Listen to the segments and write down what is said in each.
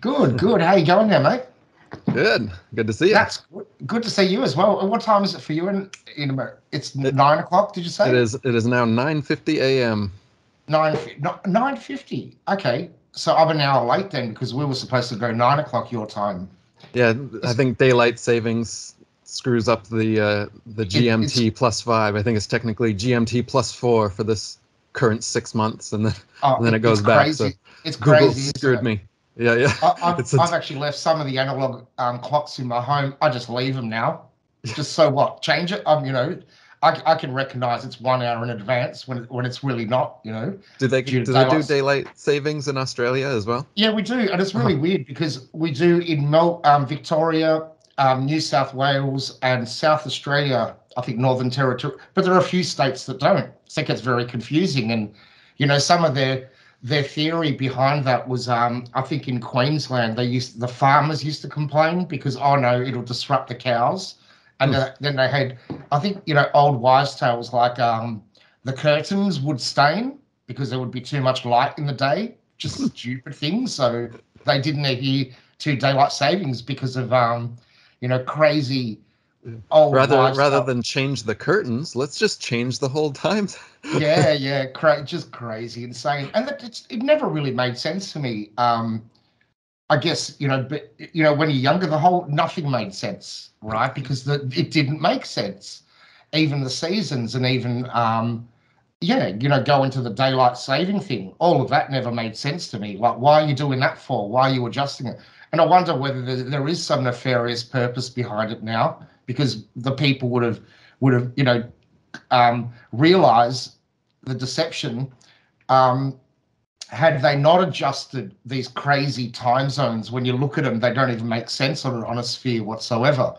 Good, good. How you going there, mate? Good. Good to see you. That's good. Good to see you as well. What time is it for you in in America? It's nine o'clock. Did you say? It is. It is now 9:50 a.m. nine nine fifty. Okay, so I'm an hour late then because we were supposed to go nine o'clock your time. Yeah, I think daylight savings screws up the uh, the GMT plus five. I think it's technically GMT plus four for this current six months, and then Oh, and then it goes it's back. Crazy. So it's Google crazy. screwed it? me. Yeah, yeah. I, I've, It's a- I've actually left some of the analog um, clocks in my home. I just leave them now. It's just so what? Change it. Um, you know, I, I can recognize it's one hour in advance when when it's really not. You know. Do they do they do daylight- savings in Australia as well? Yeah, we do, and it's Uh-huh. really weird because we do in Mel, um, Victoria, um, New South Wales, and South Australia. I think Northern Territory, but there are a few states that don't. I think it's very confusing, and you know, some of their their theory behind that was, um, I think in Queensland, they used the farmers used to complain because oh no, it'll disrupt the cows, and Hmm. uh, then they had, I think you know, old wives' tales like um, the curtains would stain because there would be too much light in the day. Just stupid things. So they didn't adhere to daylight savings because of um, you know, crazy old Rather rather than change the curtains, let's just change the whole time. yeah, yeah, cra- just crazy, insane, and that it's, it never really made sense to me. Um, I guess you know, but you know, when you're younger, the whole nothing made sense, right? Because the it didn't make sense. Even the seasons, and even um, yeah, you know, go into the daylight saving thing. All of that never made sense to me. Like, why are you doing that for? Why are you adjusting it? And I wonder whether there, there is some nefarious purpose behind it now, because the people would have would have you know um, realize the deception um, had they not adjusted these crazy time zones. When you look at them they don't even make sense on, on a sphere whatsoever.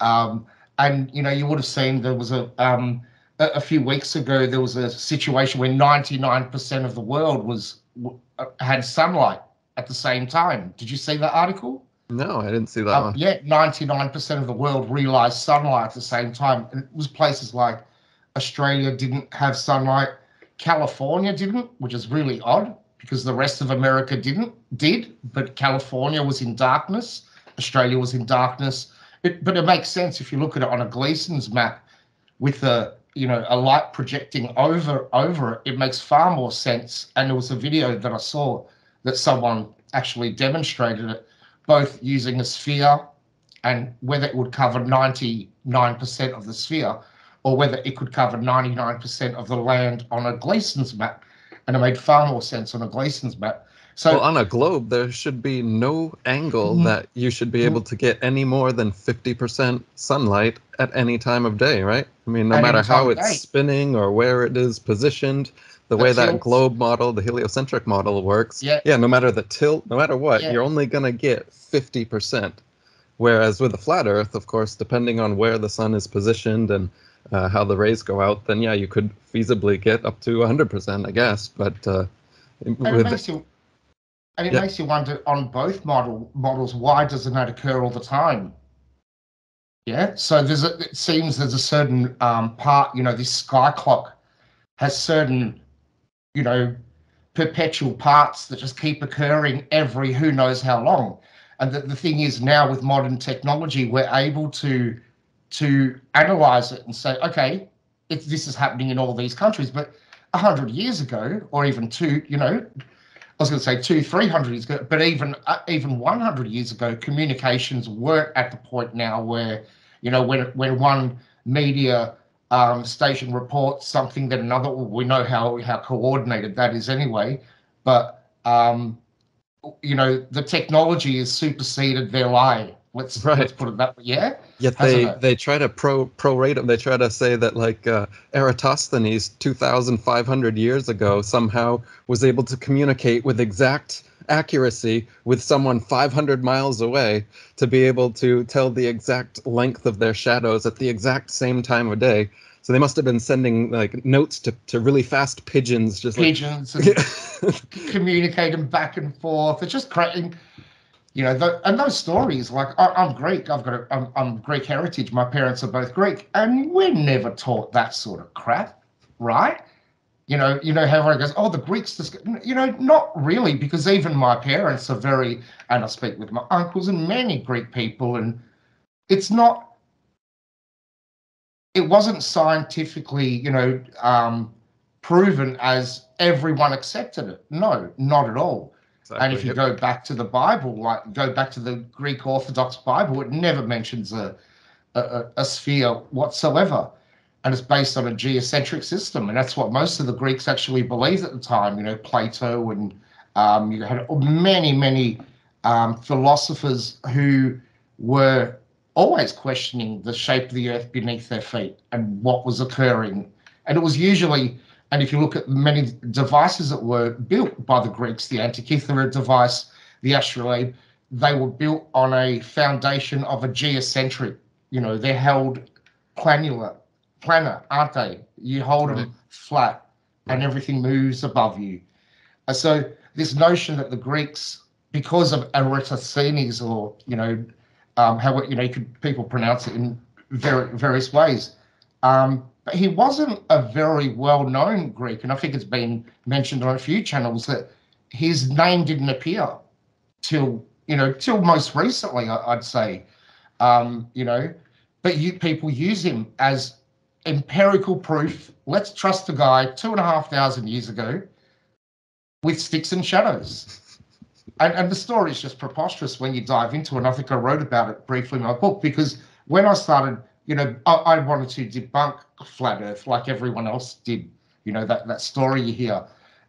Um, and you know you would have seen there was a um, a, few weeks ago there was a situation where 99% of the world was had sunlight at the same time. Did you see that article No, I didn't see that um, one. yeah, 99% of the world realized sunlight at the same time. And it was places like Australia didn't have sunlight, California didn't, which is really odd because the rest of America didn't, did, but California was in darkness, Australia was in darkness. It, but it makes sense if you look at it on a Gleason's map with a you know a light projecting over over it it makes far more sense and there was a video that i saw that someone actually demonstrated it both using a sphere and whether it would cover 99% of the sphere or whether it could cover 99% of the land on a Gleason's map. And it made far more sense on a Gleason's map. So, well, on a globe, there should be no angle Mhm. that you should be able to get any more than 50% sunlight at any time of day, right? I mean, no At matter how it's day. spinning or where it is positioned, the way that globe model, the heliocentric model works, Yeah. yeah, no matter the tilt, no matter what, Yeah. you're only going to get 50%. Whereas with a flat Earth, of course, depending on where the sun is positioned and uh, how the rays go out, then yeah, you could feasibly get up to 100%, I guess. But uh, and it makes you and it Yeah. makes you wonder on both model models why doesn't that occur all the time yeah so there's a it seems there's a certain um part you know this sky clock has certain you know perpetual parts that just keep occurring every who knows how long. And the, the thing is now with modern technology we're able to to analyze it and say okay it's this is happening in all these countries but 100 years ago or even two you know I was going to say two, three hundred years ago, but even uh, even one hundred years ago, communications weren't at the point now where, you know, when when one media um, station reports something that another, well, we know how how coordinated that is anyway, but um, you know, the technology has superseded their lie. Let's let's put it that way. Yeah, Yet they it? they try to pro prorate them. They try to say that like uh, Eratosthenes, two thousand five hundred years ago, somehow was able to communicate with exact accuracy with someone five hundred miles away to be able to tell the exact length of their shadows at the exact same time of day. So they must have been sending like notes to, to really fast pigeons, just like pigeons and communicating back and forth. It's just creating, you know, the, and those stories. Like I, I'm Greek. I've got a, I'm, I'm Greek heritage. My parents are both Greek, and we're never taught that sort of crap, right? You know, you know how everyone goes, oh, the Greeks, just, you know, not really, because even my parents are very, and I speak with my uncles and many Greek people, and it's not, it wasn't scientifically, you know, um, proven as everyone accepted it. No, not at all. Exactly. And if you go back to the Bible, like go back to the Greek Orthodox Bible, it never mentions a, a, a sphere whatsoever and it's based on a geocentric system, and that's what most of the Greeks actually believed at the time. You know, Plato and um, you had many, many um, philosophers who were always questioning the shape of the earth beneath their feet and what was occurring. And it was usually, and if you look at many devices that were built by the Greeks, the Antikythera device, the astrolabe, they were built on a foundation of a geocentric. You know, they're held planular planet, aren't they? You hold them flat and everything moves above you. And so this notion that the Greeks, because of Eratosthenes, or you know, um, how you know you could people pronounce it in very various ways, um, but he wasn't a very well-known Greek, and I think it's been mentioned on a few channels that his name didn't appear till you know till most recently, I'd say, um, you know, but you people use him as empirical proof. Let's trust a guy two and a half thousand years ago with sticks and shadows. And, and the story is just preposterous when you dive into it. I think I wrote about it briefly in my book because when I started, you know, I, I wanted to debunk flat Earth like everyone else did. You know that that story you hear,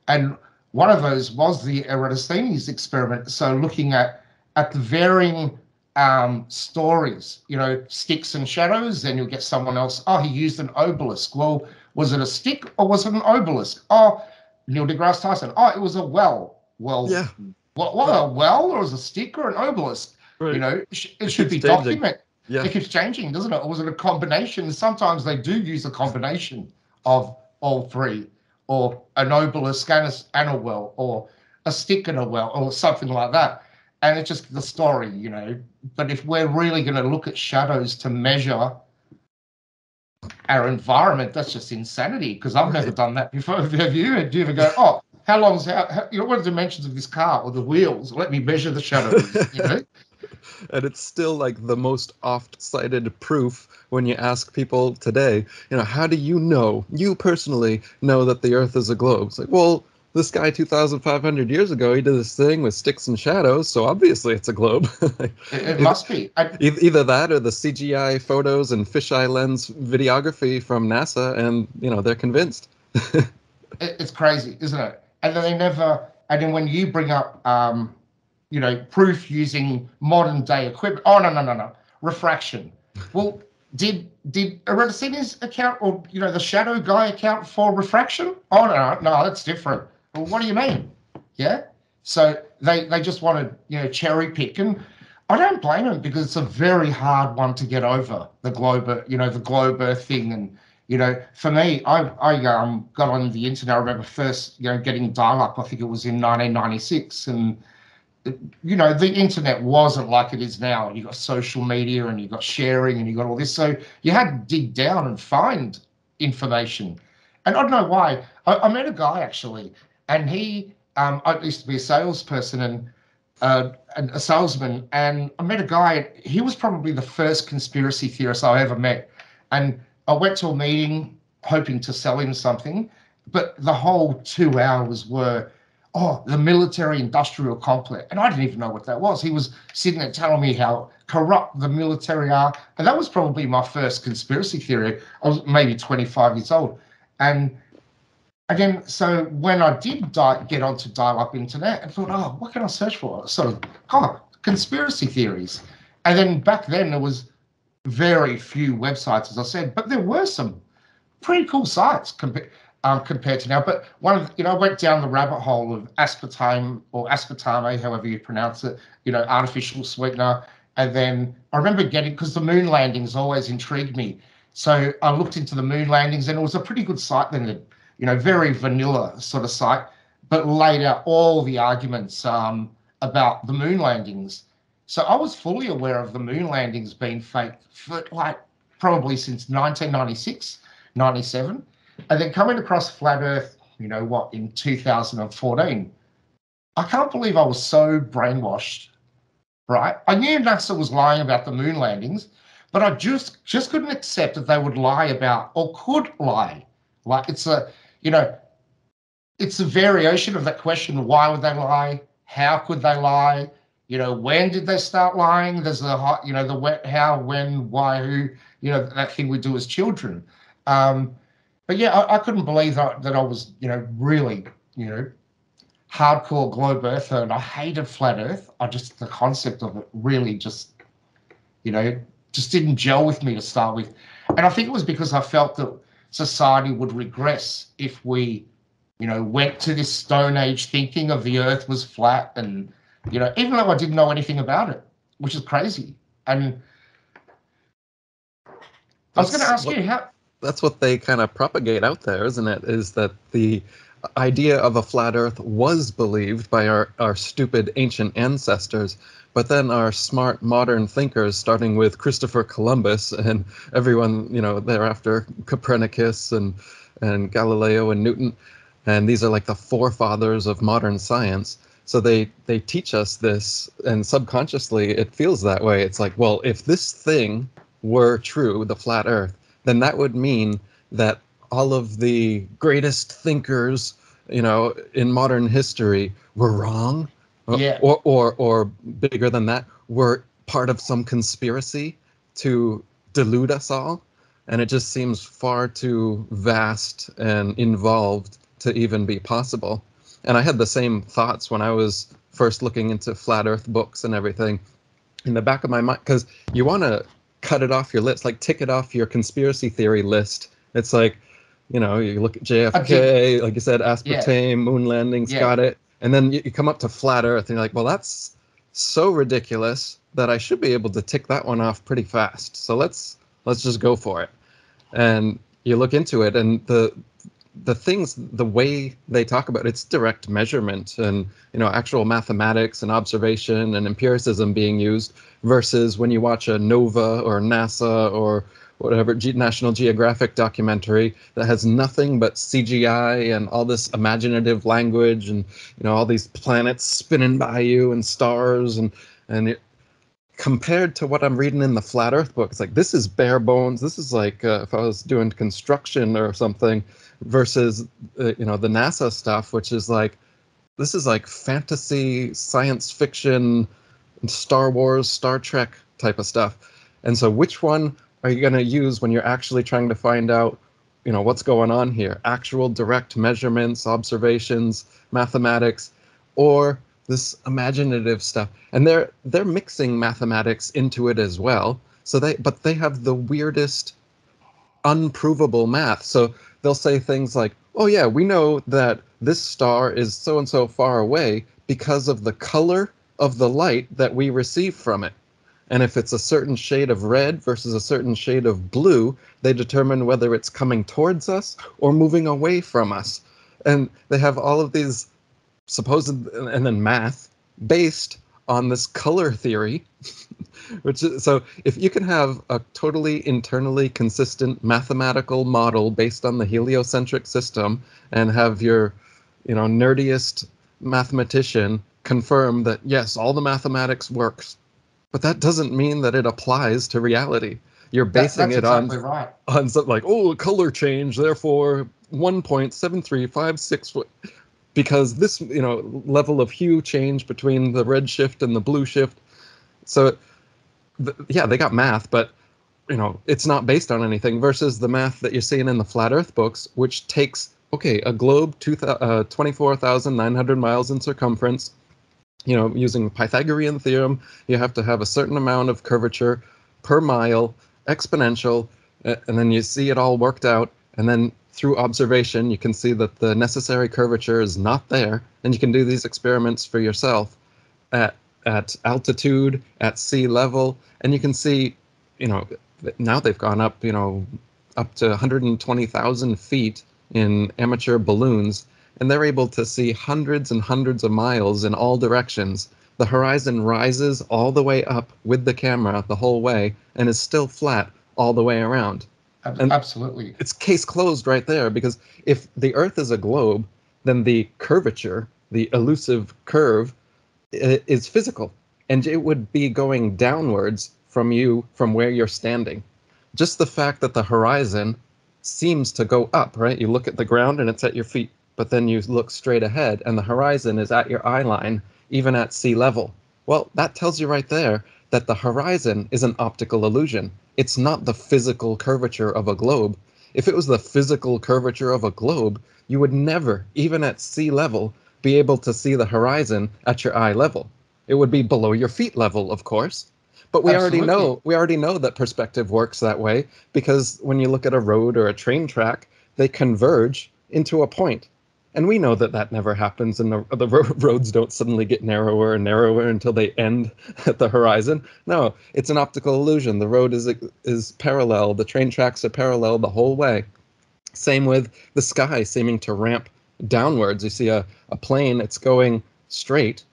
and one of those was the Eratosthenes experiment. So looking at at the varying um, stories, you know, sticks and shadows, then you'll get someone else, oh, he used an obelisk. Well, was it a stick or was it an obelisk? Oh, Neil deGrasse Tyson, oh, it was a well. Well, yeah. what, what a well or was a stick or an obelisk? Right. You know, it, it should be documented. Yeah. It keeps changing, doesn't it? Or was it a combination? Sometimes they do use a combination of all three, or an obelisk and a, and a well, or a stick and a well, or something like that and it's just the story, you know. But if we're really going to look at shadows to measure our environment, that's just insanity. Because I've never done that before. Have you? Do you ever go, oh, how long's how, how you know what are the dimensions of this car or the wheels? Let me measure the shadows. you know. and it's still like the most oft cited proof when you ask people today, you know, how do you know, you personally know that the earth is a globe? It's like, well, this guy 2,500 years ago, he did this thing with sticks and shadows, so obviously it's a globe. it, it must be. I, either that or the CGI photos and fisheye lens videography from NASA, and you know they're convinced. it, it's crazy, isn't it? And then they never. And then when you bring up, um, you know, proof using modern day equipment. Oh no no no no, refraction. Well, did did Eratosthenes account or you know the shadow guy account for refraction? Oh no no, that's different. Well, what do you mean? Yeah. So they they just want to you know cherry pick, and I don't blame them because it's a very hard one to get over the globe, you know, the globe thing, and you know, for me, I I um got on the internet. I remember first you know getting dial up. I think it was in 1996, and you know the internet wasn't like it is now. You got social media and you got sharing and you got all this, so you had to dig down and find information. And I don't know why. I, I met a guy actually and he um, I used to be a salesperson and uh, and a salesman, and I met a guy. He was probably the first conspiracy theorist I ever met, and I went to a meeting hoping to sell him something, but the whole two hours were, oh, the military-industrial complex, and I didn't even know what that was. He was sitting there telling me how corrupt the military are, and that was probably my first conspiracy theory. I was maybe 25 years old, and again, so when I did di- get onto dial-up internet, I thought, oh, what can I search for? Sort of, oh, conspiracy theories. And then back then there was very few websites, as I said, but there were some pretty cool sites compared um, compared to now. But one of you know, I went down the rabbit hole of aspartame or aspartame, however you pronounce it, you know, artificial sweetener. And then I remember getting because the moon landings always intrigued me. So I looked into the moon landings, and it was a pretty good site then you know, very vanilla sort of site, but laid out all the arguments um, about the moon landings. So I was fully aware of the moon landings being fake for like probably since 1996, 97. And then coming across Flat Earth you know what, in 2014. I can't believe I was so brainwashed, right? I knew NASA was lying about the moon landings, but I just just couldn't accept that they would lie about or could lie. Like it's a, you know, it's a variation of that question: why would they lie? How could they lie? You know, when did they start lying? There's the hot, you know, the when, how, when, why, who. You know, that thing we do as children. Um, but yeah, I, I couldn't believe that, that I was, you know, really, you know, hardcore globe earther and I hated flat earth. I just, the concept of it really just, you know, just didn't gel with me to start with. And I think it was because I felt that society would regress if we, you know, went to this stone age thinking of the earth was flat and, you know, even though I didn't know anything about it, which is crazy. And I was going to ask what- you how, that's what they kind of propagate out there, isn't it? Is that the idea of a flat Earth was believed by our, our stupid ancient ancestors, but then our smart modern thinkers, starting with Christopher Columbus and everyone, you know, thereafter Copernicus and and Galileo and Newton, and these are like the forefathers of modern science. So they they teach us this, and subconsciously it feels that way. It's like, well, if this thing were true, the flat Earth, then that would mean that all of the greatest thinkers, you know, in modern history were wrong, or, Yeah. or or or bigger than that, were part of some conspiracy to delude us all, and it just seems far too vast and involved to even be possible. And I had the same thoughts when I was first looking into flat Earth books and everything. In the back of my mind, because you want to cut it off your list, like tick it off your conspiracy theory list. It's like, you know, you look at JFK, like you said, aspartame, moon landings, Yeah. got it. And then you, you come up to flat Earth, and you're like, well, that's so ridiculous that I should be able to tick that one off pretty fast. So let's let's just go for it. And you look into it, and the the things, the way they talk about it, it's direct measurement and you know actual mathematics and observation and empiricism being used versus when you watch a Nova or NASA or whatever Ge- National Geographic documentary that has nothing but CGI and all this imaginative language and you know all these planets spinning by you and stars and and it, compared to what I'm reading in the flat Earth book, it's like this is bare bones. This is like uh, if I was doing construction or something, versus uh, you know the NASA stuff, which is like this is like fantasy, science fiction, Star Wars, Star Trek type of stuff. And so, which one are you going to use when you're actually trying to find out, you know, what's going on here? Actual direct measurements, observations, mathematics, or this imaginative stuff? And they're they're mixing mathematics into it as well. So they, but they have the weirdest, unprovable math. So they'll say things like, "Oh yeah, we know that this star is so and so far away because of the color of the light that we receive from it." And if it's a certain shade of red versus a certain shade of blue, they determine whether it's coming towards us or moving away from us. And they have all of these supposed and then math based on this color theory which is so if you can have a totally internally consistent mathematical model based on the heliocentric system and have your you know nerdiest mathematician confirm that yes all the mathematics works but that doesn't mean that it applies to reality. You're That- basing that's it on right. on something like oh color change therefore 1.7356 because this you know level of hue change between the red shift and the blue shift. So th- yeah they got math but you know it's not based on anything versus the math that you're seeing in the flat earth books which takes okay a globe two uh, 24,900 miles in circumference you know using pythagorean theorem you have to have a certain amount of curvature per mile exponential and then you see it all worked out and then through observation you can see that the necessary curvature is not there and you can do these experiments for yourself at at altitude at sea level and you can see you know now they've gone up you know up to 120,000 feet in amateur balloons and they're able to see hundreds and hundreds of miles in all directions. The horizon rises all the way up with the camera the whole way and is still flat all the way around. And- Absolutely. it's case closed right there because if the earth is a globe then the curvature the elusive curve is physical and it would be going downwards from you from where you're standing. Just the fact that the horizon seems to go up right? You look at the ground and it's at your feet but then you look straight ahead and the horizon is at your eye line even at sea level well that tells you right there that the horizon is an optical illusion it's not the physical curvature of a globe if it was the physical curvature of a globe, you would never, even at sea level, be able to see the horizon at your eye level. It would be below your feet level, of course. But we already know we already know that perspective works that way because when you look at a road or a train track, they converge into a point. And we know that that never happens, and the, the ro- roads don't suddenly get narrower and narrower until they end at the horizon. No, it's an optical illusion. The road is is parallel. The train tracks are parallel the whole way. Same with the sky seeming to ramp downwards. You see a, a plane, it's going straight,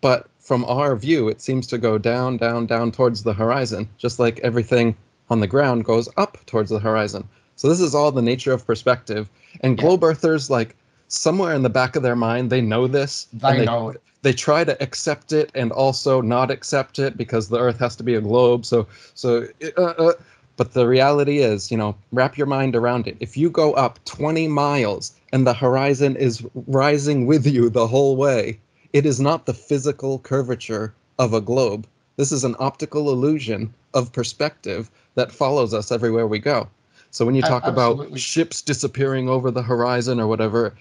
but from our view, it seems to go down, down, down towards the horizon, just like everything on the ground goes up towards the horizon. So this is all the nature of perspective. And Yeah. globe earthers, like somewhere in the back of their mind, they know this. and They know it. they try to accept it and also not accept it because the earth has to be a globe so so uh, uh, but the reality is you know wrap your mind around it if you go up 20 miles and the horizon is rising with you the whole way it is not the physical curvature of a globe this is an optical illusion of perspective that follows us everywhere we go so when you talk about ships disappearing over the horizon or whatever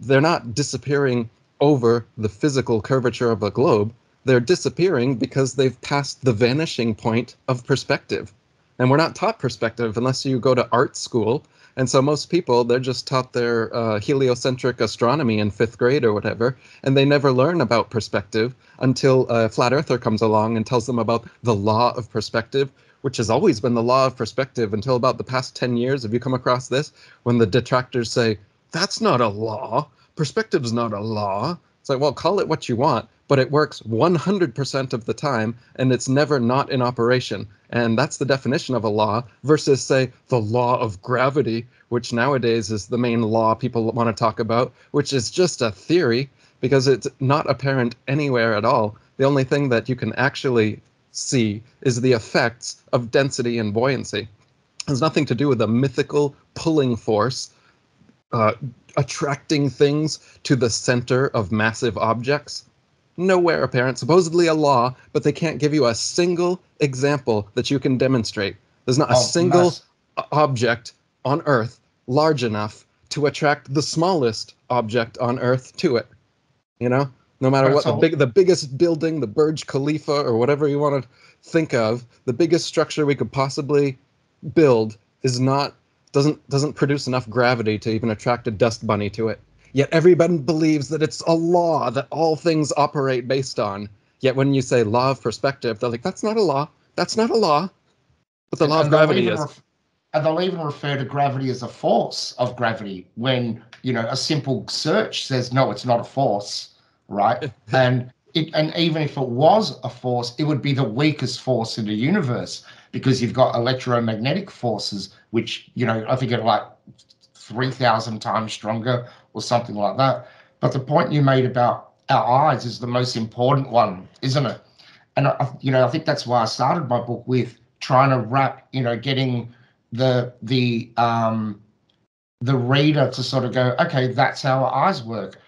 they're not disappearing over the physical curvature of a globe. They're disappearing because they've passed the vanishing point of perspective. And we're not taught perspective unless you go to art school. And so most people, they're just taught their uh, heliocentric astronomy in fifth grade or whatever, and they never learn about perspective until a flat earther comes along and tells them about the law of perspective, which has always been the law of perspective until about the past 10 years. Have you come across this? When the detractors say, that's not a law. Perspective's not a law. It's like, well, call it what you want, but it works 100% of the time and it's never not in operation. And that's the definition of a law versus, say, the law of gravity, which nowadays is the main law people want to talk about, which is just a theory because it's not apparent anywhere at all. The only thing that you can actually see is the effects of density and buoyancy. It has nothing to do with a mythical pulling force uh, attracting things to the center of massive objects? Nowhere apparent. Supposedly a law, but they can't give you a single example that you can demonstrate. There's not a Oh, single mass- object on Earth large enough to attract the smallest object on Earth to it. You know, no matter what the big, the biggest building, the Burj Khalifa, or whatever you want to think of, the biggest structure we could possibly build is not doesn't doesn't produce enough gravity to even attract a dust bunny to it. Yet everybody believes that it's a law that all things operate based on. Yet when you say law of perspective, they're like, that's not a law. That's not a law. But the law of gravity is. ref- and they'll even refer to gravity as a force of gravity when you know a simple search says no, it's not a force, right? and it, and even if it was a force, it would be the weakest force in the universe because you've got electromagnetic forces, which you know I think are like three thousand times stronger or something like that. But the point you made about our eyes is the most important one, isn't it? And I, you know, I think that's why I started my book with trying to wrap, you know, getting the the um the reader to sort of go, okay, that's how our eyes work.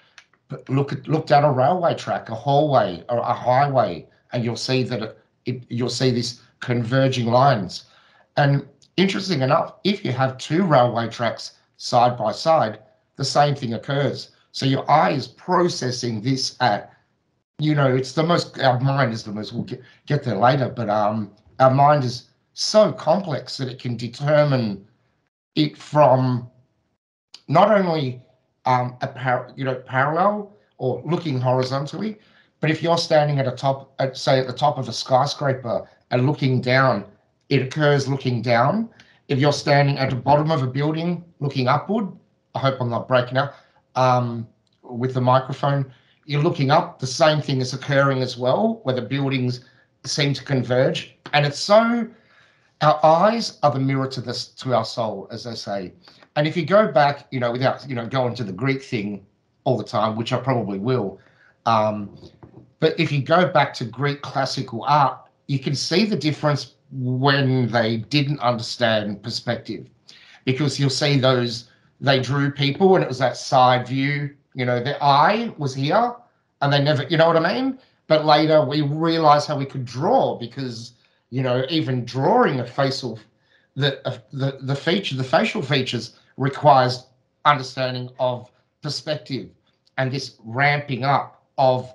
But look at look down a railway track, a hallway, or a highway, and you'll see that it, it you'll see these converging lines. And interesting enough, if you have two railway tracks side by side, the same thing occurs. So your eye is processing this at, you know, it's the most. Our mind is the most. We'll get get there later, but um, our mind is so complex that it can determine it from not only um, a par- you know parallel or looking horizontally, but if you're standing at a top, at, say at the top of a skyscraper and looking down, it occurs looking down. If you're standing at the bottom of a building looking upward, I hope I'm not breaking up um, with the microphone. You're looking up, the same thing is occurring as well, where the buildings seem to converge, and it's so our eyes are the mirror to this to our soul, as they say. And if you go back, you know, without you know going to the Greek thing all the time, which I probably will, um, but if you go back to Greek classical art, you can see the difference when they didn't understand perspective, because you'll see those they drew people and it was that side view. You know, their eye was here, and they never, you know what I mean. But later we realized how we could draw because you know even drawing a facial, the the the feature, the facial features requires understanding of perspective and this ramping up of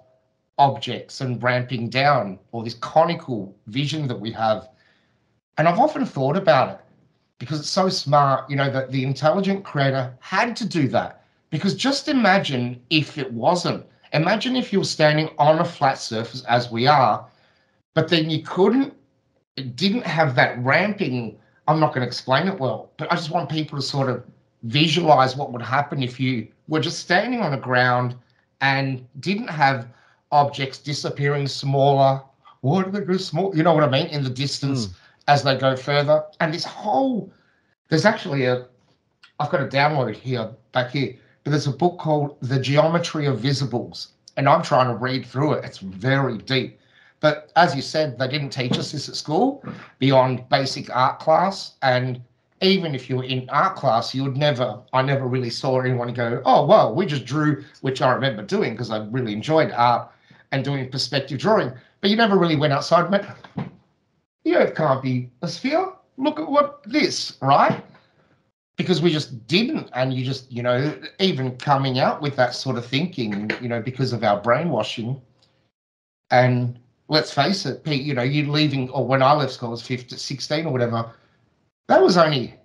objects and ramping down or this conical vision that we have. And I've often thought about it because it's so smart, you know, that the intelligent creator had to do that. Because just imagine if it wasn't. Imagine if you were standing on a flat surface as we are, but then you couldn't, it didn't have that ramping. I'm not going to explain it well, but I just want people to sort of visualize what would happen if you were just standing on the ground and didn't have objects disappearing smaller. Why do they go small? You know what I mean? In the distance mm. as they go further. And this whole, there's actually a, I've got a download here, back here, but there's a book called The Geometry of Visibles. And I'm trying to read through it. It's very deep. But as you said, they didn't teach us this at school beyond basic art class. And even if you were in art class, you would never, I never really saw anyone go, oh, well, we just drew, which I remember doing because I really enjoyed art and doing perspective drawing. But you never really went outside and went, the earth can't be a sphere. Look at what this, right? Because we just didn't. And you just, you know, even coming out with that sort of thinking, you know, because of our brainwashing. And let's face it, Pete, you know, you leaving, or when I left school, I was 15, 16 or whatever that was only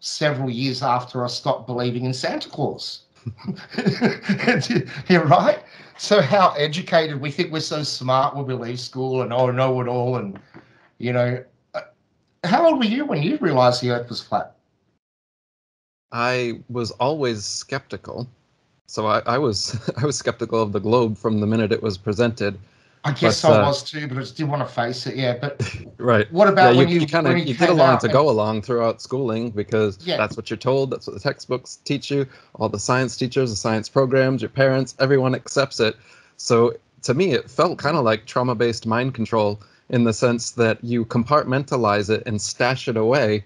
several years after I stopped believing in Santa Claus. You're right. So how educated we think we're so smart when we leave school and oh know it all and you know uh, how old were you when you realized the earth was flat? I was always skeptical. So I, I was I was skeptical of the globe from the minute it was presented. I guess but, I uh, was too, but I just didn't want to face it. Yeah, but right. What about yeah, when you, you kind of you, you get along to and, go along throughout schooling because yeah. that's what you're told. That's what the textbooks teach you. All the science teachers, the science programs, your parents, everyone accepts it. So to me, it felt kind of like trauma-based mind control in the sense that you compartmentalize it and stash it away,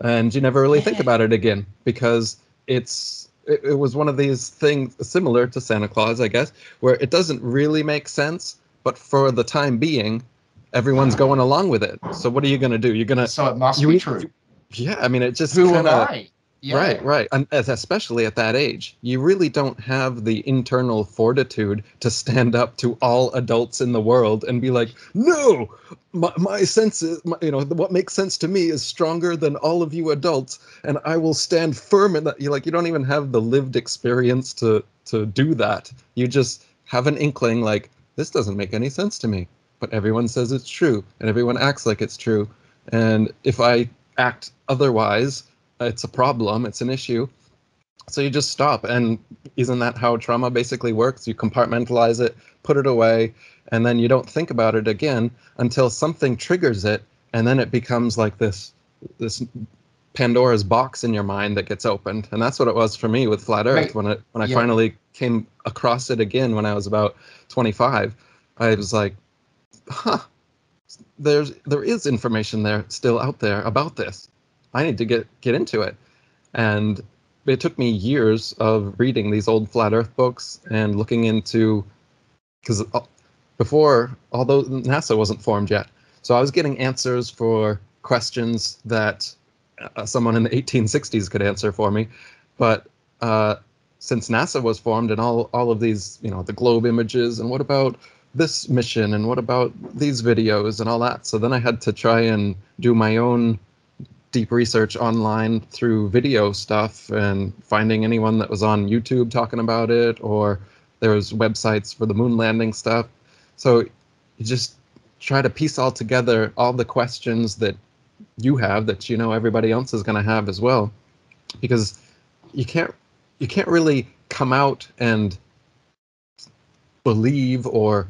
and you never really think about it again because it's it, it was one of these things similar to Santa Claus, I guess, where it doesn't really make sense but for the time being, everyone's going along with it. So what are you going to do? You're going to so it must you, be true. Yeah, I mean, it just who kinda, am I? Yeah. Right, right, and especially at that age, you really don't have the internal fortitude to stand up to all adults in the world and be like, "No, my, my senses, my, you know, what makes sense to me is stronger than all of you adults, and I will stand firm in that." You like, you don't even have the lived experience to to do that. You just have an inkling, like, this doesn't make any sense to me. But everyone says it's true, and everyone acts like it's true. And if I act otherwise, it's a problem, it's an issue. So you just stop. And isn't that how trauma basically works? You compartmentalize it, put it away, and then you don't think about it again until something triggers it, and then it becomes like this this Pandora's box in your mind that gets opened, and that's what it was for me with flat Earth right. when it when I yeah. finally came across it again when I was about 25. I was like, huh, there's there is information there still out there about this. I need to get get into it, and it took me years of reading these old flat Earth books and looking into because uh, before although NASA wasn't formed yet, so I was getting answers for questions that uh, someone in the 1860s could answer for me. But uh, since NASA was formed and all, all of these, you know, the globe images, and what about this mission, and what about these videos, and all that. So then I had to try and do my own deep research online through video stuff and finding anyone that was on YouTube talking about it, or there was websites for the moon landing stuff. So you just try to piece all together all the questions that you have that you know everybody else is going to have as well because you can't you can't really come out and believe or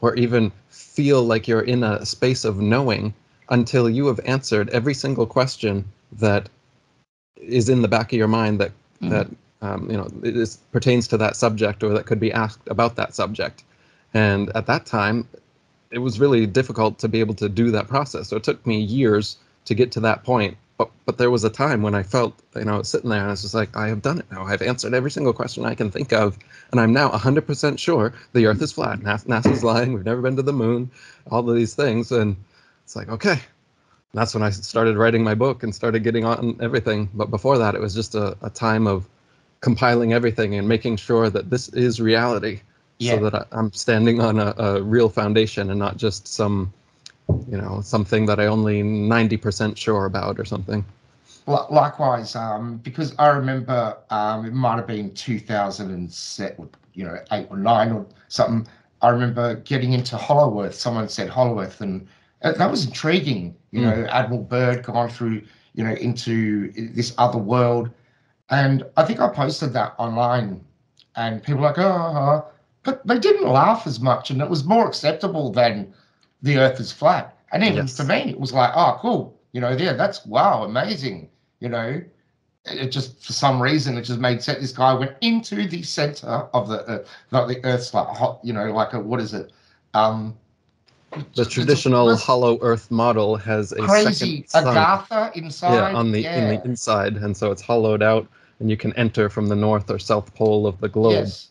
or even feel like you're in a space of knowing until you have answered every single question that is in the back of your mind that Mhm. that um, you know is, pertains to that subject or that could be asked about that subject. And at that time, it was really difficult to be able to do that process. So it took me years to get to that point. But but there was a time when I felt you know sitting there and I was just like I have done it now. I've answered every single question I can think of, and I'm now 100% sure the Earth is flat. NASA's lying. We've never been to the moon. All of these things, and it's like okay. That's when I started writing my book and started getting on everything. But before that, it was just a, a time of compiling everything and making sure that this is reality Yeah. so that I, I'm standing on a, a real foundation and not just some, you know, something that I only 90% sure about or something. Likewise, um, because I remember um, it might have been 2007, you know, eight or nine or something. I remember getting into Hollow Earth. Someone said Hollow Earth, and uh, that was intriguing. You Mm. know, Admiral Byrd gone through, you know, into this other world, and I think I posted that online, and people were like, oh, but they didn't laugh as much, and it was more acceptable than the Earth is flat. And even Yes. for me, it was like, oh, cool. You know, yeah, that's wow, amazing. You know, it just for some reason it just made sense. This guy went into the center of the Earth, like the Earth's like hot. You know, like a what is it? Um, The traditional hollow Earth model has a crazy Agartha inside. yeah, on the in the inside, and so it's hollowed out, and you can enter from the north or south pole of the globe. yes.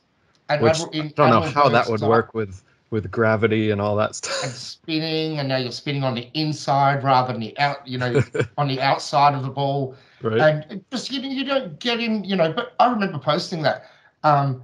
And Which Admiral- in I don't know how that would work with with gravity and all that stuff. and spinning, and now you're spinning on the inside rather than the out. You know, on the outside of the ball. right? and just you, you don't get in you know but i remember posting that um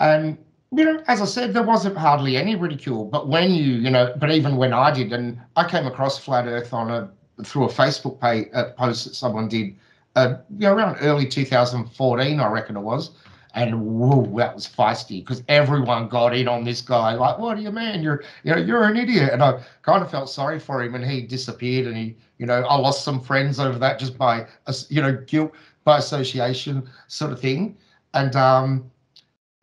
and you know as i said there wasn't hardly any ridicule but when you you know but even when i did and i came across flat earth on a through a facebook page uh, post that someone did uh you know around early 2014 i reckon it was and whoa, that was feisty because everyone got in on this guy. Like, what do you mean? You're, you know, you're an idiot. And I kind of felt sorry for him, and he disappeared. And he, you know, I lost some friends over that just by, you know, guilt by association sort of thing. And um,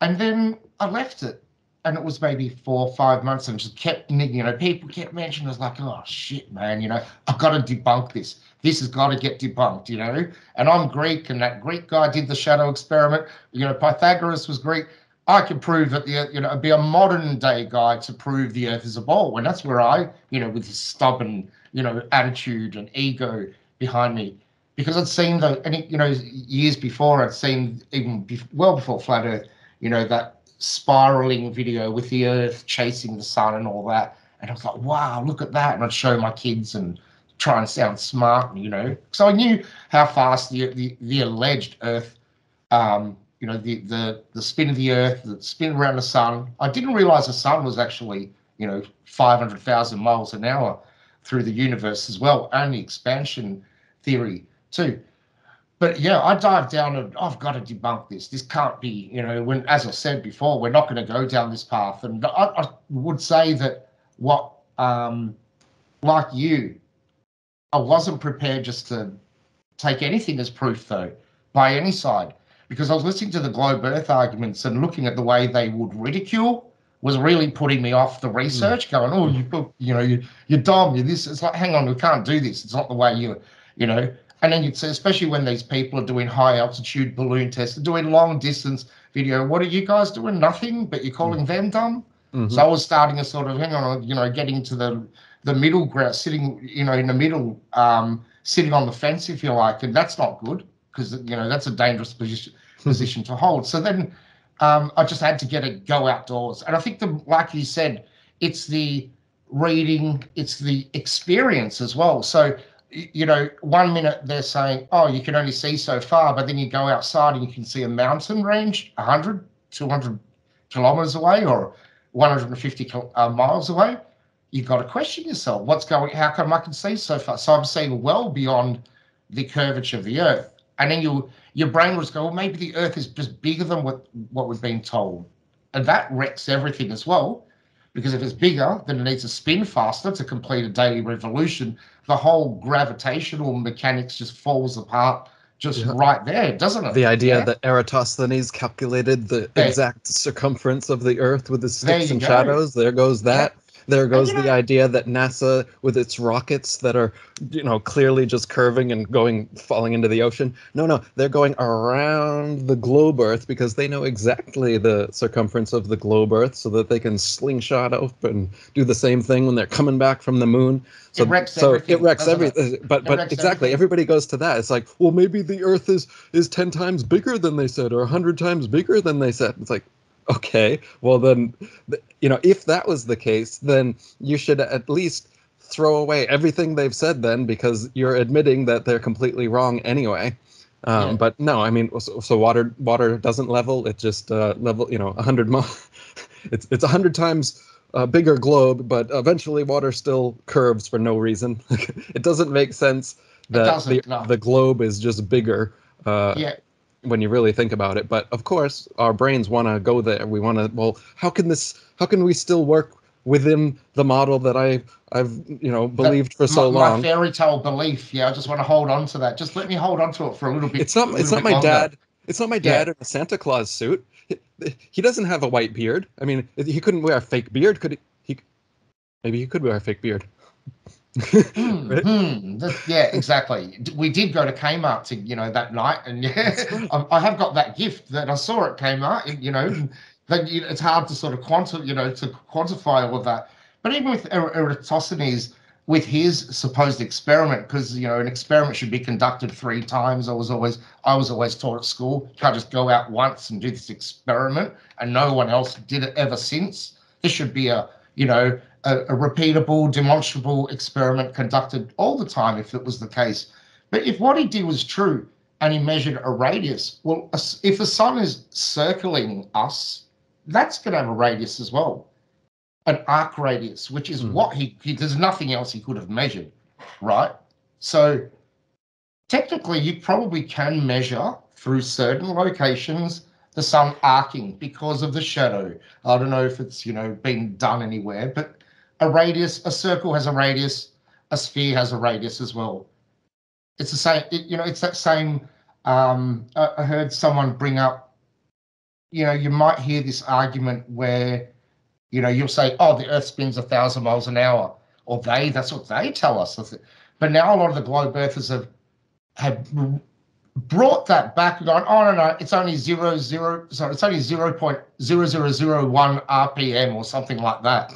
and then I left it, and it was maybe four or five months, and just kept, you know, people kept mentioning. I was like, oh shit, man, you know, I've got to debunk this. This has got to get debunked, you know. And I'm Greek, and that Greek guy did the shadow experiment. You know, Pythagoras was Greek. I can prove that the you know be a modern day guy to prove the Earth is a ball, and that's where I you know with this stubborn you know attitude and ego behind me, because I'd seen the and you know years before I'd seen even bef- well before flat Earth, you know that spiraling video with the Earth chasing the sun and all that, and I was like, wow, look at that, and I'd show my kids and try and sound smart, you know, so I knew how fast the the, the alleged Earth um, you know, the, the, the spin of the earth, the spin around the sun. I didn't realize the sun was actually, you know, 500,000 miles an hour through the universe as well, the expansion theory too. But yeah, I dived down and I've got to debunk this. This can't be, you know, when, as I said before, we're not going to go down this path. And I, I would say that what, um, like you, I wasn't prepared just to take anything as proof, though, by any side because I was listening to the globe earth arguments and looking at the way they would ridicule was really putting me off the research going oh you you know you you're dumb you're this. It's like hang on we can't do this. It's not the way you you know. And then you'd say especially when these people are doing high altitude balloon tests they're doing long distance video. What are you guys doing? Nothing but you're calling them dumb? Mhm. so I was starting to sort of hang on, you know, getting to the the middle ground, sitting, you know, in the middle, um, sitting on the fence, if you like, and that's not good because you know that's a dangerous position position to hold. So then um, I just had to get it go outdoors, and I think the like you said, it's the reading, it's the experience as well. So you know, one minute they're saying, oh, you can only see so far, but then you go outside and you can see a mountain range 100, 200 kilometers away or 150 uh, miles away. You've got to question yourself. What's going? How come I can see so far? So I'm seeing well beyond the curvature of the Earth, and then you your brain was go, well, maybe the Earth is just bigger than what what we've been told, and that wrecks everything as well. Because if it's bigger, then it needs to spin faster to complete a daily revolution. The whole gravitational mechanics just falls apart just Yeah. right there, doesn't it? The idea Yeah. that Eratosthenes calculated the There- exact circumference of the Earth with his sticks and go. shadows, there goes that. There goes the idea that NASA, with its rockets that are, you know, clearly just curving and going, falling into the ocean. No, no, they're going around the globe Earth because they know exactly the circumference of the globe Earth so that they can slingshot up and do the same thing when they're coming back from the moon. So, wrecks so everything, it wrecks it? everything. Uh, but, It but exactly, everything. everybody goes to that. It's like, well, maybe the Earth is, is 10 times bigger than they said or 100 times bigger than they said. It's like, okay well then th- you know if that was the case then you should at least throw away everything they've said then because you're admitting that they're completely wrong anyway um, Yeah. but no i mean so, so water water doesn't level it just uh, level you know a 100 mi- it's it's a 100 times a bigger globe but eventually water still curves for no reason it doesn't make sense that the, no. the globe is just bigger uh, Yeah, when you really think about it. But of course, our brains want to go there. We want to. Well, how can this? How can we still work within the model that I I've you know believed for so my, long? My fairy tale belief. Yeah, I just want to hold on to that. Just let me hold on to it for a little bit. It's not. It's not my longer. dad. It's not my Yeah. dad in a Santa Claus suit. He, he doesn't have a white beard. I mean, he couldn't wear a fake beard, could he? He maybe he could wear a fake beard. Hmm, Right? hmm, yeah, exactly. We did go to Kmart to, you know, that night, and yeah, right. I, I have got that gift that I saw at Kmart. and, You know, that you, it's hard to sort of quanti, you know, to quantify all of that. But even with Er- Eratosthenes, with his supposed experiment, because you know, an experiment should be conducted three times. I was always, I was always taught at school, you can't just go out once and do this experiment, and no one else did it ever since. This should be a, you know, a, a repeatable, demonstrable experiment conducted all the time if it was the case. But if what he did was true and he measured a radius, well, if the sun is circling us, that's going to have a radius as well, an arc radius, which is Hmm. what he, he, there's nothing else he could have measured, right? So technically, you probably can measure through certain locations the sun arcing because of the shadow. I don't know if it's, you know, been done anywhere, but a radius, a circle has a radius, a sphere has a radius as well. It's the same, it, you know, it's that same. Um, I, I heard someone bring up, you know, you might hear this argument where, you know, you'll say, oh, the Earth spins a thousand miles an hour, or they, that's what they tell us. But now a lot of the globe earthers have have brought that back and gone, oh no, no, it's only zero zero sorry, it's only zero point zero zero zero one RPM or something like that.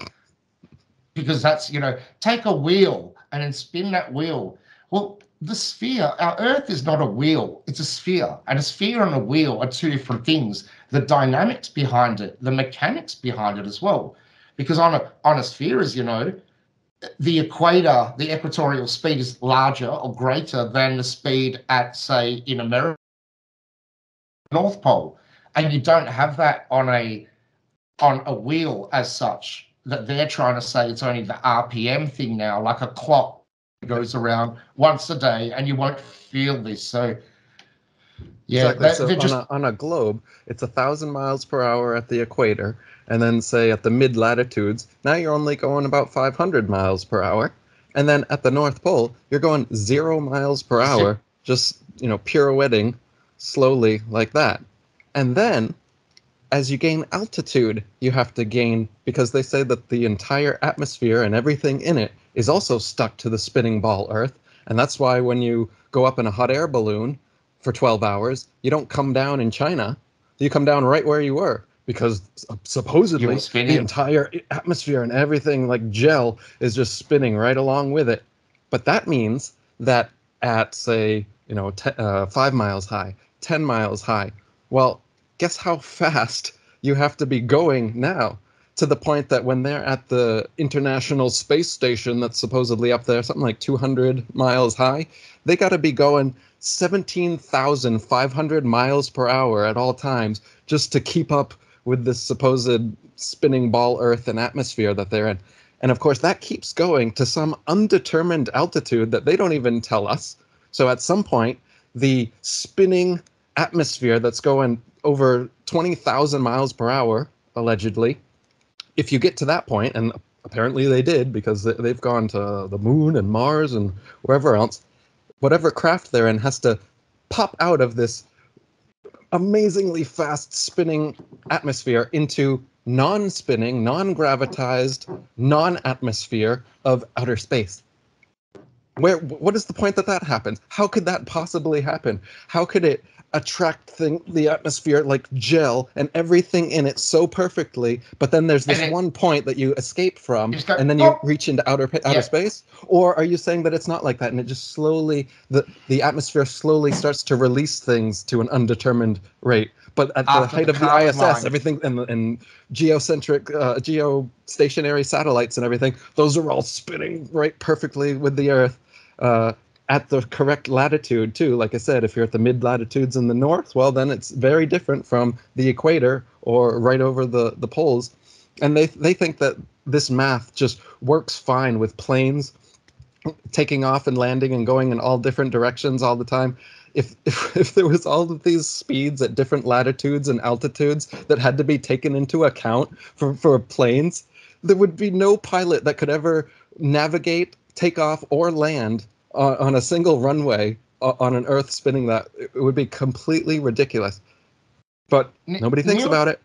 Because that's, you know, take a wheel and then spin that wheel. Well, the sphere, our Earth is not a wheel, it's a sphere. And a sphere and a wheel are two different things. The dynamics behind it, the mechanics behind it as well. Because on a on a sphere, as you know, the equator, the equatorial speed is larger or greater than the speed at, say, in America, North Pole, and you don't have that on a on a wheel as such. That they're trying to say it's only the RPM thing now, like a clock goes around once a day, and you won't feel this. So, yeah, exactly. that- so they're on, a, on a globe, it's a thousand miles per hour at the equator, and then say at the mid latitudes, now you're only going about 500 miles per hour, and then at the North Pole, you're going zero miles per hour, just you know pirouetting slowly like that, and then as you gain altitude, you have to gain because they say that the entire atmosphere and everything in it is also stuck to the spinning ball Earth, and that's why when you go up in a hot air balloon for 12 hours, you don't come down in China. You come down right where you were because supposedly the entire atmosphere and everything like gel is just spinning right along with it. But that means that at say, you know, te- uh, 5 miles high, 10 miles high, well, guess how fast you have to be going now? To the point that when they're at the International Space Station that's supposedly up there, something like 200 miles high, they got to be going 17,500 miles per hour at all times just to keep up with this supposed spinning ball Earth and atmosphere that they're in. And of course, that keeps going to some undetermined altitude that they don't even tell us. So at some point, the spinning atmosphere that's going over 20,000 miles per hour, allegedly, if you get to that point, and apparently they did because they- they've gone to the moon and Mars and wherever else, whatever craft they're in has to pop out of this amazingly fast spinning atmosphere into non-spinning, non-gravitized, non-atmosphere of outer space. Where what is the point that that happens? How could that possibly happen? How could it attract thing, the atmosphere like gel and everything in it so perfectly, but then there's this it- one point that you escape from, You go, and then you "Oh." reach into outer outer Yeah. space? Or are you saying that it's not like that, and it just slowly the the atmosphere slowly starts to release things to an undetermined rate? But at the height the of the ISS, line. everything and and geocentric, uh, geostationary satellites and everything, those are all spinning right perfectly with the Earth. Uh, at the correct latitude too. Like I said, if you're at the mid latitudes in the north, well, then it's very different from the equator or right over the the poles. And they they think that this math just works fine with planes taking off and landing and going in all different directions all the time. If, if if there was all of these speeds at different latitudes and altitudes that had to be taken into account for, for planes, there would be no pilot that could ever navigate, take off, or land on, on a single runway o- on an Earth spinning that. It would be completely ridiculous. But nobody thinks Neil- about it.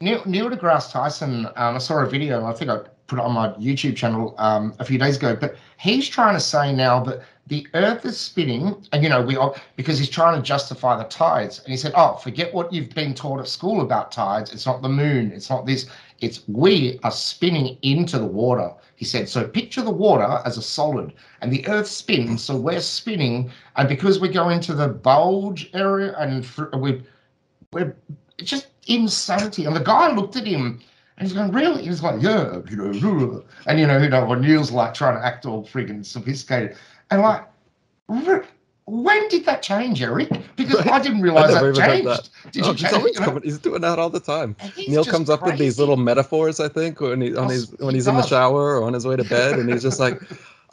Neil, Neil deGrasse Tyson, um, I saw a video, I think I put it on my YouTube channel um, a few days ago, but he's trying to say now that the Earth is spinning, and you know, we are because he's trying to justify the tides. And he said, Oh, forget what you've been taught at school about tides. It's not the moon, it's not this, it's we are spinning into the water. He said, So picture the water as a solid, and the Earth spins, so we're spinning, and because we go into the bulge area and we we're just insanity. And the guy looked at him and he's going, Really? He was like, Yeah, you know, and you know, you know, when Neil's like trying to act all friggin' sophisticated. And like, "Re- when did that change, Eric? Because Right. I didn't realize never that changed. Did Oh, you he's, change? always you know? coming, he's doing that all the time. Neil comes up with these little metaphors, I think, when he on his when he he's in the shower or on his way to bed, and he's just like,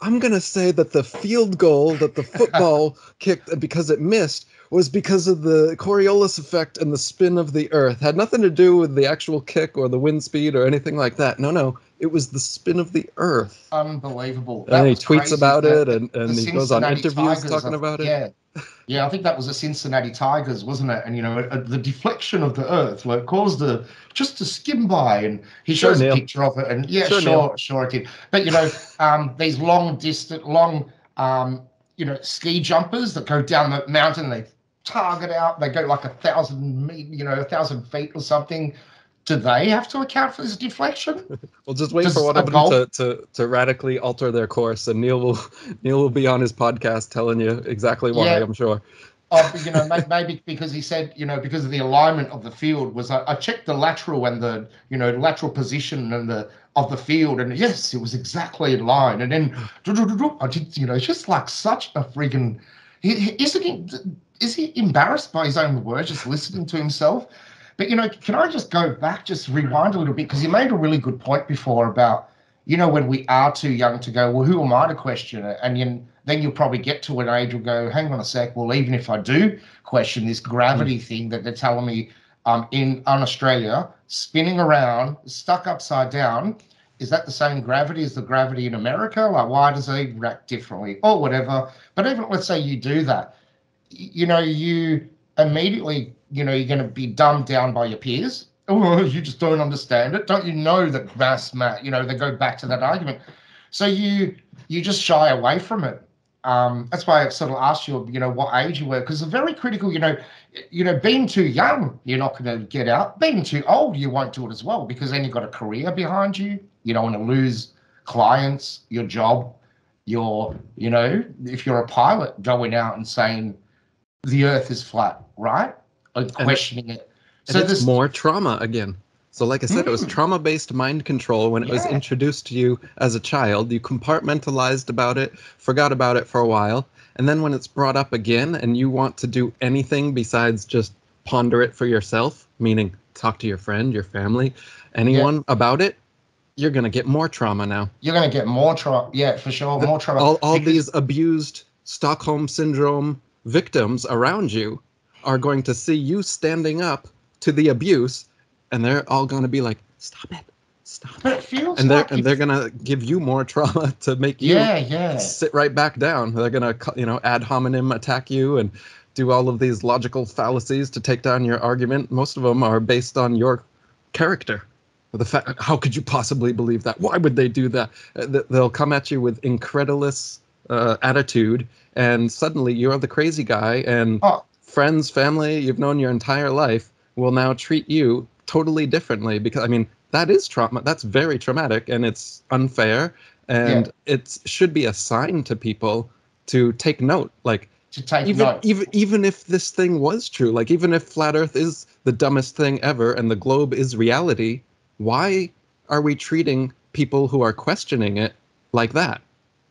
"I'm gonna say that the field goal that the football kicked because it missed was because of the Coriolis effect and the spin of the Earth. Had nothing to do with the actual kick or the wind speed or anything like that. No, no, it was the spin of the Earth." Unbelievable. That And he tweets crazy. about The- it, and, and he goes on interviews Tigers, talking about it. Yeah. Yeah, I think that was the Cincinnati Tigers, wasn't it? And you know, uh, the deflection of the Earth like caused the just to skim by, and he shows a picture of it, and yeah, Sure, sure, Neil. sure, it did. But you know, um, these long distant, long, um, you know, ski jumpers that go down the mountain, they target out, they go like a thousand, you know, a thousand feet or something. Do they have to account for this deflection? Well, just wait Does for one of them golf- to, to, to radically alter their course, and Neil will Neil will be on his podcast telling you exactly why. Yeah. I'm sure. Oh, you know, maybe because he said, you know, because of the alignment of the field was I, I checked the lateral and the, you know, lateral position and the of the field, and yes, it was exactly in line. And then I did, you know, it's just like such a he- isn't he? Is he embarrassed by his own words, just listening to himself? But you know, can I just go back, just rewind a little bit because you made a really good point before about, you know, when we are too young to go, well, who am I to question it? And you, then you'll probably get to an age and go, hang on a sec. Well, even if I do question this gravity thing that they're telling me um, in on Australia, spinning around, stuck upside down, is that the same gravity as the gravity in America? Like, why does it react differently or whatever? But even let's say you do that, you know, you immediately, you know, you're going to be dumbed down by your peers. Oh, you just don't understand it. Don't you know that mass, math? You know, they go back to that argument. So you you just shy away from it. Um, that's why I sort of asked you, you know, what age you were, because they're very critical. You know, you know, being too young, you're not going to get out. Being too old, you won't do it as well, because then you've got a career behind you. You don't want to lose clients, your job, your, you know, if you're a pilot going out and saying the Earth is flat, right? Questioning it. And it's this- more trauma again. So, like I said, it was Mm. trauma based mind control when it was introduced to you as a child. You compartmentalized about it, forgot about it for a while. And then when it's brought up again and you want to do anything besides just ponder it for yourself, meaning talk to your friend, your family, anyone about it, you're going to get more trauma now. you're going to get more trauma. Yeah, for sure, more trauma. all, all Because- these abused Stockholm syndrome victims around you are going to see you standing up to the abuse, and they're all going to be like, "Stop it, stop But it," and they're like and they're going to give you more trauma to make you yeah, yeah. sit right back down. They're going to you know ad hominem attack you and do all of these logical fallacies to take down your argument. Most of them are based on your character. the fact how could you possibly believe that why would they do that Uh, they'll come at you with incredulous uh, attitude and suddenly you're the crazy guy and Oh. Friends family you've known your entire life will now treat you totally differently because i mean that is trauma that's very traumatic and it's unfair and it should be a sign to people to take note like to take even note. even even if this thing was true like even if flat earth is the dumbest thing ever and the globe is reality why are we treating people who are questioning it like that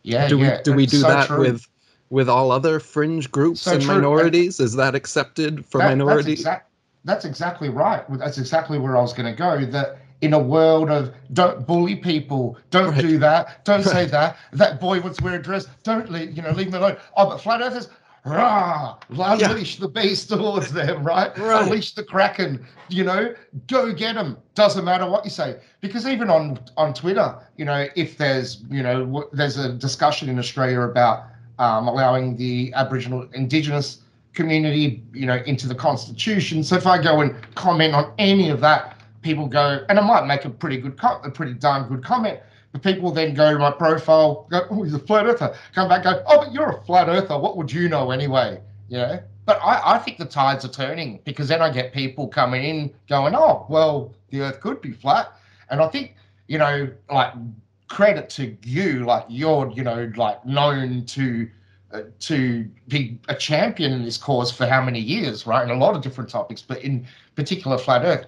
yeah, do yeah. we do we do so that true. with with all other fringe groups So and true. Minorities is that accepted for That- minority That's, exact, that's exactly right. That's exactly where I was going to go. That in a world of don't bully people, don't Right. do that, don't say that. That boy wants to wear a dress. Don't leave, you know, leave him alone. Oh, but flat earthers, rah, unleash the beast towards them, right? Right. Unleash the kraken. You know, go get them. Doesn't matter what you say, because even on on Twitter, you know, if there's you know w- there's a discussion in Australia about um, allowing the Aboriginal Indigenous community, you know, into the constitution. So if I go and comment on any of that, people go, and I might make a pretty good, co- a pretty darn good comment. But people then go to my profile, go, oh, he's a flat earther. Come back, go, oh, but you're a flat earther. What would you know anyway? You know. But I, I think the tides are turning because then I get people coming in going, oh, well, the Earth could be flat, and I think you know, like credit to you, like you're, you know, like known to uh, to be a champion in this cause for how many years, right? And a lot of different topics, but in particular, flat Earth.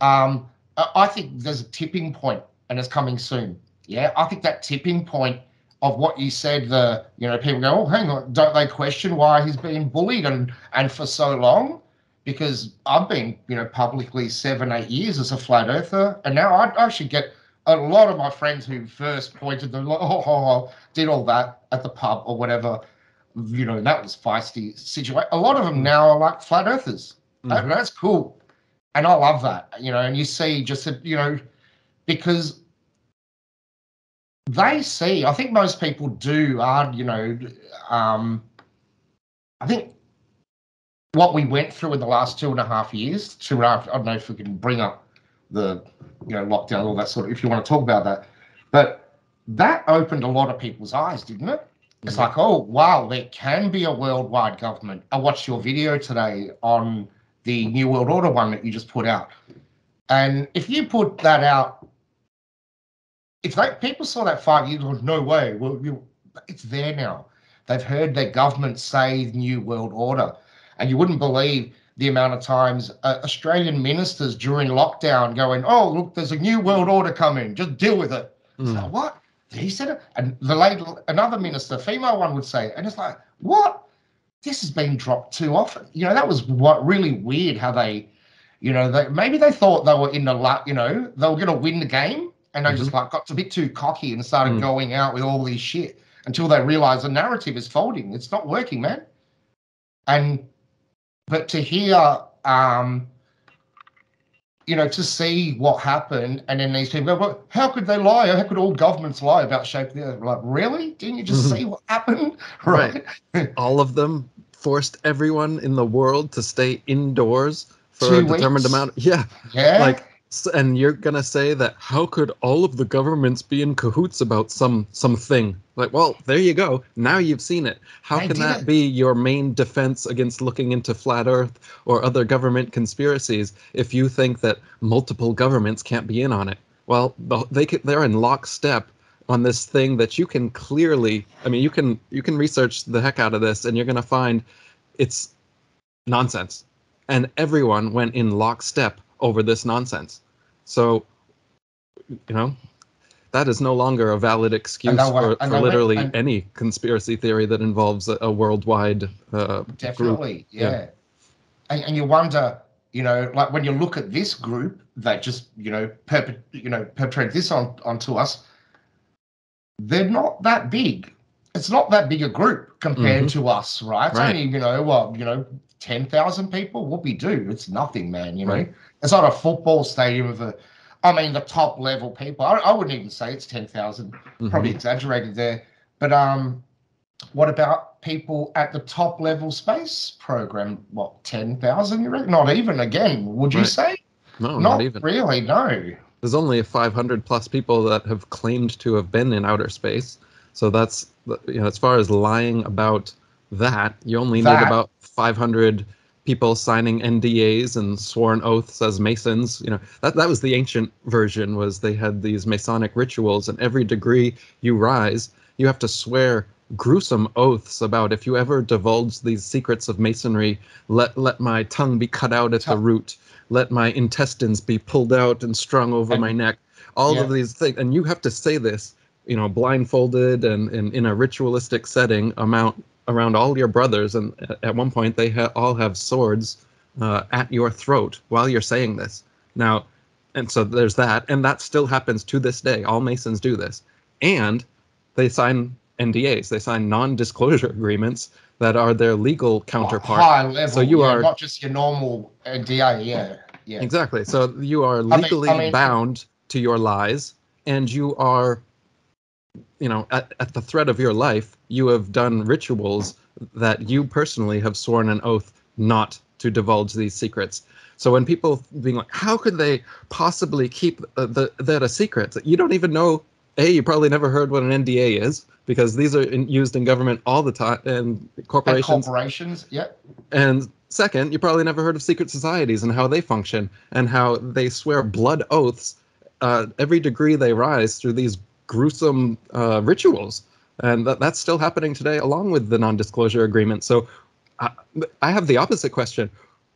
Um, I think there's a tipping point, and it's coming soon. Yeah, I think that tipping point of what you said, the you know, people go, oh, hang on, don't they question why he's been bullied and and for so long? Because I've been, you know, publicly seven, eight years as a flat earther, and now I, I should get a lot of my friends who first pointed the oh, oh, oh, did all that at the pub or whatever, you know, that was feisty situation. A lot of them now are like flat earthers. Mhm. that's cool. And I love that, you know, and you see just, that, you know, because they see, I think most people do are, you know, um, I think what we went through in the last two and a half years, two and a half, I don't know if we can bring up the, you know, lockdown, all that sort of, if you want to talk about that. But that opened a lot of people's eyes, didn't it? It's Mhm. like, oh, wow, there can be a worldwide government. I watched your video today on the New World Order one that you just put out. And if you put that out, if they, people saw that five years ago, no way. Well, you, it's there now. They've heard their government say New World Order. And you wouldn't believe the amount of times uh, Australian ministers during lockdown going, oh, look, there's a New World Order coming. Just deal with it. It's Mm. like, what? He said it. And the lady, another minister, female one would say, and it's like, what? This has been dropped too often. You know, that was what really weird how they, you know, they maybe they thought they were in the luck, you know, they were going to win the game and they just like got a bit too cocky and started Mm. going out with all this shit until they realized the narrative is folding. It's not working, man. And, but to hear, um, you know, to see what happened, and then these people go, "Well, how could they lie? How could all governments lie about shape the earth?" Like, really? Didn't you just Mhm. see what happened? Right. all of them forced everyone in the world to stay indoors for a Two determined weeks? amount yeah Yeah. like and you're gonna say that how could all of the governments be in cahoots about some something? Like well there you go. Now you've seen it. How They can did. that be your main defense against looking into flat earth or other government conspiracies if you think that multiple governments can't be in on it? Well they they're in lockstep on this thing that you can clearly i mean you can you can research the heck out of this and you're going to find it's nonsense. And everyone went in lockstep over this nonsense so you know that is no longer a valid excuse for, for went- literally any conspiracy theory that involves a, a worldwide uh, group Definitely, Yeah. yeah. And, and you wonder, you know, like when you look at this group that just, you know, perpet, you know, perpetrate this on onto us, they're not that big. It's not that big a group compared to us, right? Right. only, you know, well, you know, ten thousand people. What we do, it's nothing, man. You know, Right. it's not a football stadium of a. I mean, the top level people. I, I wouldn't even say it's ten thousand Mhm. probably exaggerated there. But um, what about people at the top level space program? What ten thousand? You reckon? Not even again? Would you Right. say? no not not even really. No. there's only 500 plus people that have claimed to have been in outer space. So that's you know, as far as lying about that, you only that. need about 500 people signing NDAs and sworn oaths as Masons. You know, that that was the ancient version. Was they had these Masonic rituals, and every degree you rise, you have to swear gruesome oaths about if you ever divulge these secrets of masonry, let let my tongue be cut out at the root, let my intestines be pulled out and strung over and, my neck. All yeah. of these things, and you have to say this, you know, blindfolded and, and in a ritualistic setting, amount around all your brothers, and at one point they ha- all have swords uh, at your throat while you're saying this. Now, and so there's that, and that still happens to this day. All Masons do this, and they sign NDAs. They sign non-disclosure agreements that are their legal counterpart. High level, so you yeah, are not just your normal NDA. Yeah, yeah. Exactly. So you are legally I mean, I mean, bound to your lies, and you are, you know, at, at the threat of your life, you have done rituals that you personally have sworn an oath not to divulge these secrets. So when people being like, how could they possibly keep uh, the, that a secret? You don't even know. A, you probably never heard what an NDA is because these are in, used in government all the time and corporations. And corporations, yeah. And second, you probably never heard of secret societies and how they function and how they swear blood oaths uh, every degree they rise through these gruesome uh, rituals. And that, that's still happening today, along with the non-disclosure agreement. So, I, I have the opposite question: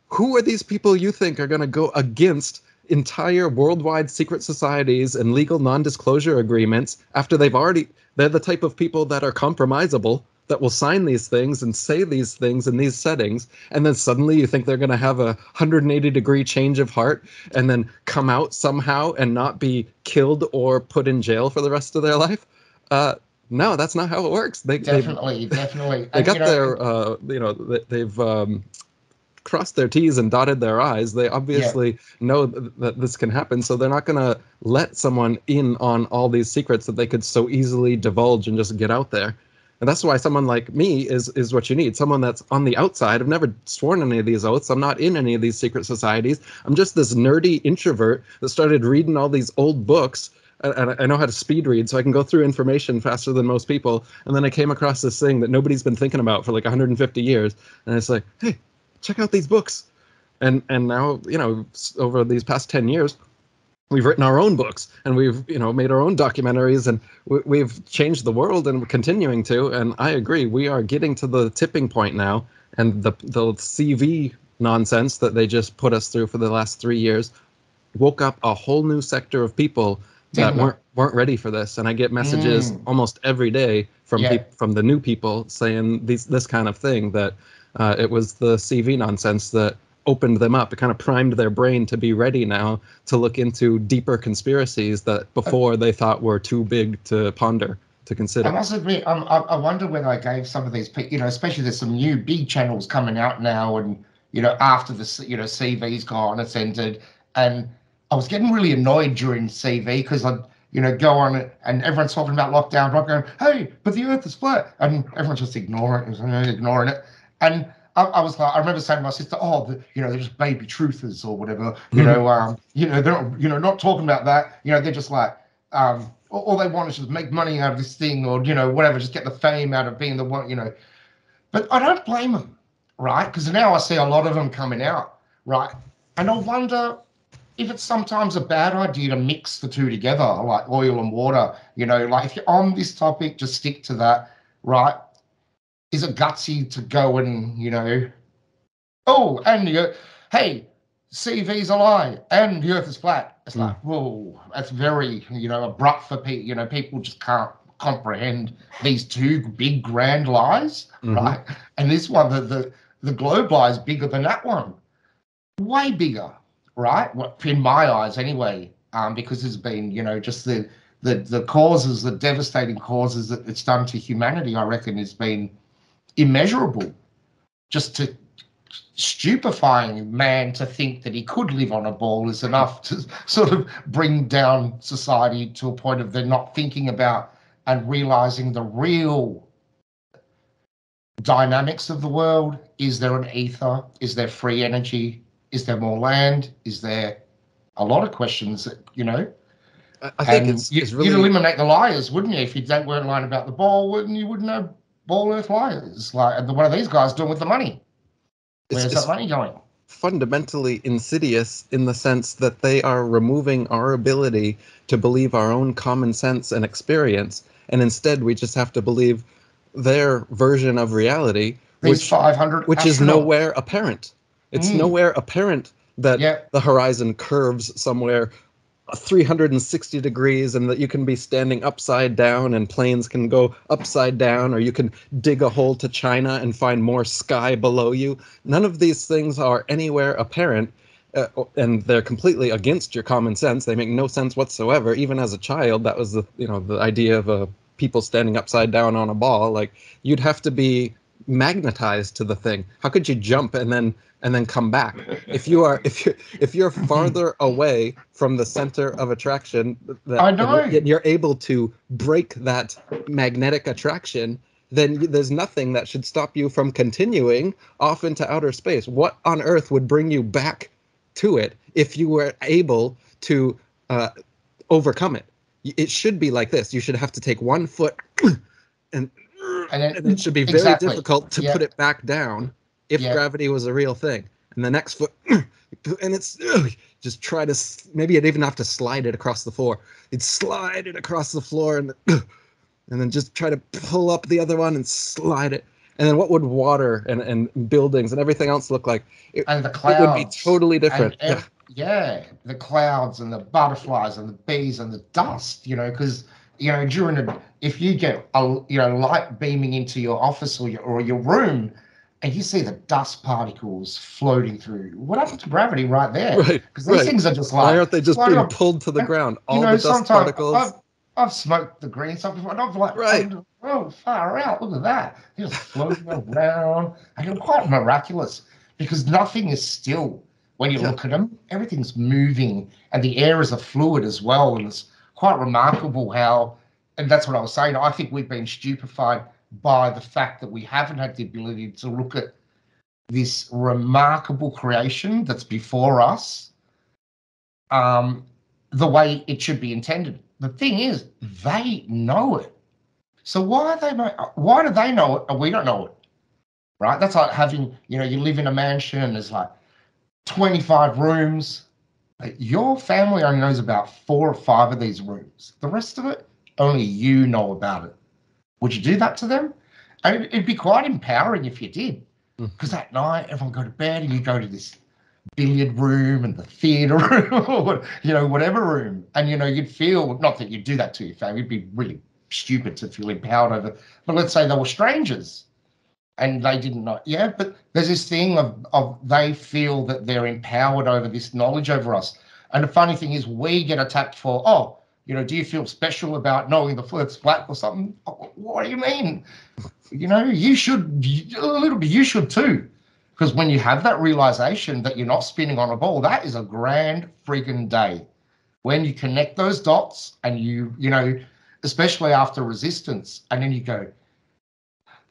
Who are these people you think are going to go against entire worldwide secret societies and legal non-disclosure agreements after they've already they're the type of people that are compromisable that will sign these things and say these things in these settings and then suddenly you think they're going to have a 180 degree change of heart and then come out somehow and not be killed or put in jail for the rest of their life uh, no that's not how it works they definitely definitely they got you know, their uh, you know they've um, crossed their T's and dotted their I's. They obviously yeah. know th- that this can happen, so they're not going to let someone in on all these secrets that they could so easily divulge and just get out there. And that's why someone like me is is what you need. Someone that's on the outside. I've never sworn any of these oaths. I'm not in any of these secret societies. I'm just this nerdy introvert that started reading all these old books and I know how to speed read, so I can go through information faster than most people. And then I came across this thing that nobody's been thinking about for like 150 years, and it's like, hey, check out these books. And and now you know over these past ten years, we've written our own books and we've you know made our own documentaries and we, have changed the world and we're continuing to. And I agree, we are getting to the tipping point now. And the the CV nonsense that they just put us through for the last three years woke up a whole new sector of people that weren't weren't ready for this and i get messages mm. almost every day from yeah. pe- from the new people saying these this kind of thing that uh, it was the CV nonsense that opened them up. It kind of primed their brain to be ready now to look into deeper conspiracies that before they thought were too big to ponder to consider. I must admit, um, I, I wonder whether I gave some of these, you know, especially there's some new big channels coming out now, and you know, after the you know CV's gone, it's ended, and I was getting really annoyed during CV because I you know, go on and everyone's talking about lockdown, I'm going, hey, but the earth is flat. And everyone's just ignoring it, ignoring it. And I, I, was like, I remember saying to my sister, "Oh, the, you know, they're just baby truthers or whatever. You mm. know, um, you know, they're you know not talking about that. You know, they're just like, um, all, all they want is just make money out of this thing or you know whatever, just get the fame out of being the one. You know, but I don't blame them, right? Because now I see a lot of them coming out, right? And I wonder if it's sometimes a bad idea to mix the two together, like oil and water. You know, like if you're on this topic, just stick to that, right? is it gutsy to go and you know oh and you go, hey cv's a lie and the earth is flat it's mm. like whoa that's very you know abrupt for people you know people just can't comprehend these two big grand lies mm-hmm. right and this one the, the the globe lie is bigger than that one way bigger right? In my eyes anyway um because there's been you know just the the the causes the devastating causes that it's done to humanity i reckon has been immeasurable. Just to stupefying man to think that he could live on a ball is enough to sort of bring down society to a point of they're not thinking about and realizing the real dynamics of the world. Is there an ether? Is there free energy is there more land is there a lot of questions that you know. I, I think it's, you, it's really would eliminate the liars, wouldn't you? If you don't weren't lying about the ball, wouldn't you? Wouldn't know ball earth liars like what are these guys doing with the money? it's- Where's it's that money going? fundamentally insidious in the sense that they are removing our ability to believe our own common sense and experience, and instead we just have to believe their version of reality, These which five hundred, which is nowhere apparent. It's Mm. nowhere apparent that Yeah, the horizon curves somewhere 360 degrees and that you can be standing upside down and planes can go upside down or you can dig a hole to China and find more sky below you. None of these things are anywhere apparent uh, and they're completely against your common sense. They make no sense whatsoever. Even as a child, that was the you know the idea of uh, people standing upside down on a ball. Like you'd have to be magnetized to the thing. How could you jump and then and then come back? If you are if you if you're farther away from the center of attraction, that, I know. and you're- you're able to break that magnetic attraction. Then y- there's nothing that should stop you from continuing off into outer space. What on earth would bring you back to it if you were able to uh, overcome it? It should be like this. You should have to take one foot and and then and it should be very Exactly. difficult to Yeah. put it back down if Yeah. gravity was a real thing. And the next foot, and it's just try to maybe I'd even have to slide it across the floor. You'd slide it across the floor and and then just try to pull up the other one and slide it. And then what would water and, and buildings and everything else look like? It, and the clouds. it would be totally different. And ev- yeah, the clouds and the butterflies and the bees and the dust, you know, because you know during a if you get a you know light beaming into your office or your or your room, and you see the dust particles floating through, what happened to gravity right there? Right. Because these right. things are just like, Why aren't they just being not- pulled to the and, ground? All you know the dust particles. I've, I've smoked the green stuff before, and I'm like, Right. oh, far out, look at that, They're just floating around, and it's quite miraculous because nothing is still when you Yeah. look at them. Everything's moving, and the air is a fluid as well, and it's quite remarkable how. And that's what I was saying. I think we've been stupefied by the fact that we haven't had the ability to look at this remarkable creation that's before us um, the way it should be intended. The thing is, they know it. So why are they? Why do they know it and we don't know it? Right? That's like having you know you live in a mansion and there's like 25 rooms. Your family only knows about four or five of these rooms. The rest of it, only you know about it. Would you do that to them? And it'd- be quite empowering if you did. Mm. Because at night, everyone go to bed and you go to this billiard room and the theater room or you know whatever room and you know you'd feel not that you'd do that to your family it'd be really stupid to feel empowered over but let's say they were strangers and they didn't know yeah but there's this thing of of they feel that they're empowered over this knowledge over us. And the funny thing is we get attacked for oh you know do you feel special about knowing the earth's flat or something? Oh, what do you mean? You know you should a little bit you should too. Because when you have that realization that you're not spinning on a ball, that is a grand freaking day. When you connect those dots and you, you know, especially after resistance, and then you go,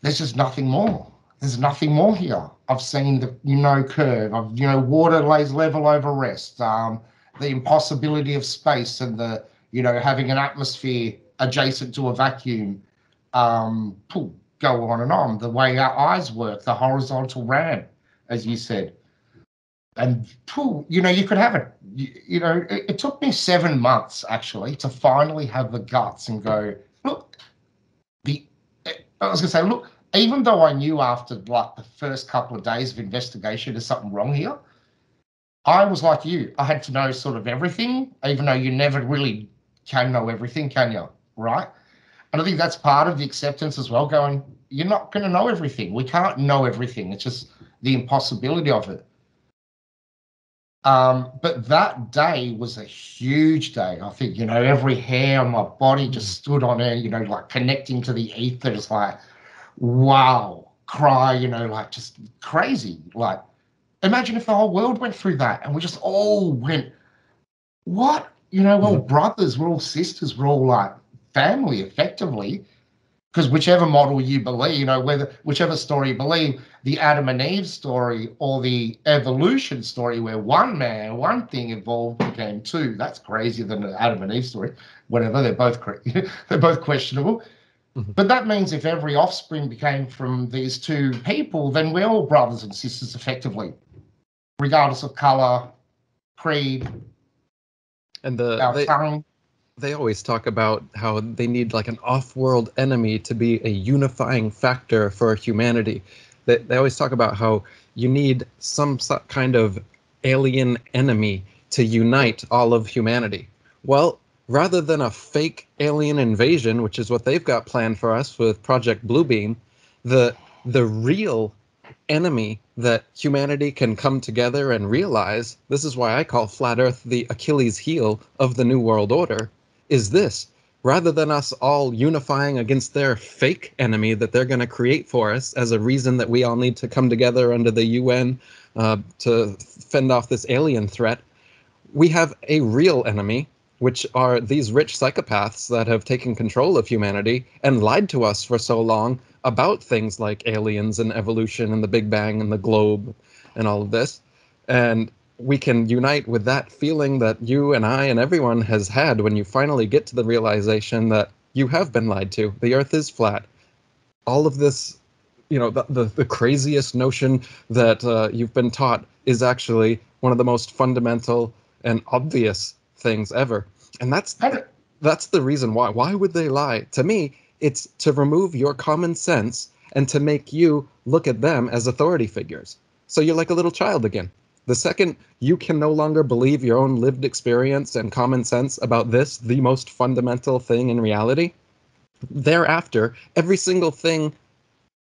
there's just nothing more. There's nothing more here. I've seen the, you know, curve. I've, you know, water lays level over rest. Um, the impossibility of space and the, you know, having an atmosphere adjacent to a vacuum. Um, go on and on. The way our eyes work, the horizontal RAM, as you said. And you know, you could have it. You, you know, it, it took me seven months actually to finally have the guts and go, I was gonna say, look, even though I knew after like the first couple of days of investigation there's something wrong here, I was like you. I had to know sort of everything, even though you never really can know everything, can you? Right? And I think that's part of the acceptance as well, going, you're not going to know everything. We can't know everything. It's just the impossibility of it. Um, but that day was a huge day. I think, you know, every hair on my body just stood on end, you know, like connecting to the ether. It's like, wow, cry, you know, like just crazy. Like, imagine if the whole world went through that and we just all went, what? You know, we're all brothers, we're all sisters, we're all like family effectively. Because whichever model you believe, you know, whether whichever story you believe, the Adam and Eve story or the evolution story, where one man, one thing evolved became two, that's crazier than the Adam and Eve story. Whatever, they're both they're both questionable. Mm-hmm. But that means if every offspring became from these two people, then we're all brothers and sisters effectively, regardless of color, creed, and the they, tongue they always talk about how they need like an off-world enemy to be a unifying factor for humanity. They, they always talk about how you need some kind of alien enemy to unite all of humanity. Well, rather than a fake alien invasion, which is what they've got planned for us with Project Bluebeam, the the real enemy that humanity can come together and realize this is why I call flat earth the Achilles heel of the new world order is this rather than us all unifying against their fake enemy that they're going to create for us as a reason that we all need to come together under the UN uh, to fend off this alien threat, we have a real enemy, which are these rich psychopaths that have taken control of humanity and lied to us for so long about things like aliens and evolution and the Big Bang and the globe and all of this. And we can unite with that feeling that you and I and everyone has had when you finally get to the realization that you have been lied to. The earth is flat. All of this, you know, the, the, the craziest notion that uh, you've been taught is actually one of the most fundamental and obvious things ever. And that's that's the reason why. Why would they lie? To me, it's to remove your common sense and to make you look at them as authority figures. So you're like a little child again. The second you can no longer believe your own lived experience and common sense about this, the most fundamental thing in reality, thereafter, every single thing,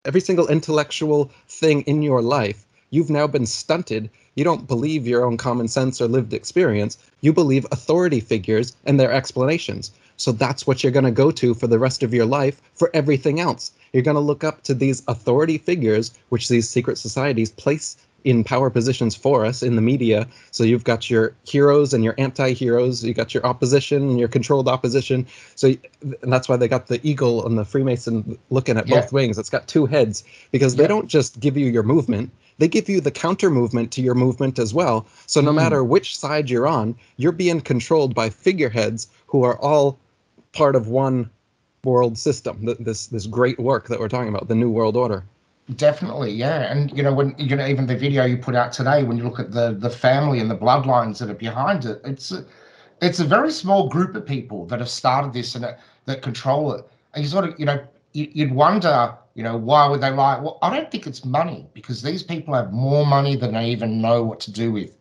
every single intellectual thing in your life, you've now been stunted. You don't believe your own common sense or lived experience. You believe authority figures and their explanations. So that's what you're going to go to for the rest of your life for everything else. You're going to look up to these authority figures, which these secret societies place in power positions for us in the media. So you've got your heroes and your anti-heroes. You got your opposition and your controlled opposition. So and that's why they got the eagle and the Freemason looking at yeah. both wings. It's got two heads because they don't just give you your movement. They give you the counter movement to your movement as well. So no mm. matter which side you're on, you're being controlled by figureheads who are all part of one world system. This this great work that we're talking about, the new world order. Definitely, yeah, and you know when you know even the video you put out today, when you look at the the family and the bloodlines that are behind it, it's a, it's a very small group of people that have started this and that, that control it. And you sort of you know you'd wonder you know why would they lie? Well, I don't think it's money because these people have more money than they even know what to do with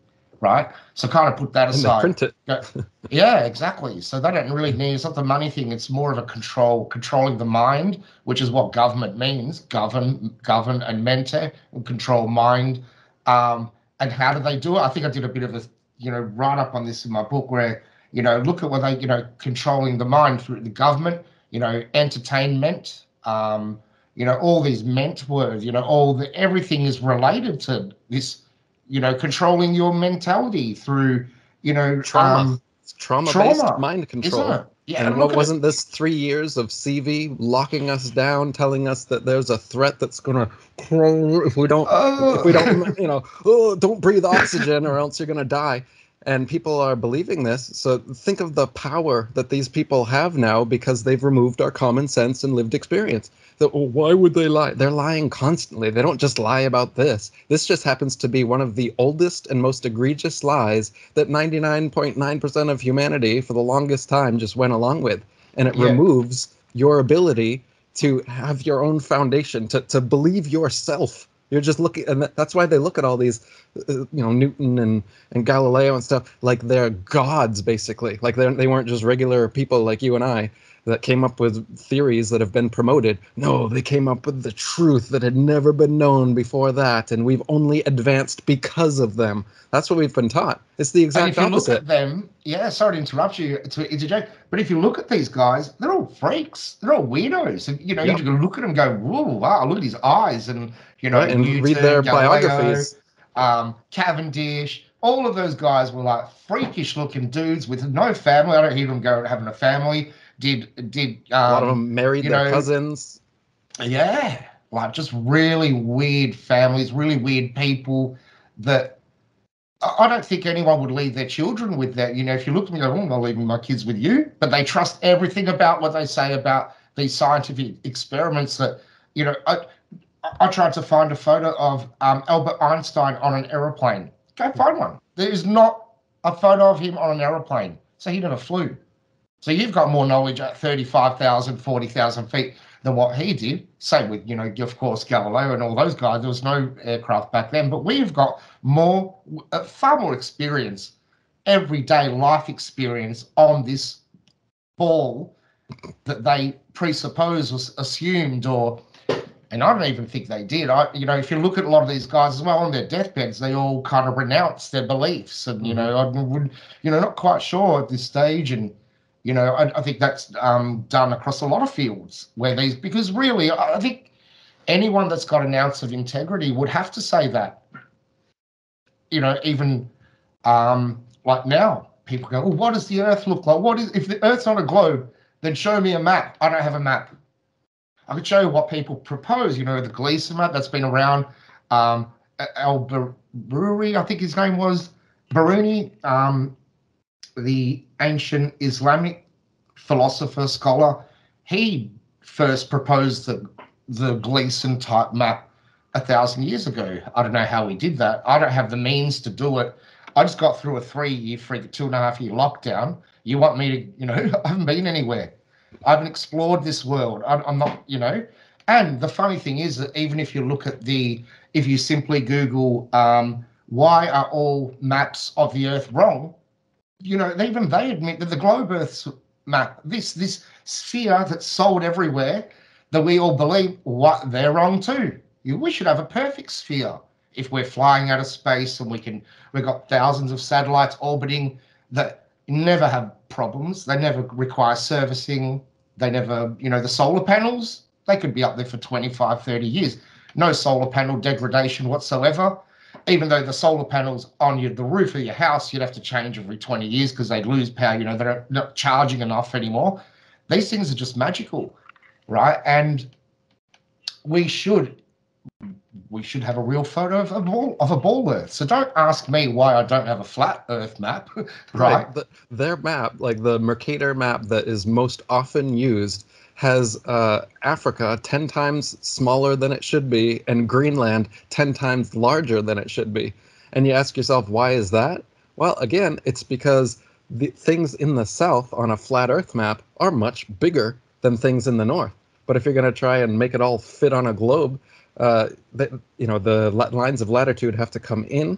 right? So kind of put that aside. print it. yeah, exactly. So they don't really need it's not the money thing. It's more of a control, controlling the mind, which is what government means: govern, govern, and mentor, and control mind. Um, and how do they do it? I think I did a bit of a you know write up on this in my book where you know look at what they you know controlling the mind through the government, you know, entertainment. Um, you know all these meant words you know all the everything is related to this you know, controlling your mentality through, you know, trauma, um, trauma-based trauma, mind control. Yeah, and what wasn't this three years of CV locking us down, telling us that there's a threat that's gonna if we don't, uh, if we don't, you know, oh, don't breathe oxygen or else you're gonna die and people are believing this. So think of the power that these people have now because they've removed our common sense and lived experience. So well, why would they lie? They're lying constantly. They don't just lie about this. This just happens to be one of the oldest and most egregious lies that 99.9% of humanity for the longest time just went along with. And it yeah. removes your ability to have your own foundation, to, to believe yourself you're just looking, and that's why they look at all these, uh, you know, Newton and, and Galileo and stuff like they're gods, basically. Like they they weren't just regular people like you and I that came up with theories that have been promoted. No, they came up with the truth that had never been known before that, and we've only advanced because of them. That's what we've been taught. It's the exact and if you opposite. Look at them, yeah. Sorry to interrupt you to interject, but if you look at these guys, they're all freaks. They're all weirdos, and you know yep. you can look at them, and go, "Whoa, wow! Look at his eyes," and you know, and Newton, read their Galileo, biographies. Um, Cavendish, all of those guys were like freakish looking dudes with no family. I don't hear them go having a family did did a lot of um, them married their know, cousins. yeah, like just really weird families, really weird people that I I don't think anyone would leave their children with that. You know, if you look at me, go, oh, I'm not leaving my kids with you, but they trust everything about what they say about these scientific experiments that, you know, I, I tried to find a photo of um, Albert Einstein on an aeroplane. Go find one. There is not a photo of him on an aeroplane. So he never flew. So you've got more knowledge at 35,000, 40,000 feet than what he did. Same with, you know, of course, Galileo and all those guys. There was no aircraft back then, but we've got more, uh, far more experience, everyday life experience on this ball that they presuppose was assumed or and I don't even think they did. I, you know, if you look at a lot of these guys as well on their deathbeds, they all kind of renounce their beliefs, and you know, I would, you know, not quite sure at this stage, and you know, I, I think that's um, done across a lot of fields where these, because really, I think anyone that's got an ounce of integrity would have to say that. You know, even um, like now, people go, "Well, what does the Earth look like? What is if the Earth's on a globe? Then show me a map." I don't have a map. I could show you what people propose. You know, the Gleason map that's been around. Um, Al Biruni, I think his name was Biruni, um, the ancient Islamic philosopher scholar. He first proposed the the Gleason type map a thousand years ago. I don't know how he did that. I don't have the means to do it. I just got through a three year, three, two and a half year lockdown. You want me to, you know, I haven't been anywhere. I haven't explored this world. I'm, not, you know. And the funny thing is that even if you look at the, if you simply Google, um, why are all maps of the Earth wrong? You know, even they admit that the globe Earth's map, this this sphere that's sold everywhere, that we all believe what they're wrong too. We should have a perfect sphere if we're flying out of space and we can. We've got thousands of satellites orbiting that never have problems. They never require servicing. They never, you know, the solar panels, they could be up there for 25, 30 years. No solar panel degradation whatsoever. Even though the solar panels on your, the roof of your house, you'd have to change every 20 years because they'd lose power. You know, they're not charging enough anymore. These things are just magical, right? And we should we should have a real photo of a ball of a ball Earth. So don't ask me why I don't have a flat Earth map, right? The, their map, like the Mercator map that is most often used, has uh, Africa 10 times smaller than it should be and Greenland 10 times larger than it should be. And you ask yourself, why is that? Well, again, it's because the things in the south on a flat Earth map are much bigger than things in the north. But if you're going to try and make it all fit on a globe, uh, the, you know the lines of latitude have to come in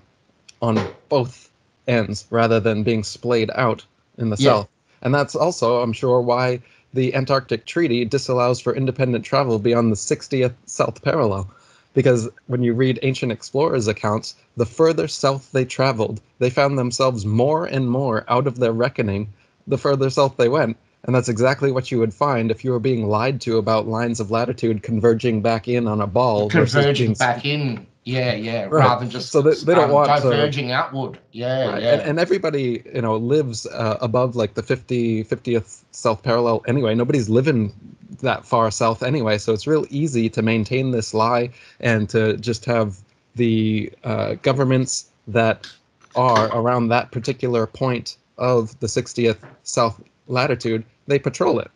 on both ends rather than being splayed out in the Yeah. south. And that's also, I'm sure, why the Antarctic Treaty disallows for independent travel beyond the 60th south parallel. Because when you read ancient explorers' accounts, the further south they traveled, they found themselves more and more out of their reckoning the further south they went. And that's exactly what you would find if you were being lied to about lines of latitude converging back in on a ball. Converging back in, yeah, yeah, Right. rather than just So they- they don't um, want to- diverging outward. Yeah, Right. yeah. And, and everybody, you know, lives uh, above like the 50, 50th south parallel anyway. Nobody's living that far south anyway. So it's real easy to maintain this lie and to just have the uh, governments that are around that particular point of the 60th south latitude, they patrol it.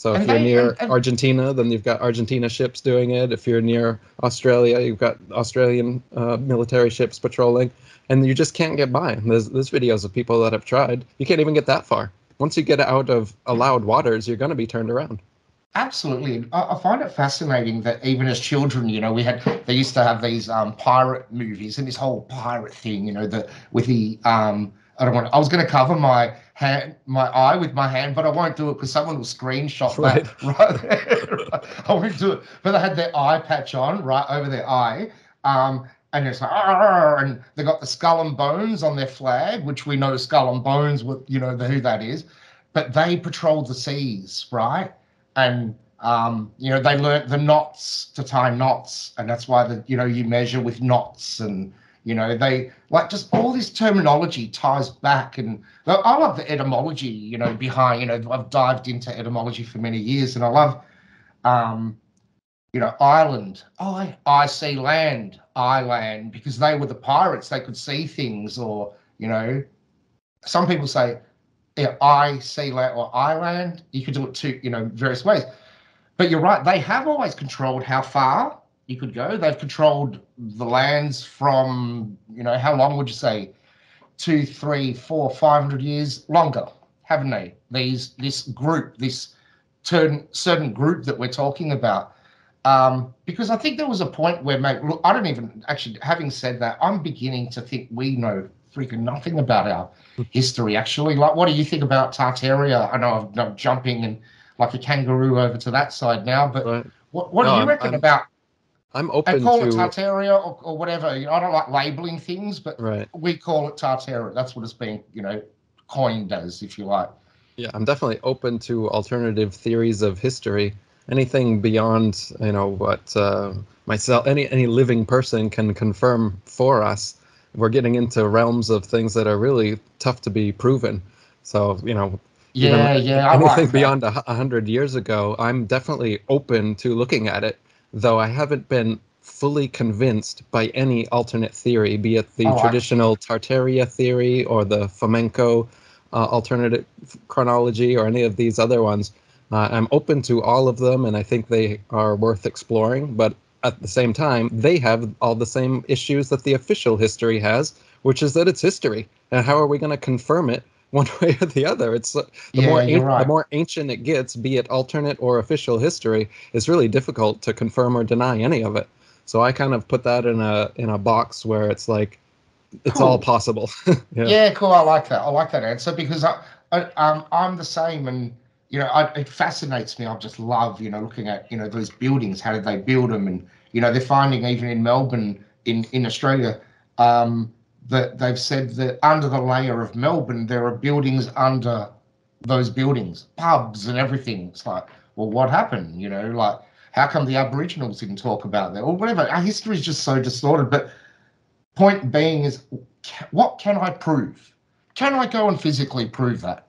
So if And you're they- near and- and- Argentina, then you've got Argentina ships doing it. If you're near Australia, you've got Australian uh, military ships patrolling and you just can't get by. There's there's videos of people that have tried. You can't even get that far. Once you get out of allowed waters, you're going to be turned around. Absolutely. I, I find it fascinating that even as children, you know, we had they used to have these um, pirate movies and this whole pirate thing, you know, the with the um I don't want I was gonna cover my hand my eye with my hand, but I won't do it because someone will screenshot that right, right. I won't do it. But they had their eye patch on right over their eye. Um and it's like, and they got the skull and bones on their flag, which we know skull and bones with, you know, the, who that is. But they patrolled the seas, right? and um, you know they learnt the knots to tie knots, and that's why the you know you measure with knots, and You know, they like just all this terminology ties back, and I love the etymology. You know, behind you know, I've dived into etymology for many years, and I love, um, you know, island. Oh, I, I see land, island, because they were the pirates. They could see things, or you know, some people say, yeah, I see land or island. You could do it two, you know, various ways. But you're right. They have always controlled how far you could go. They've controlled the lands from, you know, how long would you say? Two, three, four, five hundred years longer, haven't they? These this group, this certain certain group that we're talking about. Um, because I think there was a point where, mate, look, I don't even actually, having said that, I'm beginning to think we know freaking nothing about our history, actually. Like, what do you think about Tartaria? I know I'm, I'm jumping and like a kangaroo over to that side now, but Right. what, what No, do you reckon I'm about I'm I open call it Tartaria or, or whatever. You know, I don't like labeling things, but right. we call it Tartaria. That's what it's been, you know, coined as, if you like. Yeah, I'm definitely open to alternative theories of history. Anything beyond, you know, what uh, myself, any any living person can confirm for us. We're getting into realms of things that are really tough to be proven. So, you know, even Yeah, yeah. I anything like beyond a hundred years ago, I'm definitely open to looking at it. Though I haven't been fully convinced by any alternate theory, be it the Oh, I- traditional Tartaria theory or the Fomenko uh, alternative chronology or any of these other ones. Uh, I'm open to all of them, and I think they are worth exploring. But at the same time, they have all the same issues that the official history has, which is that it's history. And how are we going to confirm it one way or the other? It's uh, the Yeah, more an- right. the more ancient it gets, be it alternate or official history, it's really difficult to confirm or deny any of it. So I kind of put that in a in a box where it's like it's all possible. yeah. Yeah, cool. I like that. I like that answer because I, I um, I'm the same, and you know, I, it fascinates me. I just love, you know, looking at you know those buildings. How did they build them? And you know, they're finding even in Melbourne, in in Australia, um, that they've said that under the layer of Melbourne, there are buildings under those buildings, pubs and everything. It's like, well, what happened? You know, like how come the Aboriginals didn't talk about that or whatever? Our history is just so distorted. But point being is, what can I prove? Can I go and physically prove that?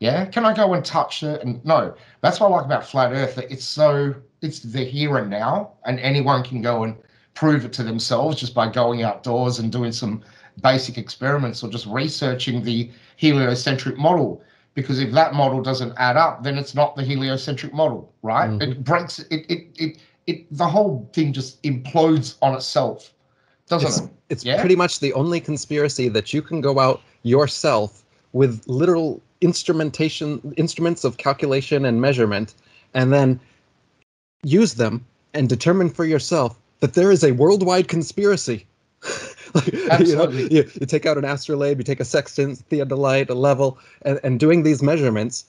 Yeah, can I go and touch it? And no, that's what I like about flat Earth. That it's so it's the here and now, and anyone can go and prove it to themselves just by going outdoors and doing some basic experiments or just researching the heliocentric model. Because if that model doesn't add up, then it's not the heliocentric model, right? Mhm. It breaks it. It it it. The whole thing just implodes on itself, doesn't it's, it? it's Yeah? pretty much the only conspiracy that you can go out yourself with literal instrumentation instruments of calculation and measurement and then use them and determine for yourself that there is a worldwide conspiracy like, you know Absolutely. you, you take out an astrolabe you take a sextant theodolite a level and, and doing these measurements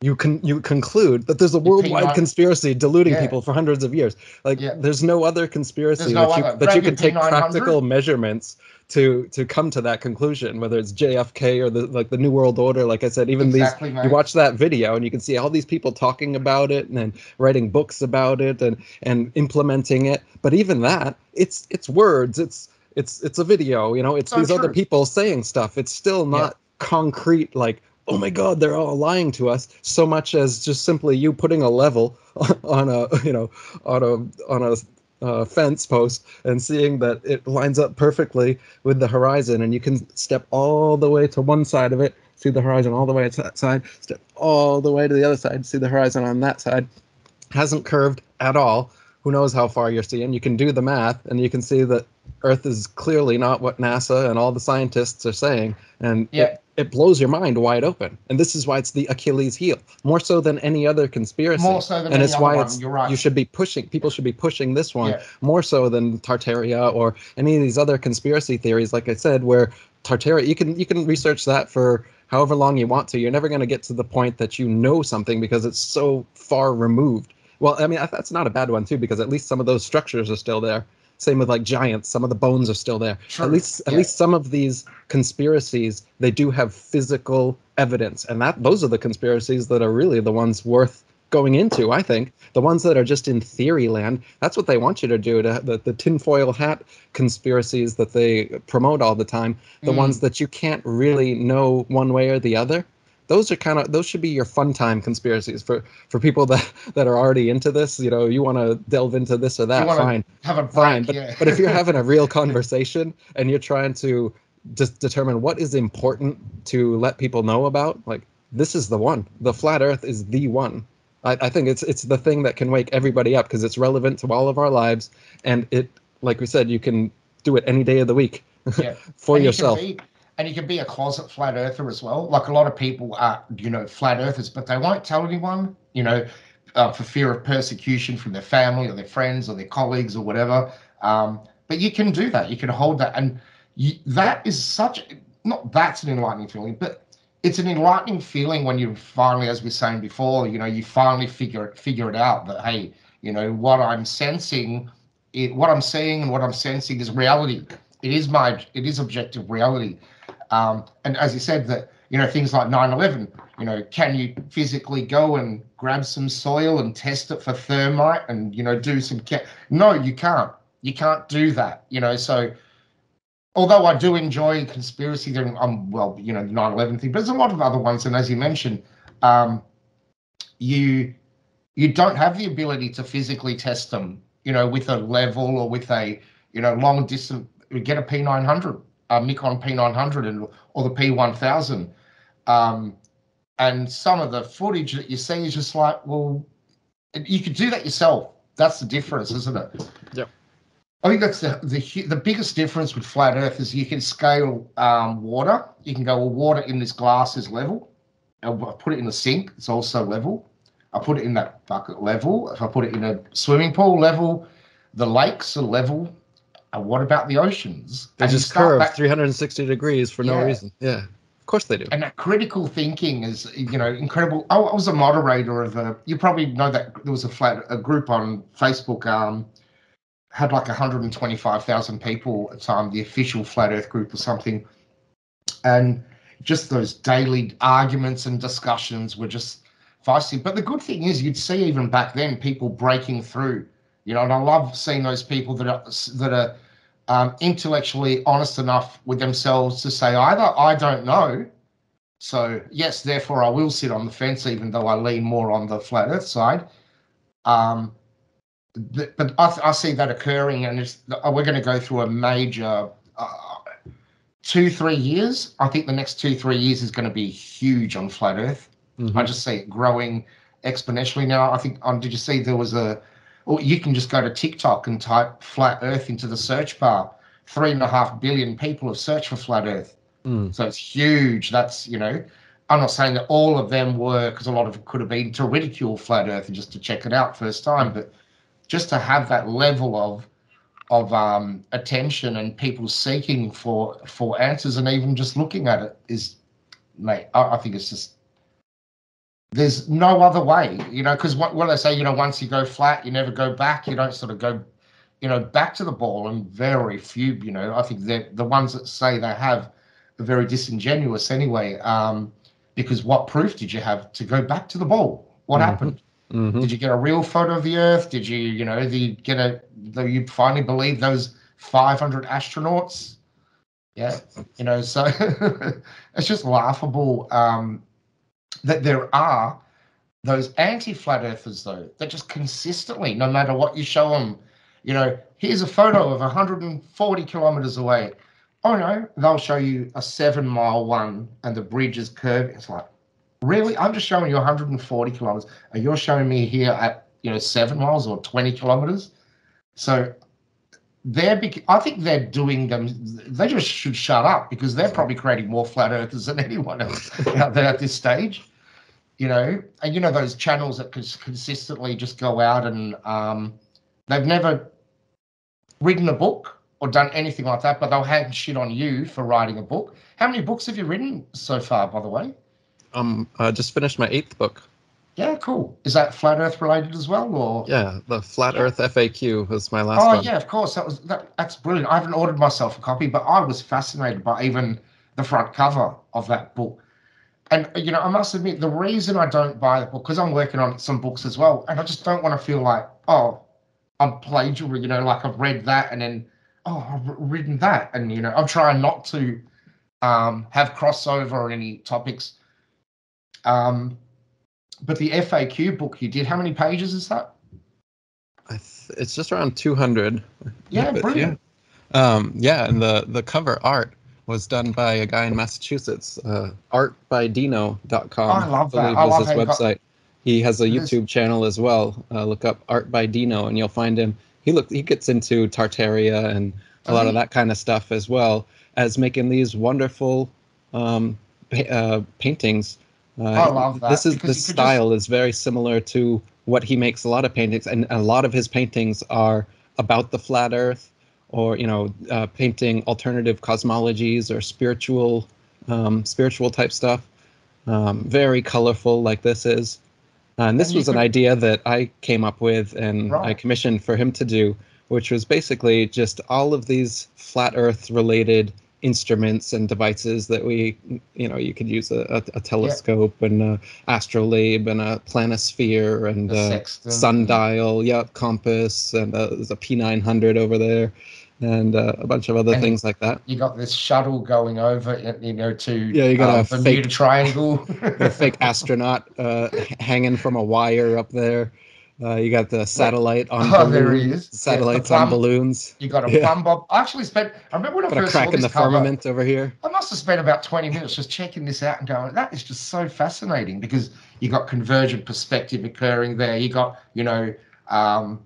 you can you conclude that there's a worldwide conspiracy deluding Yeah. people for hundreds of years like Yeah. there's no other conspiracy no that you that you can take practical measurements to to come to that conclusion whether it's JFK or the like the new world order like I said even Exactly, these mate. you watch that video and you can see all these people talking about it and then writing books about it and and implementing it but even that it's it's words it's it's it's a video you know it's So these other people saying stuff. It's still not concrete like oh my god they're all lying to us so much as just simply you putting a level on a you know on a on a uh, fence post and seeing that it lines up perfectly with the horizon and you can step all the way to one side of it see the horizon all the way to that side step all the way to the other side see the horizon on that side. Hasn't curved at all. Who knows how far you're seeing. You can do the math and you can see that earth is clearly not what nasa and all the scientists are saying and Yeah. it, it blows your mind wide open and this is why it's the achilles heel more so than any other conspiracy More so than and any it's other why it's you're right. you should be pushing people should be pushing this one Yeah. more so than tartaria or any of these other conspiracy theories like i said where tartaria you can you can research that for however long you want to you're never going to get to the point that you know something because it's so far removed well i mean that's not a bad one too because at least some of those structures are still there same with like giants some of the bones are still there True. at least at Yeah. least some of these conspiracies they do have physical evidence and that those are the conspiracies that are really the ones worth going into. I think the ones that are just in theory land, that's what they want you to do. To the the tinfoil hat conspiracies that they promote all the time, the Mm. ones that you can't really know one way or the other. Those are kind of those should be your fun time conspiracies for for people that that are already into this. You know, you want to delve into this or that, fine Have a break, fine but, yeah. but if you're having a real conversation and you're trying to just determine what is important to let people know about like this is the one the flat earth is the one i, I think it's it's the thing that can wake everybody up because it's relevant to all of our lives and it like we said you can do it any day of the week Yeah. for And you can yourself be- and you can be a closet flat earther as well. Like a lot of people are, you know, flat earthers, but they won't tell anyone, you know, uh, for fear of persecution from their family or their friends or their colleagues or whatever. Um, but you can do that. You can hold that, and you, that is such not that's an enlightening feeling, but it's an enlightening feeling when you finally, as we were saying before, you know, you finally figure it figure it out that hey, you know, what I'm sensing, it, what I'm seeing, and what I'm sensing is reality. It is my, it is objective reality. Um, and as you said, that you know things like 9/11. You know, can you physically go and grab some soil and test it for thermite and you know do some? No, you can't. You can't do that. You know, so although I do enjoy conspiracy theory, um, well, you know, the 9/11 thing, but there's a lot of other ones. And as you mentioned, um, you you don't have the ability to physically test them. You know, with a level or with a you know long distance. Get a P900 uh, Nikon P900 and or the P1000, um, and some of the footage that you see is just like, well, you could do that yourself. That's the difference, isn't it? Yeah. I think that's the the the biggest difference with flat Earth is you can scale um, water. You can go, well, water in this glass is level. I'll I'll put it in the sink; it's also level. I put it in that bucket level. If I put it in a swimming pool level, the lakes are level. And what about the oceans? they And just curve back- 360 degrees for no Yeah. reason. Yeah of course they do. And that critical thinking is you know incredible. I, I was a moderator of a you probably know that there was a flat a group on facebook um had like 125000 people at the time the official flat earth group or something. And just those daily arguments and discussions were just feisty. But the good thing is you'd see even back then people breaking through you know and i love seeing those people that are that are um, intellectually honest enough with themselves to say either I don't know, so yes, therefore I will sit on the fence, even though I lean more on the flat Earth side. Um, th- but I, I see that occurring, and it's, we're going to go through a major uh, two, three years. I think the next two, three years is going to be huge on flat Earth. Mhm. I just see it growing exponentially now. I think. Um, did you see there was a? Or you can just go to TikTok and type "flat Earth" into the search bar. Three and a half billion people have searched for flat Earth, Mm. so it's huge. That's you know. I'm not saying that all of them were, because a lot of it could have been to ridicule flat Earth and just to check it out first time, but just to have that level of of um, attention and people seeking for for answers and even just looking at it is, mate, I, I think it's just there's no other way, you know, because what, what they say, you know, once you go flat, you never go back. You don't sort of go, you know, back to the ball. And very few, you know, I think that the ones that say they have are very disingenuous anyway. Um, because what proof did you have to go back to the ball? What Mhm. happened? Mhm. Did you get a real photo of the Earth? Did you, you know, did you get a, do you finally believe those 500 astronauts? Yeah, you know, so it's just laughable um, that there are those anti-flat earthers, though, that just consistently, no matter what you show them, you know, here's a photo of 140 kilometers away. Oh no, they'll show you a seven-mile one, and the bridge is curved. It's like, really? I'm just showing you 140 kilometers, and you're showing me here at you know seven miles or 20 kilometers. So they're I think they're doing them. They just should shut up because they're probably creating more flat earthers than anyone else out there at this stage. You know, and you know those channels that cons- consistently just go out and um, they've never written a book or done anything like that, but they'll hang shit on you for writing a book. How many books have you written so far, by the way? um i just finished my eighth book Yeah, cool. Is that flat Earth related as well, or? yeah the flat earth faq was my last Oh one yeah, of course. That was that. That's brilliant. I haven't ordered myself a copy, but I was fascinated by even the front cover of that book. and you know, I must admit, the reason I don't buy the book because I'm working on some books as well, and I just don't want to feel like, oh, I'm plagiarizing. You know, like I've read that and then, oh, I've written that, and you know, I'm trying not to um, have crossover on any topics. Um, but the FAQ book you did, how many pages is that? I th- it's just around 200. Yeah, But, brilliant. Yeah. Um, yeah, and the the cover art was done by a guy in Massachusetts, uh, artbydino.com. I love that. I love his you got- website. He has a YouTube channel as well. Uh, look up Art by Dino, and you'll find him. He look he gets into Tartaria and a lot of that kind of stuff as well as making these wonderful um, pa- uh, paintings. Uh, I love that, This is the could just- style is very similar to what he makes a lot of paintings, and a lot of his paintings are about the flat Earth, or you know, uh, painting alternative cosmologies or spiritual, um, spiritual type stuff. Um, very colorful, like this is. And this And was an idea that I came up with and I commissioned for him to do, which was basically just all of these flat Earth related instruments and devices that we, you know, you could use a, a, a telescope and a astrolabe and a planisphere and a sextant. sundial, yep, compass, and uh, there's a P900 over there, and uh, a bunch of other And- things like that. You got this shuttle going over, you know, to Yeah, you got uh, a Bermuda fake- Triangle. a fake astronaut uh, hanging from a wire up there. Uh, you got the satellite on Oh, balloons- is. Yeah, satellites on balloons. You got a Yeah. plumb bob. I actually spent. I remember when I Got a first saw crack in this the cover. firmament over here. I must have spent about 20 minutes just checking this out and going, that is just so fascinating because you got convergent perspective occurring there. You got, you know, um,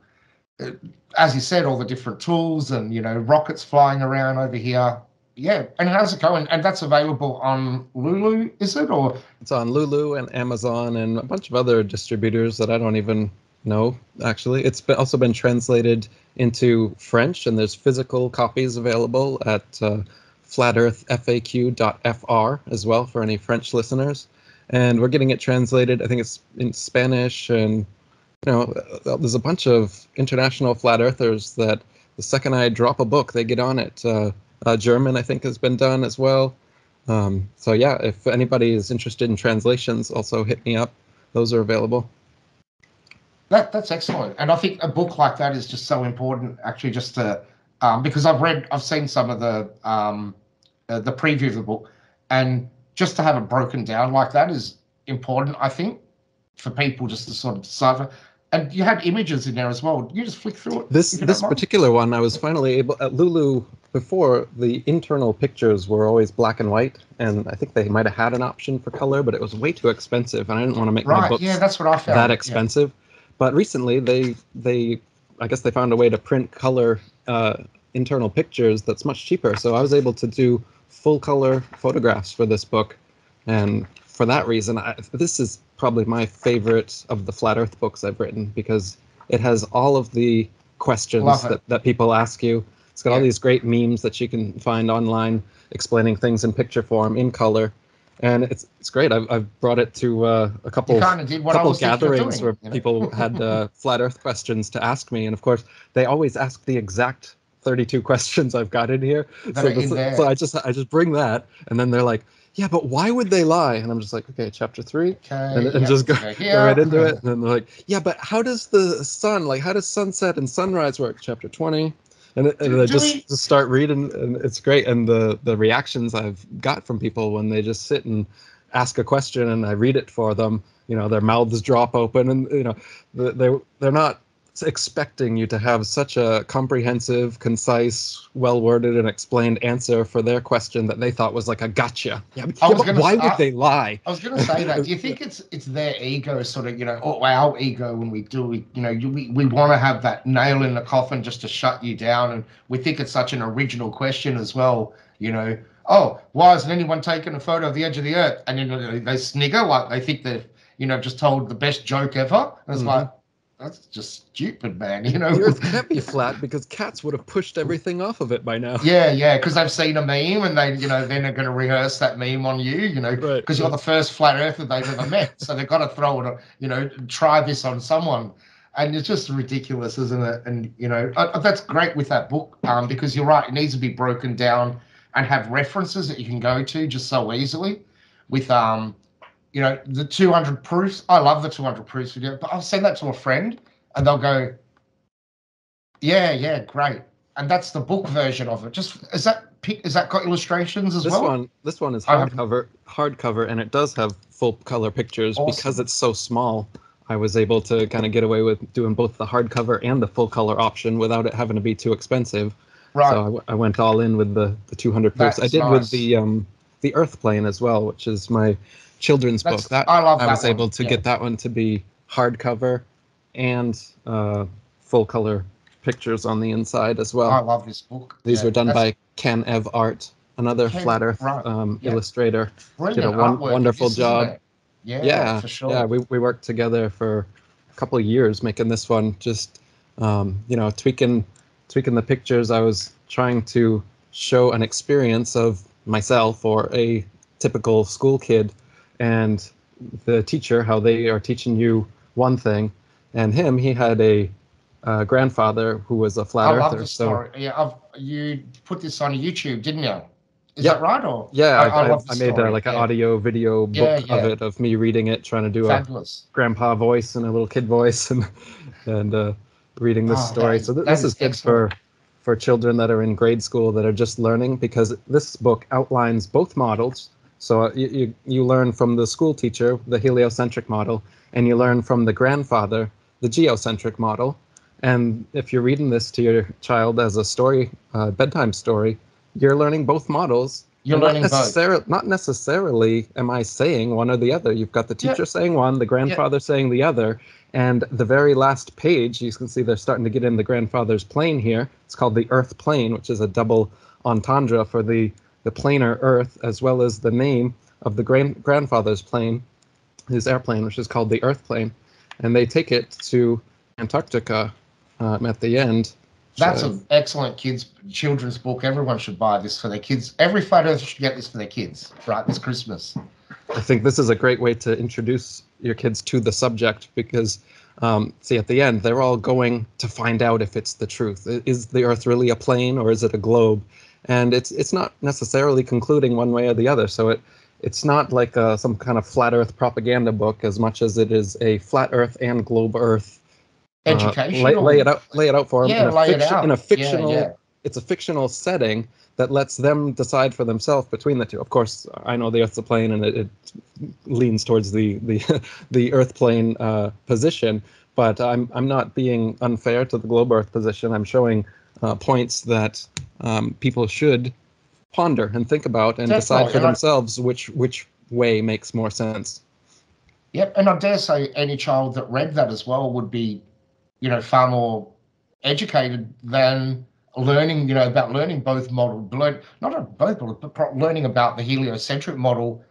as you said, all the different tools and, you know, rockets flying around over here. Yeah. And how's it going? And that's available on Lulu, is it? Or It's on Lulu and Amazon and a bunch of other distributors that I don't even know. Actually, it's been, also been translated into French, and there's physical copies available at uh, flatearthfaq.fr as well for any French listeners. And we're getting it translated. I think it's in Spanish, and you know, uh, there's a bunch of international flat earthers that the second I drop a book, they get on it. Uh, uh, German, I think, has been done as well. Um, so yeah, if anybody is interested in translations, also hit me up. Those are available. That that's excellent, and I think a book like that is just so important. Actually, just to um, because I've read, I've seen some of the um, uh, the preview of the book, and just to have it broken down like that is important. I think for people just to sort of decipher. And you had images in there as well. You just flick through it. This this particular one, I was finally able at Lulu. Before the internal pictures were always black and white, and I think they might have had an option for color, but it was way too expensive, and I didn't want to make my right? books Yeah, that's what I found. that Yeah. But recently, they they I guess they found a way to print color uh, internal pictures that's much cheaper. So I was able to do full color photographs for this book, and for that reason, I, this is probably my favorite of the flat Earth books I've written because it has all of the questions that, that people ask you. It's got all these great memes that you can find online explaining things in picture form in color. And it's it's great. I've, I've brought it to uh, a couple You of did what I couple was thinking of gatherings doing, where you know? people had uh, flat Earth questions to ask me, and of course they always ask the exact 32 questions I've got in here. So, are in so I just I just bring that, and then they're like, "Yeah, but why would they lie?" And I'm just like, "Okay, chapter three, Okay, and, and yeah, just go, okay, go right into it." And then they're like, "Yeah, but how does the sun, like, how does sunset and sunrise work?" Chapter 20. And, it- and do just, we- just start reading, and it's great. And the the reactions I've got from people when they just sit and ask a question and I read it for them, you know, their mouths drop open and you know, they they're not expecting you to have such a comprehensive, concise, well worded, and explained answer for their question that they thought was like a gotcha. Yeah, I gonna why s- would I- they lie? I was going to say that. Do you think it's it's their ego, sort of, you know, or our ego when we do, we, you know, you, we, we want to have that nail in the coffin just to shut you down, and we think it's such an original question as well. You know, oh, why hasn't anyone taken a photo of the edge of the earth? And you know, they, snigger like they think they've, you know, just told the best joke ever. And it's Mhm. like, that's just stupid, man. You know. The Earth can't be flat because cats would have pushed everything off of it by now. Yeah, yeah, because they've seen a meme and they, you know, then they're going to rehearse that meme on you, you know, Right. because you're the first flat earther they've ever met. So they've got to throw it, you know, try this on someone. And it's just ridiculous, isn't it? And, you know, uh, that's great with that book um, because you're right, it needs to be broken down and have references that you can go to just so easily with, um, you know, the 200 proofs. I love the 200 proofs video, but I'll send that to a friend and they'll go, yeah, yeah, great. And that's the book version of it. Just is that is that got illustrations as this well? one, this one is hardcover, hardcover, and it does have full color pictures Awesome. because it's so small. I was able to kind of get away with doing both the hardcover and the full color option without it having to be too expensive. right. So I w- I, went all in with the, the 200 proofs. I did nice. with the um the Earth Plane as well, which is my children's That's- book. That I love I was one, able to yeah. get that one to be hardcover and uh, full color pictures on the inside as well. I love this book. These Yeah, were done by Ken Ev Art, another Ken- flat Earth right, um, yeah. illustrator. brilliant did a in wonderful job. Yeah, yeah, for sure. yeah. We we worked together for a couple of years making this one. Just um, you know, tweaking tweaking the pictures. I was trying to show an experience of myself or a typical school kid, and the teacher how they are teaching you one thing, and him he had a uh, grandfather who was a flat I love earther. this So story. Yeah, I've, you put this on YouTube, didn't you? Is Yeah. that right? Or yeah, I, I, love I made uh, like an yeah. audio video book Yeah, of it of me reading it, trying to do a grandpa voice and a little kid voice and and uh, reading this Oh, story. so th- this is is good for for children that are in grade school that are just learning because this book outlines both models. So uh, you, you learn from the school teacher the heliocentric model, and you learn from the grandfather the geocentric model. And if you're reading this to your child as a story, uh, bedtime story, you're learning both models You're and learning not both. necessarily, Not necessarily am I saying one or the other. You've got the Yeah. teacher saying one, the grandfather saying the other, and the very last page, you can see they're starting to get in the grandfather's plane here. It's called the Earth plane, which is a double entendre for the the planar Earth, as well as the name of the grand grandfather's plane, his airplane, which is called the Earth plane, and they take it to Antarctica um, at the end. That's So- an excellent kids children's book. Everyone should buy this for their kids. Every flat earther should get this for their kids, right? This Christmas. I think this is a great way to introduce your kids to the subject because, um, see, at the end, they're all going to find out if it's the truth. Is the Earth really a plane or is it a globe? And it's it's not necessarily concluding one way or the other. So it it's not like uh some kind of flat Earth propaganda book as much as it is a flat Earth and globe Earth. uh, Education. lay, lay it out. Lay it out for them Yeah, in a lay it out. in a Yeah, fictional yeah. it's a fictional setting that lets them decide for themselves between the two. Of course, I know the Earth's a plane, and it, it leans towards the the the Earth plane uh, position. But I'm I'm not being unfair to the globe Earth position. I'm showing uh, points that um, people should ponder and think about and decide for themselves which which way makes more sense. Yep, and I dare say any child that read that as well would be, you know, far more educated than learning, you know, about learning both model, learn not both models, but learning about the heliocentric model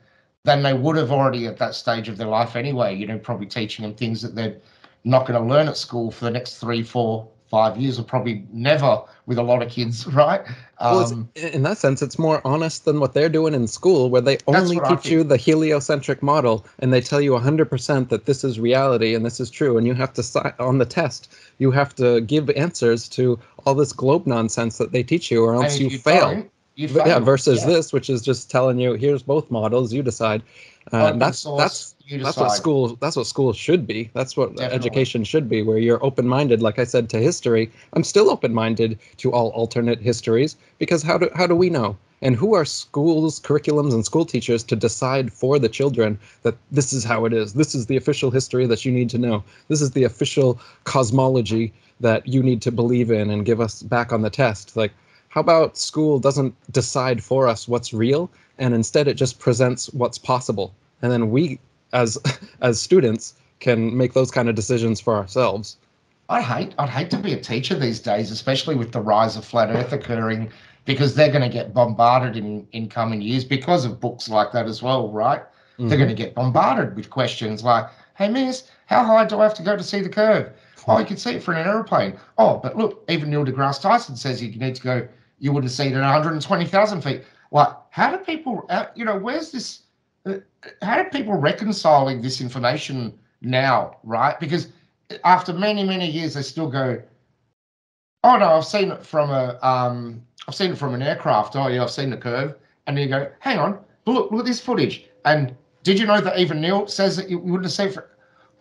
than they would have already at that stage of their life anyway. You know, probably teaching them things that they're not going to learn at school for the next three, four, five years, or probably never with a lot of kids, right? Well, Um, in that sense, it's more honest than what they're doing in school, where they only teach you the heliocentric model and they tell you 100% that this is reality and this is true. And you have to, on the test, you have to give answers to all this globe nonsense that they teach you, or else you, you fail. you But yeah, versus Yeah. this, which is just telling you, here's both models, you decide. Uh, that's source, that's that's what school that's what school should be. That's what Definitely. education should be, where you're open-minded. Like I said to history, I'm still open-minded to all alternate histories because how do how do we know? And who are schools, curriculums, and school teachers to decide for the children that this is how it is? This is the official history that you need to know. This is the official cosmology that you need to believe in and give us back on the test. Like, how about school doesn't decide for us what's real, and instead it just presents what's possible, and then we, as as students, can make those kind of decisions for ourselves. I'd hate I'd hate to be a teacher these days, especially with the rise of flat Earth occurring, because they're going to get bombarded in in coming years because of books like that as well, right? Mm-hmm. They're going to get bombarded with questions like, "Hey, Miss, how high do I have to go to see the curve? Oh, you can see it for an aeroplane. Oh, but look, even Neil deGrasse Tyson says you need to go. You would have seen it at 120,000 feet. Like, how do people? uh, You know, where's this? Uh, How do people reconciling this information now, right? Because after many many years they still go oh no i've seen it from a um i've seen it from an aircraft oh yeah i've seen the curve and then you go hang on but look look at this footage and did you know that even Neil says that you wouldn't say for,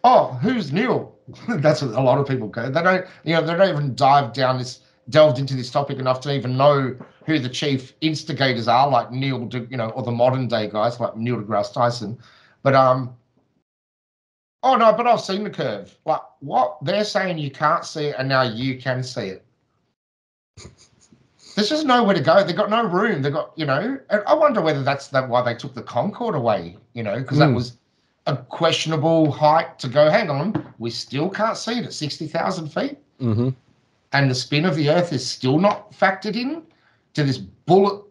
oh, who's Neil? That's what a lot of people go. They don't, you know, they don't even dive down this, delved into this topic enough to even know who the chief instigators are, like Neil, De, you know, or the modern day guys like Neil deGrasse Tyson. But um, oh no, but I've seen the curve. Like what they're saying, you can't see it, and now you can see it. There's just nowhere to go. They've got no room. They've got, you know, I wonder whether that's that why they took the Concorde away, you know, because mm. that hmm. was a questionable height to go, hang on, we still can't see it at 60,000 feet. Mm-hmm. And the spin of the Earth is still not factored in to this bullet,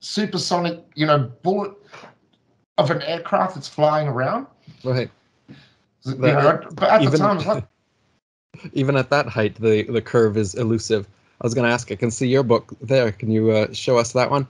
supersonic, you know, bullet of an aircraft that's flying around. Right. You know, but at even, the time, like, even at that height, the, the curve is elusive. I was going to ask. I can see your book there. Can you uh, show us that one?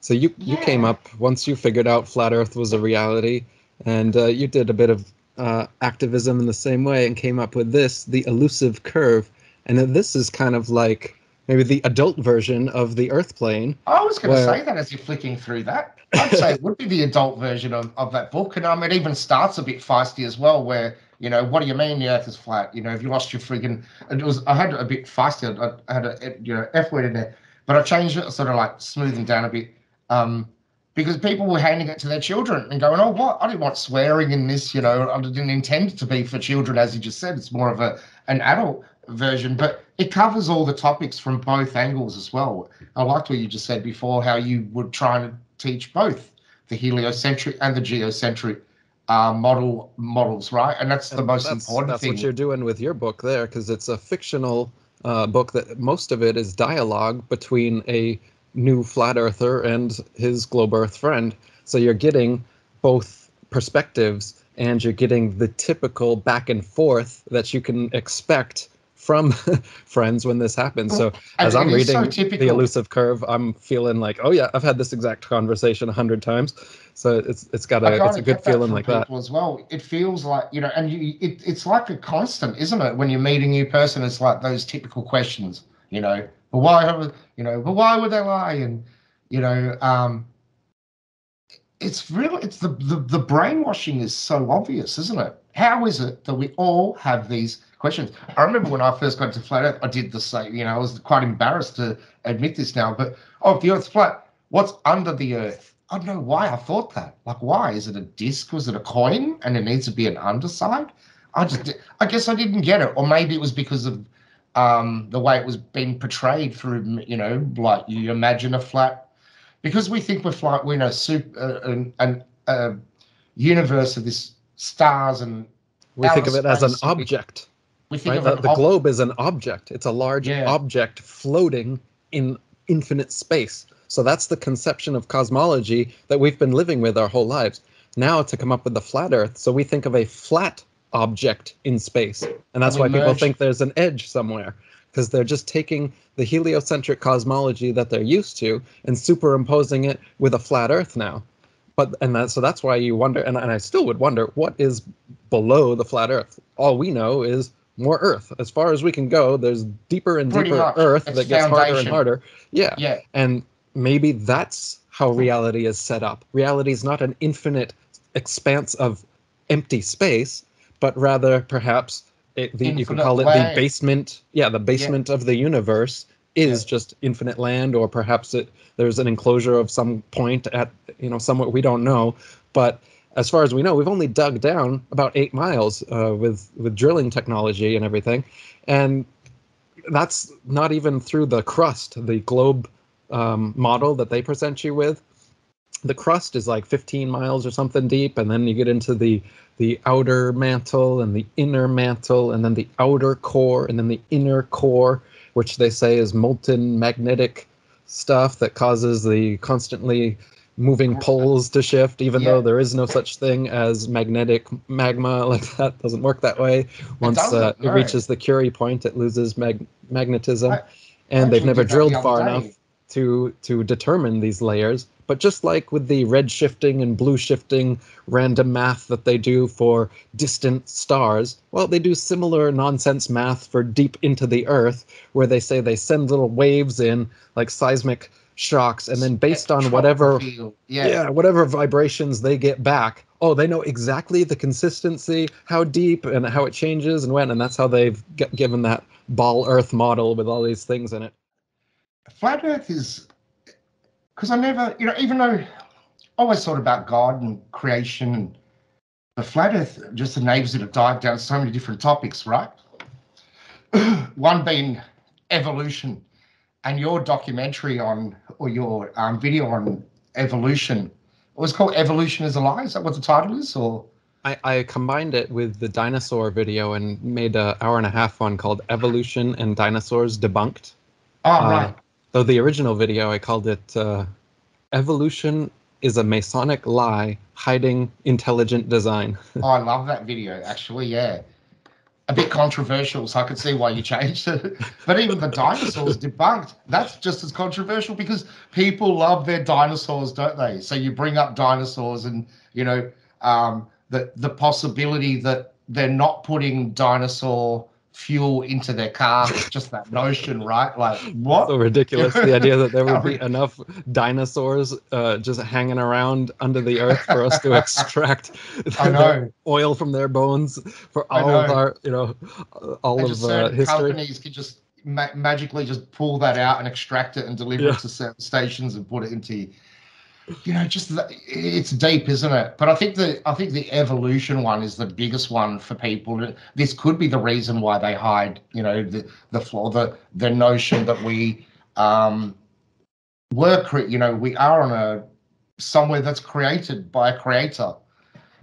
So you yeah. you came up once you figured out flat Earth was a reality, and uh, you did a bit of uh, activism in the same way and came up with this, the elusive curve, and this is kind of like maybe the adult version of the Earth plane. I was going to where... say that as you're flicking through that. I'd say it would be the adult version of, of that book, and um, it even starts a bit feisty as well, where you know, what do you mean the Earth is flat? You know, have you lost your friggin'? It was I had a bit feisty. I, I had a you know F word in there, but I changed it, sort of like smoothing down a bit, um, because people were handing it to their children and going, "Oh, what? I didn't want swearing in this. You know, I didn't intend it to be for children, as you just said. It's more of a an adult version, but it covers all the topics from both angles as well. I liked what you just said before, how you would try and teach both the heliocentric and the geocentric uh, model models, right? And that's and the most that's, important that's thing. That's what you're doing with your book there, because it's a fictional uh, book that most of it is dialogue between a new flat earther and his globe earth friend. So you're getting both perspectives and you're getting the typical back and forth that you can expect from friends when this happens. So as I'm reading so the elusive curve, I'm feeling like, oh yeah, I've had this exact conversation a hundred times. So it's it's got a it's a good feeling like that as well. It feels like you know, and you, it, it's like a constant, isn't it? When you meet a new person, it's like those typical questions, you know. But why have you know? But why would they lie? And you know, um, it's really it's the, the the brainwashing is so obvious, isn't it? How is it that we all have these questions. I remember when I first got to flat Earth, I did the same. You know, I was quite embarrassed to admit this now, but oh, if the Earth's flat, what's under the Earth? I don't know why I thought that. Like, why is it a disc? Was it a coin, and it needs to be an underside? I just, I guess I didn't get it, or maybe it was because of um, the way it was being portrayed through, you know, like you imagine a flat, because we think we're flat, we're in a super, uh, an, an uh, universe of this stars and. We think of it as an object right? The, the globe is an object. It's a large yeah. object floating in infinite space. So that's the conception of cosmology that we've been living with our whole lives. Now to come up with the flat Earth, so we think of a flat object in space, and that's why merge. people think there's an edge somewhere because they're just taking the heliocentric cosmology that they're used to and superimposing it with a flat Earth now. But and that so that's why you wonder, and, and I still would wonder what is below the flat Earth. All we know is more Earth. As far as we can go, there's deeper and Pretty deeper much. Earth it's that gets foundation. harder and harder. Yeah. Yeah. And maybe that's how reality is set up. Reality is not an infinite expanse of empty space, but rather perhaps it, the, you could call it the basement. Yeah, the basement yeah. of the universe is yeah. just infinite land, or perhaps it there's an enclosure of some point at you know somewhere we don't know, but as far as we know, we've only dug down about eight miles uh, with with drilling technology and everything, and that's not even through the crust, the globe um, model that they present you with. The crust is like 15 miles or something deep, and then you get into the the outer mantle and the inner mantle, and then the outer core, and then the inner core, which they say is molten magnetic stuff that causes the constantly moving poles to shift, even yeah. though there is no such thing as magnetic magma. Like that doesn't work that way. Once it, uh, it reaches the Curie point, it loses mag- magnetism, I, and I they've never drilled far enough to to determine these layers. But just like with the red shifting and blue shifting random math that they do for distant stars, well, they do similar nonsense math for deep into the Earth, where they say they send little waves in, like seismic shocks, and then based on whatever yeah. Yeah. whatever vibrations they get back oh they know exactly the consistency how deep and how it changes and when and that's how they've g- given that ball earth model with all these things in it Flat Earth is because I never, you know, even though I always thought about God and creation and the flat Earth just enables you to dive down so many different topics, right? One being evolution, and your documentary on or your um, video on evolution. It was called "Evolution is a Lie." Is that what the title is? Or I, I combined it with the dinosaur video and made an hour and a half one called evolution and dinosaurs debunked oh, Uh, right, though the original video i called it uh, evolution is a masonic lie hiding intelligent design oh, I love that video. Actually, yeah, a bit controversial, so I could see why you changed it. But even the dinosaurs debunked. That's just as controversial because people love their dinosaurs, don't they? So you bring up dinosaurs, and you know um, the the possibility that they're not putting dinosaur fuel into their car. just that notion, right? Like what? so ridiculous the idea that there would be enough dinosaurs uh, just hanging around under the earth for us to extract I know. oil from their bones for all of our you know all And of uh, history companies can just ma- magically just pull that out and extract it and deliver Yeah. it to certain stations and put it into, you know, just it's deep, isn't it? But I think the I think the evolution one is the biggest one for people. This could be the reason why they hide, you know, the the flaw, the the notion that we um were, you know, we are on a somewhere that's created by a creator.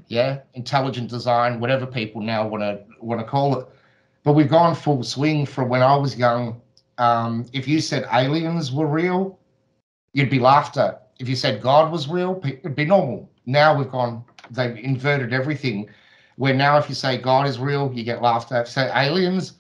Yeah, intelligent design, whatever people now want to want to call it but we've gone full swing from when I was young. Um, if you said aliens were real, you'd be laughed at. If you said God was real, it'd be normal. Now we've gone, they've inverted everything. Where now, if you say God is real, you get laughed at. You say aliens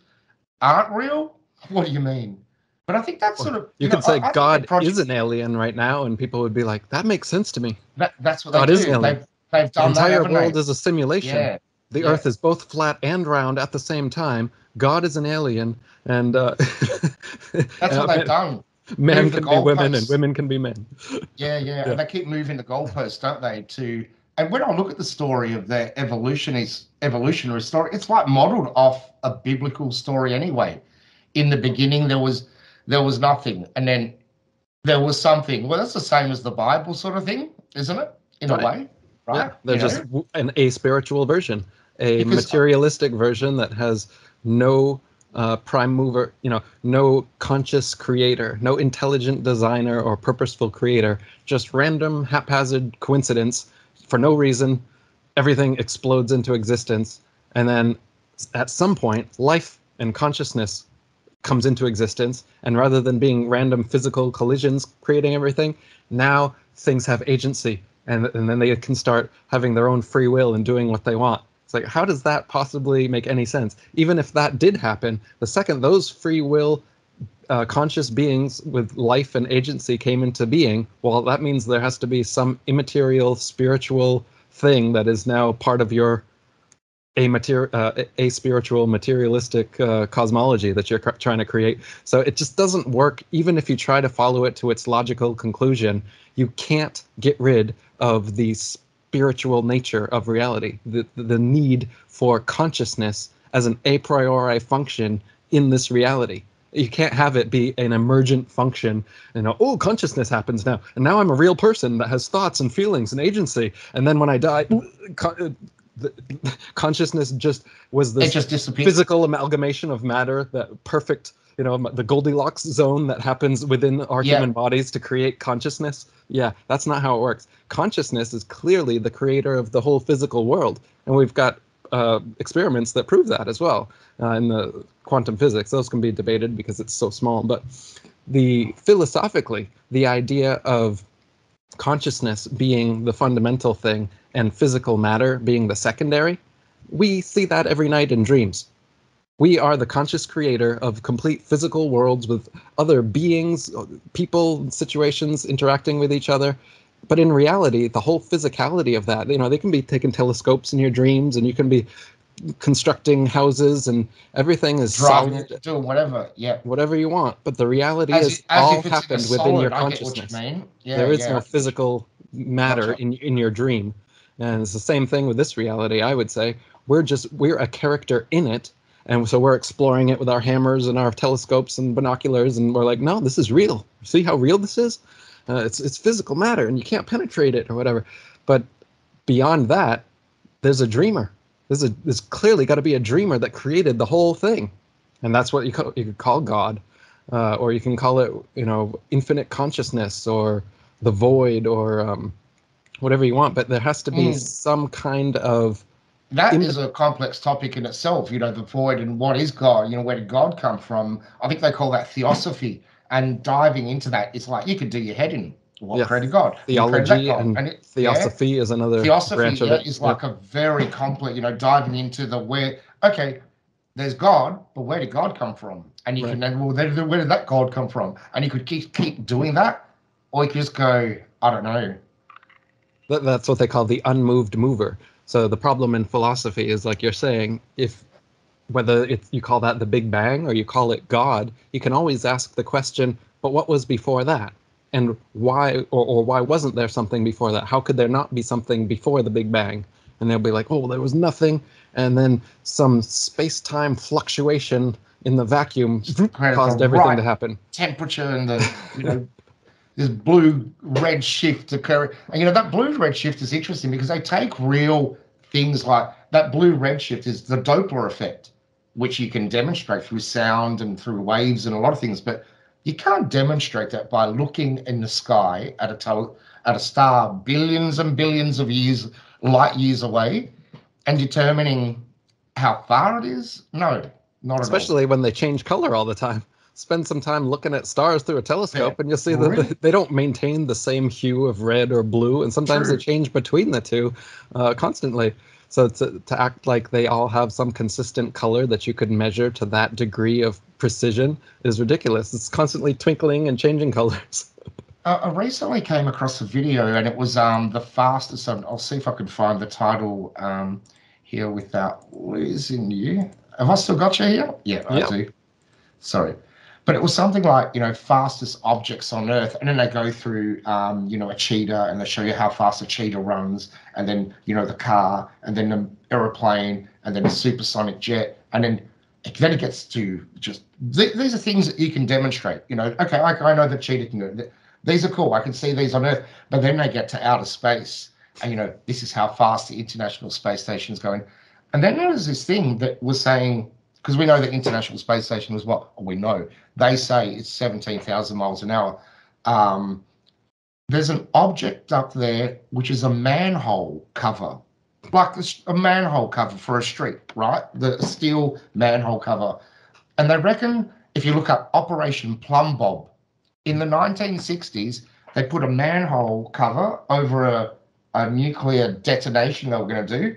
aren't real, what do you mean? But I think that's sort of you know, could say I- I god the project- is an alien right now and people would be like that makes sense to me That, that's what they God do. is an alien. They've, they've the done that. entire they? world is a simulation Yeah, the yeah. earth is both flat and round at the same time god is an alien and uh that's what they've done. men can be women and women can be men Yeah, yeah, Yeah. and they keep moving the goalposts, don't they? To and when I look at the story of their evolutionist evolutionary story, it's like modeled off a biblical story anyway. In the beginning, there was there was nothing, and then there was something. Well, that's the same as the Bible sort of thing, isn't it? In Right. a way, right? Yeah, they're You just an a spiritual version, a Because- materialistic version that has no uh, prime mover, you know, no conscious creator, no intelligent designer or purposeful creator, just random haphazard coincidence. For no reason. Everything explodes into existence, and then at some point, life and consciousness comes into existence. And rather than being random physical collisions creating everything now things have agency. And, and then they can start having their own free will and doing what they want it's like how does that possibly make any sense? Even if that did happen the second those free will uh, conscious beings with life and agency came into being well that means there has to be some immaterial spiritual thing that is now part of your a material, uh, a- spiritual materialistic uh, cosmology that you're trying to create. So it just doesn't work. Even if you try to follow it to its logical conclusion you can't get rid of the spiritual nature of reality the the need for consciousness as an a priori function in this reality. You can't have it be an emergent function you know oh consciousness happens now and now i'm a real person that has thoughts and feelings and agency and then when i die hmm. con- uh, the, consciousness just was this just physical amalgamation of matter that perfect you know the goldilocks zone that happens within our Yeah. human bodies to create consciousness? Yeah that's not how it works. Consciousness is clearly the creator of the whole physical world and we've got uh, experiments that prove that as well uh, in the quantum physics. Those can be debated because it's so small but the philosophically the idea of consciousness being the fundamental thing and physical matter being the secondary we see that every night in dreams we are the conscious creator of complete physical worlds with other beings people situations interacting with each other but in reality the whole physicality of that you know they can be taking telescopes in your dreams and you can be constructing houses and everything is driving solid, doing whatever. Yeah. whatever you want. But the reality As, is, as all if it's in a happened within solid, your I get what you consciousness. mean. Yeah, there is yeah. no physical matter Gotcha. in in your dream and it's the same thing with this reality i would say we're just we're a character in it and so we're exploring it with our hammers and our telescopes and binoculars and we're like no this is real. See how real this is? Uh, it's it's physical matter and you can't penetrate it or whatever. But beyond that there's a dreamer. There's a there's clearly got to be a dreamer that created the whole thing. And that's what you call, you could call god uh, or you can call it you know infinite consciousness or the void or um, whatever you want. But there has to be Mm. some kind of That in- is a complex topic in itself, you know, the void and what is God, you know, where did God come from? I think they call that theosophy. And diving into that, it's like you could do your head in. What Yeah. created God? Theology God? and, it- yeah. theosophy is another Theosophy branch of yeah, it is Yeah. like a very complex, you know, diving into the where, okay, there's God, but where did God come from? And you Right. can then, well, where did, where did that God come from? And you could keep, keep doing that, or you could just go, I don't know. That, that's what they call the unmoved mover. So the problem in philosophy is like you're saying, if whether it's you call that the Big Bang or you call it God, you can always ask the question, but what was before that? And why or, or why wasn't there something before that? How could there not be something before the Big Bang? And they'll be like, oh, there was nothing, and then some space-time fluctuation in the vacuum caused everything right to happen. temperature and the you know this blue red shift occurring. And you know that blue red shift is interesting because they take real things like that blue red shift is the Doppler effect, which you can demonstrate through sound and through waves and a lot of things, but you can't demonstrate that by looking in the sky at a tele, at a star billions and billions of years light years away and determining how far it is. No, not at all. especially when they change color all the time. Spend some time looking at stars through a telescope, and you'll see that Really? they, don't maintain the same hue of red or blue, and sometimes they change between the two uh, constantly. So to, to act like they all have some consistent color that you could measure to that degree of precision is ridiculous. It's constantly twinkling and changing colors. Uh, I recently came across a video and it was um the fastest. um, I'll see if I can find the title um here without losing you. Have I still got you here? Yeah, I Yeah. do. Sorry. But it was something like, you know, fastest objects on Earth. And then they go through, um, you know, a cheetah and they show you how fast a cheetah runs. And then, you know, the car and then the aeroplane and then a supersonic jet. And then then it gets to just th- these are things that you can demonstrate. You know, okay, I, I know the cheetah can do it. These are cool. I can see these on Earth, but then they get to outer space, and you know, this is how fast the International Space Station is going. And then there was this thing that was saying, because we know the International Space Station was what we know. They say it's seventeen thousand miles an hour. Um, there's an object up there which is a manhole cover, like a manhole cover for a street, right? The steel manhole cover. And they reckon if you look up Operation Plumbbob, in the 1960s, they put a manhole cover over a, a nuclear detonation they were going to do,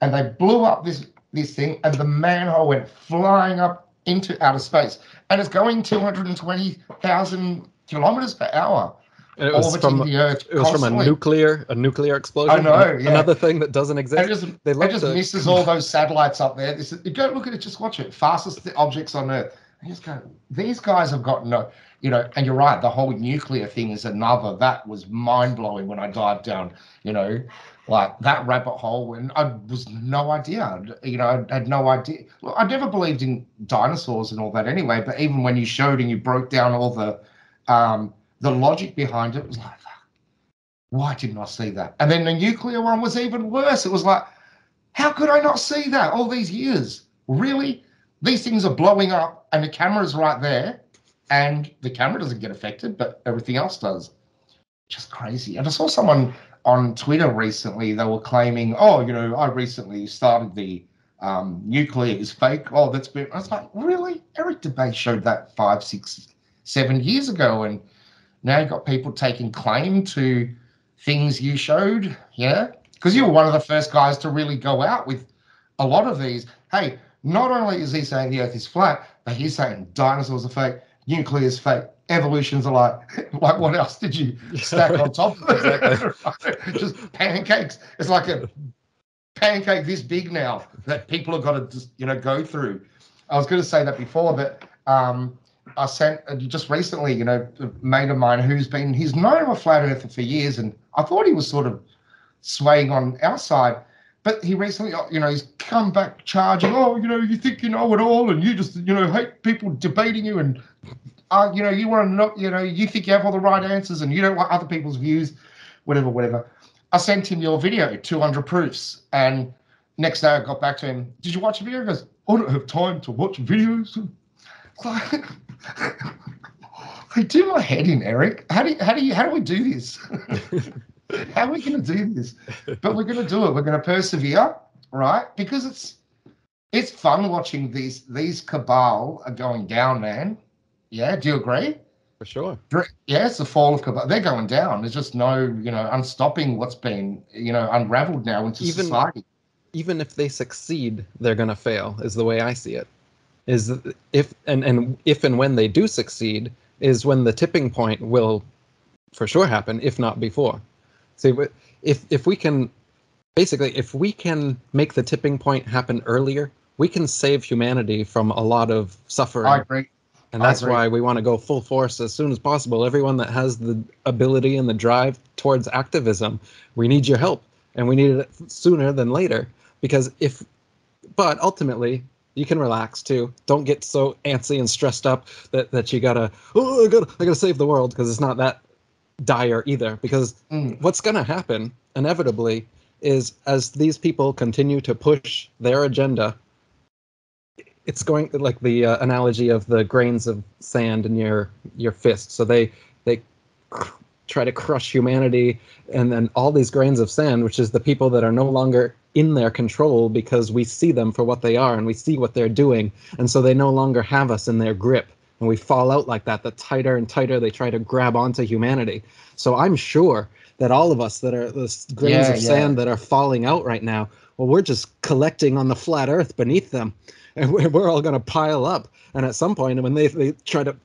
and they blew up this this thing, and the manhole went flying up into outer space, and it's going 220,000 kilometers per hour, And it was orbiting from the Earth. it was from a nuclear a nuclear explosion. I know, yeah. Another thing that doesn't And exist. it just, They it just to misses all those satellites up there. This is, you go look at it, just watch it. Fastest objects on Earth. And just go, these guys have got no, you know, and you're right, the whole nuclear thing is another. That was mind blowing when I dived down, you know, like that rabbit hole. And I was no idea, you know, I had no idea. Well, I never believed in dinosaurs and all that anyway, but even when you showed and you broke down all the, um, the logic behind it, it was like, why didn't I see that? And then the nuclear one was even worse. It was like, how could I not see that all these years? Really? These things are blowing up and the camera's right there and the camera doesn't get affected, but everything else does. Just crazy. And I saw someone on Twitter recently, they were claiming, oh, you know, I recently started the um, nuclear is fake. Oh, that's been. I was like, really? Eric Dubay showed that five, six, seven years ago. And now you've got people taking claim to things you showed. Yeah. Because you were one of the first guys to really go out with a lot of these. Hey, not only is he saying the earth is flat, but he's saying dinosaurs are fake, nuclear is fake, evolution's a lie. like, what else did you stack on top of it? Just pancakes. It's like a pancake this big now that people have got to just you know go through. I was going to say that before, but um, I sent uh, just recently, you know, a mate of mine who's been he's known a flat earther for years, and I thought he was sort of swaying on our side. But he recently, uh, you know, he's come back charging. Oh, you know, you think you know it all, and you just, you know, hate people debating you, and, uh, you know, you want to know, you know, you think you have all the right answers, and you don't want other people's views, whatever, whatever. I sent him your video, 200 proofs, and next day I got back to him. Did you watch the video? He goes, I don't have time to watch videos. Like, I do my head in, Eric. How do you, how do you how do we do this? how are we going to do this? But we're going to do it. We're going to persevere, right? Because it's it's fun watching these these cabal are going down, man. Yeah, do you agree? For sure. Yeah, it's the fall of cabal. They're going down. There's just no, you know, unstopping what's been, you know, unraveled now into Even- society. even if they succeed, they're gonna fail. Is the way I see it. Is if and and if and when they do succeed, is when the tipping point will, for sure happen, if not before. See, if if we can, basically, if we can make the tipping point happen earlier, we can save humanity from a lot of suffering. I agree. And that's why we want to go full force as soon as possible. Everyone that has the ability and the drive towards activism, we need your help. And we need it sooner than later. Because if, but ultimately, you can relax too. Don't get so antsy and stressed up that, that you gotta, oh, I gotta, I gotta save the world because it's not that dire either. Because Mm. what's gonna happen inevitably is as these people continue to push their agenda it's going like the uh, analogy of the grains of sand in your your fist so they they try to crush humanity and then all these grains of sand which is the people that are no longer in their control because we see them for what they are and we see what they're doing. And so they no longer have us in their grip and we fall out like that the tighter and tighter they try to grab onto humanity. So i'm sure that all of us that are the grains Yeah, of yeah. sand that are falling out right now well we're just collecting on the flat earth beneath them and we're, we're all going to pile up and at some point when they, they try to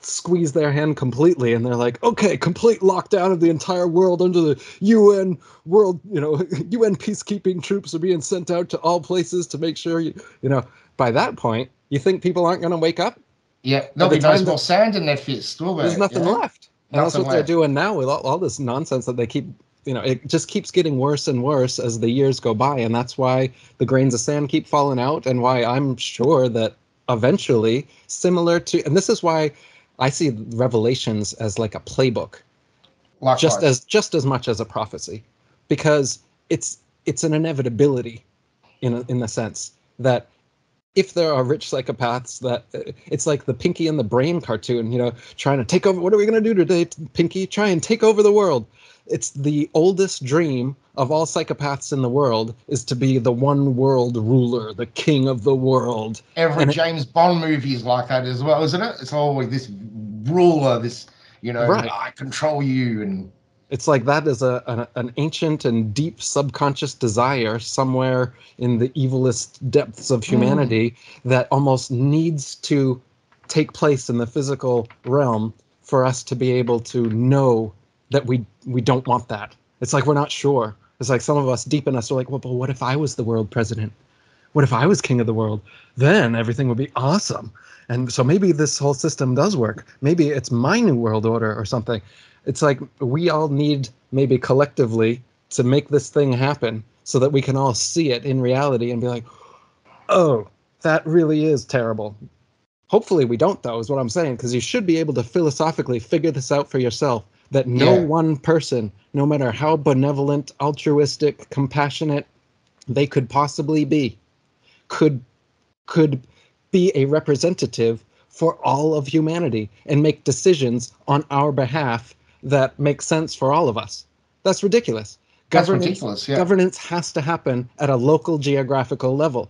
squeeze their hand completely and they're like okay complete lockdown of the entire world under the un world you know un peacekeeping troops are being sent out to all places to make sure you you know by that point you think people aren't going to wake up Yeah, there'll be no more sand in their fist, will there? there's nothing Yeah? left and that's what they're doing now with all, all this nonsense that they keep you know it just keeps getting worse and worse as the years go by and that's why the grains of sand keep falling out and why i'm sure that eventually similar to and this is why i see revelations as like a playbook. Just as just as much as a prophecy. Because it's it's an inevitability in a, in the sense that if there are rich psychopaths that it's like the pinky and the brain cartoon you know trying to take over what are we going to do today pinky try and take over the world it's the oldest dream of all psychopaths in the world is to be the one world ruler the king of the world Every and it- James Bond movie is like that as well, isn't it? It's always this ruler, this you know, Right. I control you, and It's like that is a an, an ancient and deep subconscious desire somewhere in the evilest depths of mm. humanity that almost needs to take place in the physical realm for us to be able to know that we we don't want that. It's like we're not sure. It's like some of us deep in us are like, well, but what if I was the world president? What if I was king of the world? Then everything would be awesome. And so maybe this whole system does work. Maybe it's my new world order or something. It's like we all need maybe collectively to make this thing happen so that we can all see it in reality and be like, oh, that really is terrible. Hopefully we don't though, is what I'm saying, because you should be able to philosophically figure this out for yourself. That no Yeah. one person, no matter how benevolent, altruistic, compassionate they could possibly be, could could be a representative for all of humanity and make decisions on our behalf that makes sense for all of us. That's ridiculous. that's Governance- ridiculous. Yeah, Governance has to happen at a local geographical level.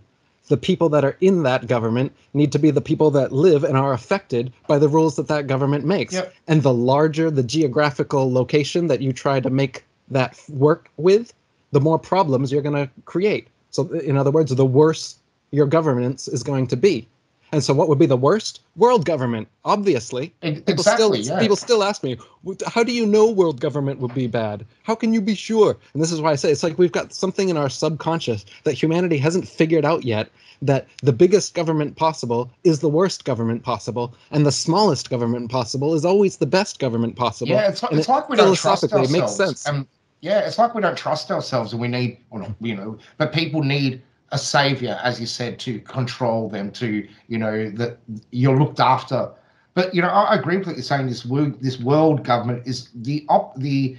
The people that are in that government need to be the people that live and are affected by the rules that that government makes. Yep. And the larger the geographical location that you try to make that work with, the more problems you're going to create. So, in other words, the worse your governance is going to be. And so, what would be the worst? World government, obviously. E- People exactly. still yeah. people still ask me, how do you know world government would be bad? How can you be sure? And this is why I say it's like we've got something in our subconscious that humanity hasn't figured out yet that the biggest government possible is the worst government possible, and the smallest government possible is always the best government possible. Yeah, it's, it's it- like we don't trust philosophically, it ourselves. makes sense. Um, yeah, it's like we don't trust ourselves, and we need, well, you know, but people need a savior, as you said, to control them, to you know that you're looked after. But you know, I, I agree with what you're saying. This world, this world government is the op, the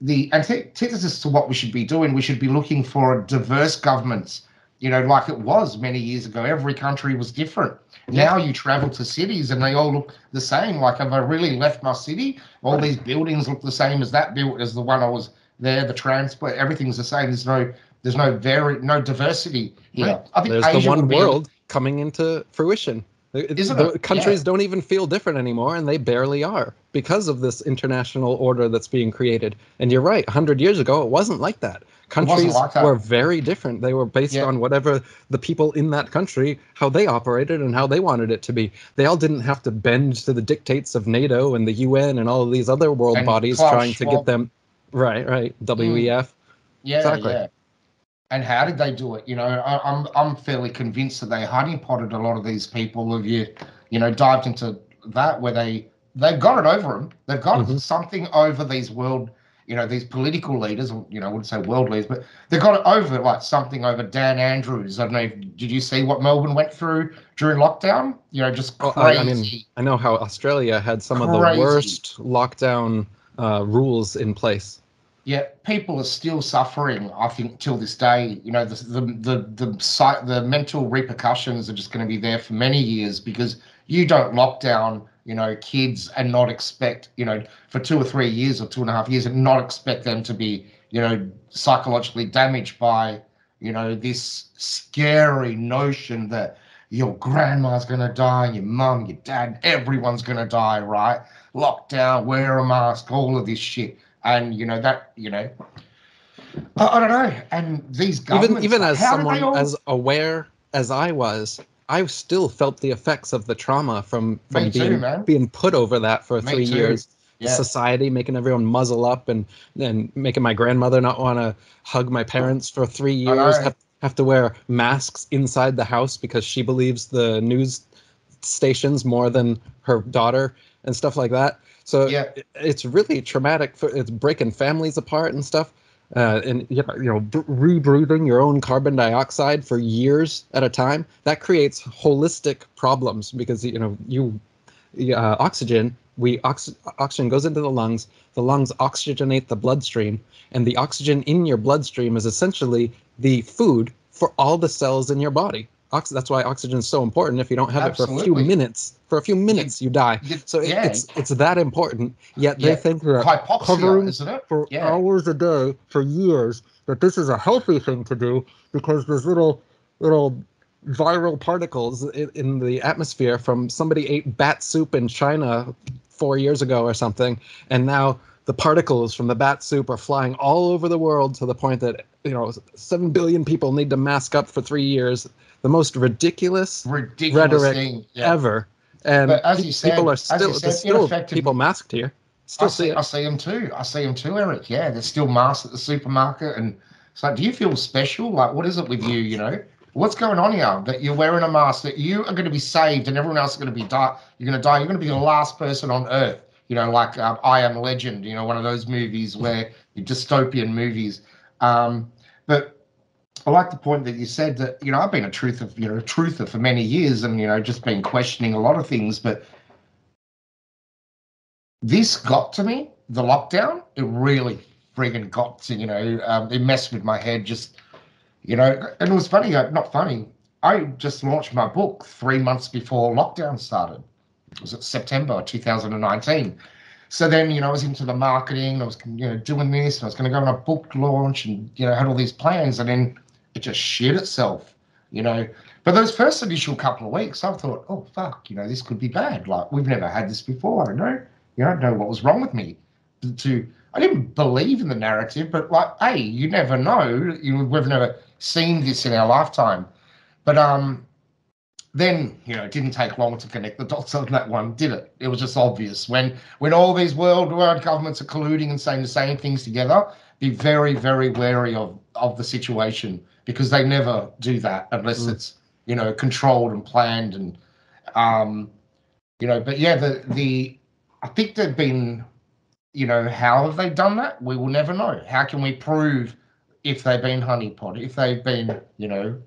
the antithesis to what we should be doing. We should be looking for diverse governments. You know, like it was many years ago. Every country was different. Now you travel to cities and they all look the same. Like, have I really left my city? All these buildings look the same as that built as the one I was there. The transport, everything's the same. There's no, there's no very, no diversity here. Right. I think There's Asia the one be- world coming into fruition. It- Isn't the it? countries Yeah. don't even feel different anymore, and they barely are because of this international order that's being created. And you're right, 100 years ago, it wasn't like that. Countries like that. were very different. They were based Yeah. on whatever the people in that country, how they operated and how they wanted it to be. They all didn't have to bend to the dictates of NATO and the UN and all of these other world And bodies Klaus trying to get them right, right. WEF. Mm. Yeah, Exactly. yeah. And how did they do it? You know, I, I'm I'm fairly convinced that they honey potted a lot of these people. Have you, you know, dived into that where they they've got it over them. They've got Mhm. something over these world, you know, these political leaders. You know, I wouldn't say world leaders, but they've got it over like something over Dan Andrews. I don't know. if- Did you see what Melbourne went through during lockdown? You know, just Well, crazy. I- I mean, I know how Australia had some of the worst lockdown uh, rules in place. Yeah, people are still suffering. I think till this day, you know, the the the the the mental repercussions are just going to be there for many years because you don't lock down, you know, kids and not expect, you know, for two or three years or two and a half years and not expect them to be, you know, psychologically damaged by, you know, this scary notion that your grandma's going to die, your mum, your dad, everyone's going to die, right? Lockdown, wear a mask, all of this shit and you know that you know I, I don't know and these Even governments even as did they someone all- as aware as I was, I still felt the effects of the trauma from from Me too, being being put over that for Me three too. years. yeah Society making everyone muzzle up and and making my grandmother not want to hug my parents for three years. Have, have to wear masks inside the house because she believes the news stations more than her daughter and stuff like that. So Yeah. it's really traumatic. For, it's breaking families apart and stuff. Uh, and you know, you know, br- rebreathing your own carbon dioxide for years at a time that creates holistic problems because you know you uh, oxygen we ox- oxygen goes into the lungs the lungs oxygenate the bloodstream and the oxygen in your bloodstream is essentially the food for all the cells in your body Ox- that's why oxygen is so important if you don't have it for a few minutes for a few minutes you die You- so it, yeah. it's it's that important yet Yeah. they think that hypoxia covering for Yeah. hours a day for years that this is a healthy thing to do because there's little little viral particles in, in the atmosphere from somebody ate bat soup in China four years ago or something, and now the particles from the bat soup are flying all over the world to the point that you know seven billion people need to mask up for three years. The most ridiculous ridiculous rhetoric thing yeah. ever, and But as you said- people are still said, still people masked here. I Still see see, it. I see them too. I see them too, Eric. Yeah, they're still masked at the supermarket, and it's like, do you feel special? Like, what is it with you? You know, what's going on here? That you're wearing a mask, that you are going to be saved, and everyone else is going to be die. You're going to die. You're going to be the last person on Earth. You know, like um, I Am Legend. You know, one of those movies where dystopian movies. Um, but I like the point that you said that you know I've been a truth of you know a truther for many years, and you know just been questioning a lot of things, but this got to me. The lockdown, it really friggin' got to you know um, it messed with my head. Just you know, and it was funny. uh, Not funny. I just launched my book three months before lockdown started. It was September 2019. So then, you know, I was into the marketing. I was, you know, doing this. I was going to go on a book launch, and you know, had all these plans, and then it just shit itself. You know, but those first initial couple of weeks, I thought, oh fuck, you know, this could be bad. Like we've never had this before. I know, you know, I don't know what was wrong with me. To I didn't believe in the narrative, but like, hey, you never know. You know, we've never seen this in our lifetime. But um, then you know it didn't take long to connect the dots on that one, did it? It was just obvious when when all these worldwide governments are colluding and saying the same things together. Be very very wary of of the situation because they never do that unless Mm. it's you know controlled and planned and um you know. But yeah, the the I think they've been you know how have they done that? We will never know. How can we prove if they've been honeypot? If they've been you know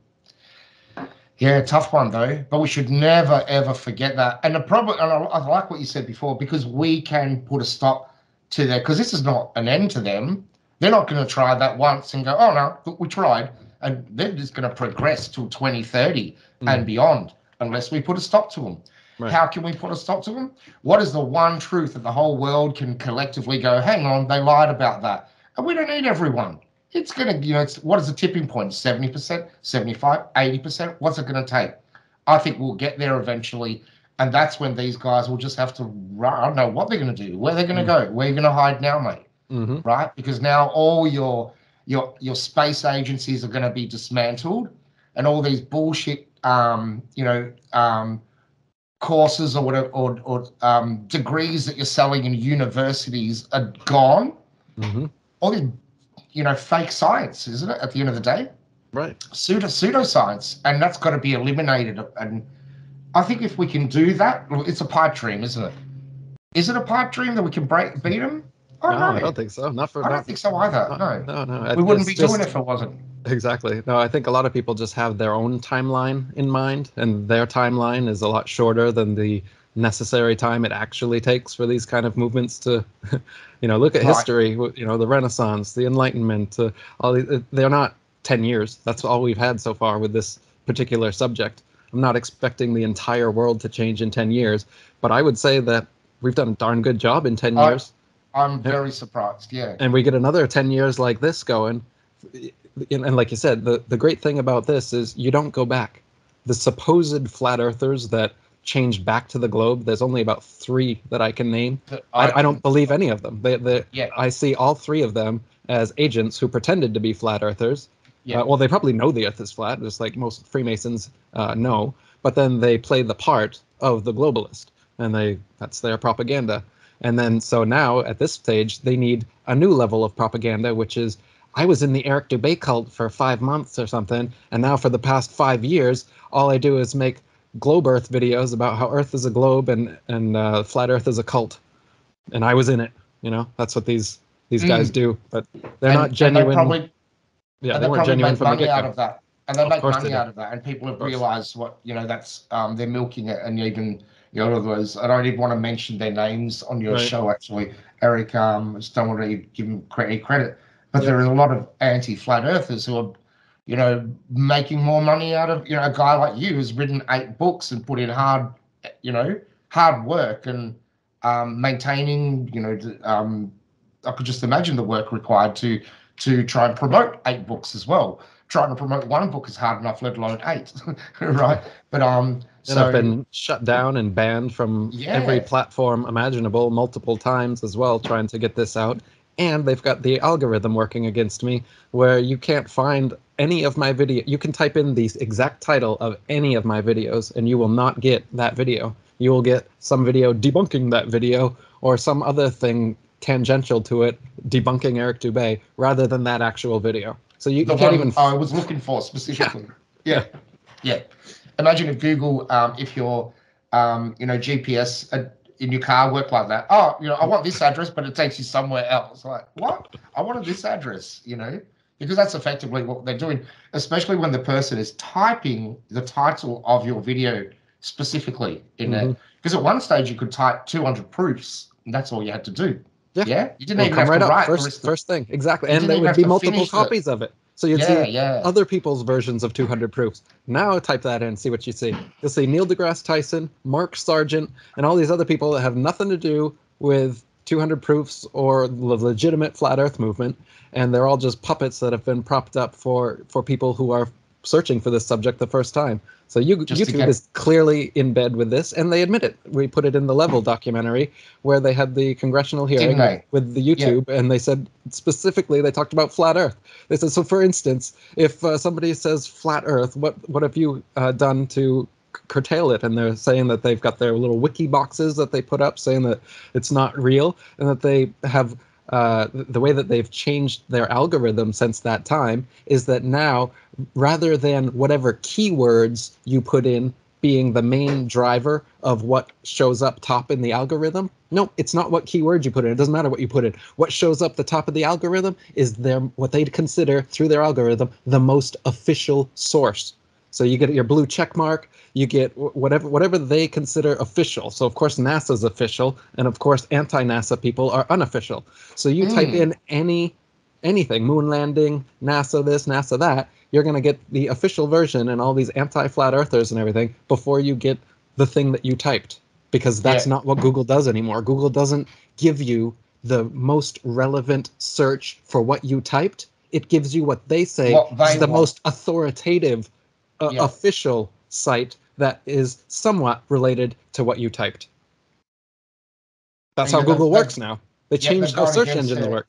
yeah, tough one though. But we should never ever forget that. And the problem, and I, I like what you said before, because we can put a stop to that. Because this is not an end to them. They're not going to try that once and go, oh no, look, we tried, and they're just going to progress till 2030 and beyond, unless we put a stop to them. Right. How can we put a stop to them? What is the one truth that the whole world can collectively go, hang on, they lied about that, and we don't need everyone it's going to, you know, it's, what is the tipping point? 70%, 75, 80%? What's it going to take? I think we'll get there eventually. And that's when these guys will just have to, run. I don't know what they're going to do, where they're going to go, where you're going to hide now, mate, hmm right? Because now all your your your space agencies are going to be dismantled and all these bullshit, um, you know, um, courses or whatever, or, or um, degrees that you're selling in universities are gone. hmm All these you know, fake science, isn't it? At the end of the day, Right. pseudo pseudoscience, and that's got to be eliminated. And I think if we can do that, it's a pipe dream, isn't it? Is it a pipe dream that we can break beat them? I No, don't I don't think so. Not for I don't think so either. not- No, no, no. we wouldn't be doing it if it wasn't. Exactly. No, I think a lot of people just have their own timeline in mind, and their timeline is a lot shorter than the necessary time it actually takes for these kind of movements to, you know, look at Right. history. You know, the Renaissance, the Enlightenment. Uh, all these, uh, they're not ten years. That's all we've had so far with this particular subject. I'm not expecting the entire world to change in ten years, but I would say that we've done a darn good job in ten I- years I'm very surprised. Yeah, and we get another 10 years like this going. And, like you said the, the great thing about this is you don't go back. The supposed flat earthers that changed back to the globe there's only about three that i can name. I, I don't believe any of them. They, they, Yeah. i see all three of them as agents who pretended to be flat earthers. Yeah. uh, well they probably know the earth is flat just like most freemasons uh, know. But then they play the part of the globalist and they that's their propaganda and then so now at this stage they need a new level of propaganda which is i was in the eric dubay cult for five months or something and now for the past five years all i do is make globe earth videos about how earth is a globe and and uh, flat earth is a cult and i was in it you know that's what these these guys Mm. do but they're and, not genuine they probably, yeah they weren't probably genuine make from the money out of that. And they Of make money out of that, and people have realised what you know. That's um, they're milking it, and even you know those. I don't even want to mention their names on your Right. show. Actually, Eric, um, I just don't want to give him cre- any credit, but Yeah. there are a lot of anti-flat earthers who are, you know, making more money out of you know a guy like you who's written eight books and put in hard, you know, hard work and um, maintaining. You know, um, I could just imagine the work required to to try and promote eight books as well. Trying to promote one book is hard enough, let alone eight, right? But um, and I've been shut down and banned from every platform imaginable multiple times as well, trying to get this out. And they've got the algorithm working against me, where you can't find any of my video. You can type in the exact title of any of my videos, and you will not get that video. You will get some video debunking that video, or some other thing tangential to it, debunking Eric Dubay, rather than that actual video. So you, you can't even. I was looking for specifically. Yeah, yeah. Imagine if Google, um, if your, um, you know, GPS uh, in your car worked like that. Oh, you know, I want this address, but it takes you somewhere else. Like what? I wanted this address. You know, because that's effectively what they're doing. Especially when the person is typing the title of your video specifically in there. Mhm. Because at one stage you could type 200 proofs, and that's all you had to do. Yeah. you didn't It'll even have right to write the first, first thing exactly, and there would be multiple finish it. copies of it. So you'd Yeah, see yeah. other people's versions of 200 proofs. Now type that in, see what you see. You'll see Neil deGrasse Tyson, Mark Sargent, and all these other people that have nothing to do with 200 proofs or the legitimate flat Earth movement, and they're all just puppets that have been propped up for for people who are searching for this subject the first time. So you, Just YouTube get- is clearly in bed with this, and they admit it. We put it in the Level documentary where they had the congressional hearing with the YouTube, and they said specifically they talked about flat Earth. They said so. For instance, if uh, somebody says flat Earth, what what have you uh, done to curtail it, and they're saying that they've got their little wiki boxes that they put up saying that it's not real, and that they have uh, the way that they've changed their algorithm since that time is that now rather than whatever keywords you put in being the main driver of what shows up top in the algorithm. No, it's not what keywords you put in. It doesn't matter what you put in. What shows up the top of the algorithm is their what they consider through their algorithm the most official source. So you get your blue check mark, you get whatever whatever they consider official. So of course NASA's official, and of course anti-NASA people are unofficial. So you mm. type in any anything, moon landing, NASA this, NASA that, you're going to get the official version and all these anti-flat earthers and everything before you get the thing that you typed because that's yeah. not what Google does anymore. Google doesn't give you the most relevant search for what you typed. It gives you what they say they is the want. most authoritative uh, yeah. official site that is somewhat related to what you typed. That's how Google works now. They changed how search engines work.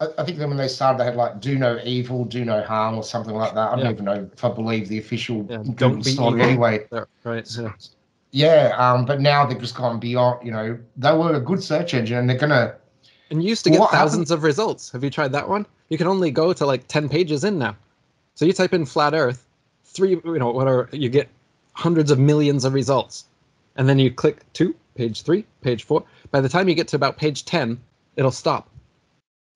Yeah. I think that when they started, they had like "Do no evil, do no harm" or something like that. I don't yeah. even know if I believe the official yeah, don't be story evil. anyway. right. Yeah. yeah. Um. But now they've just gone beyond. You know, they were a good search engine, and they're gonna. And you used to get what thousands happened? of results. Have you tried that one? You can only go to like ten pages in now. So you type in flat Earth, three. You know, whatever. You get hundreds of millions of results, and then you click two, page three, page four. By the time you get to about page ten, it'll stop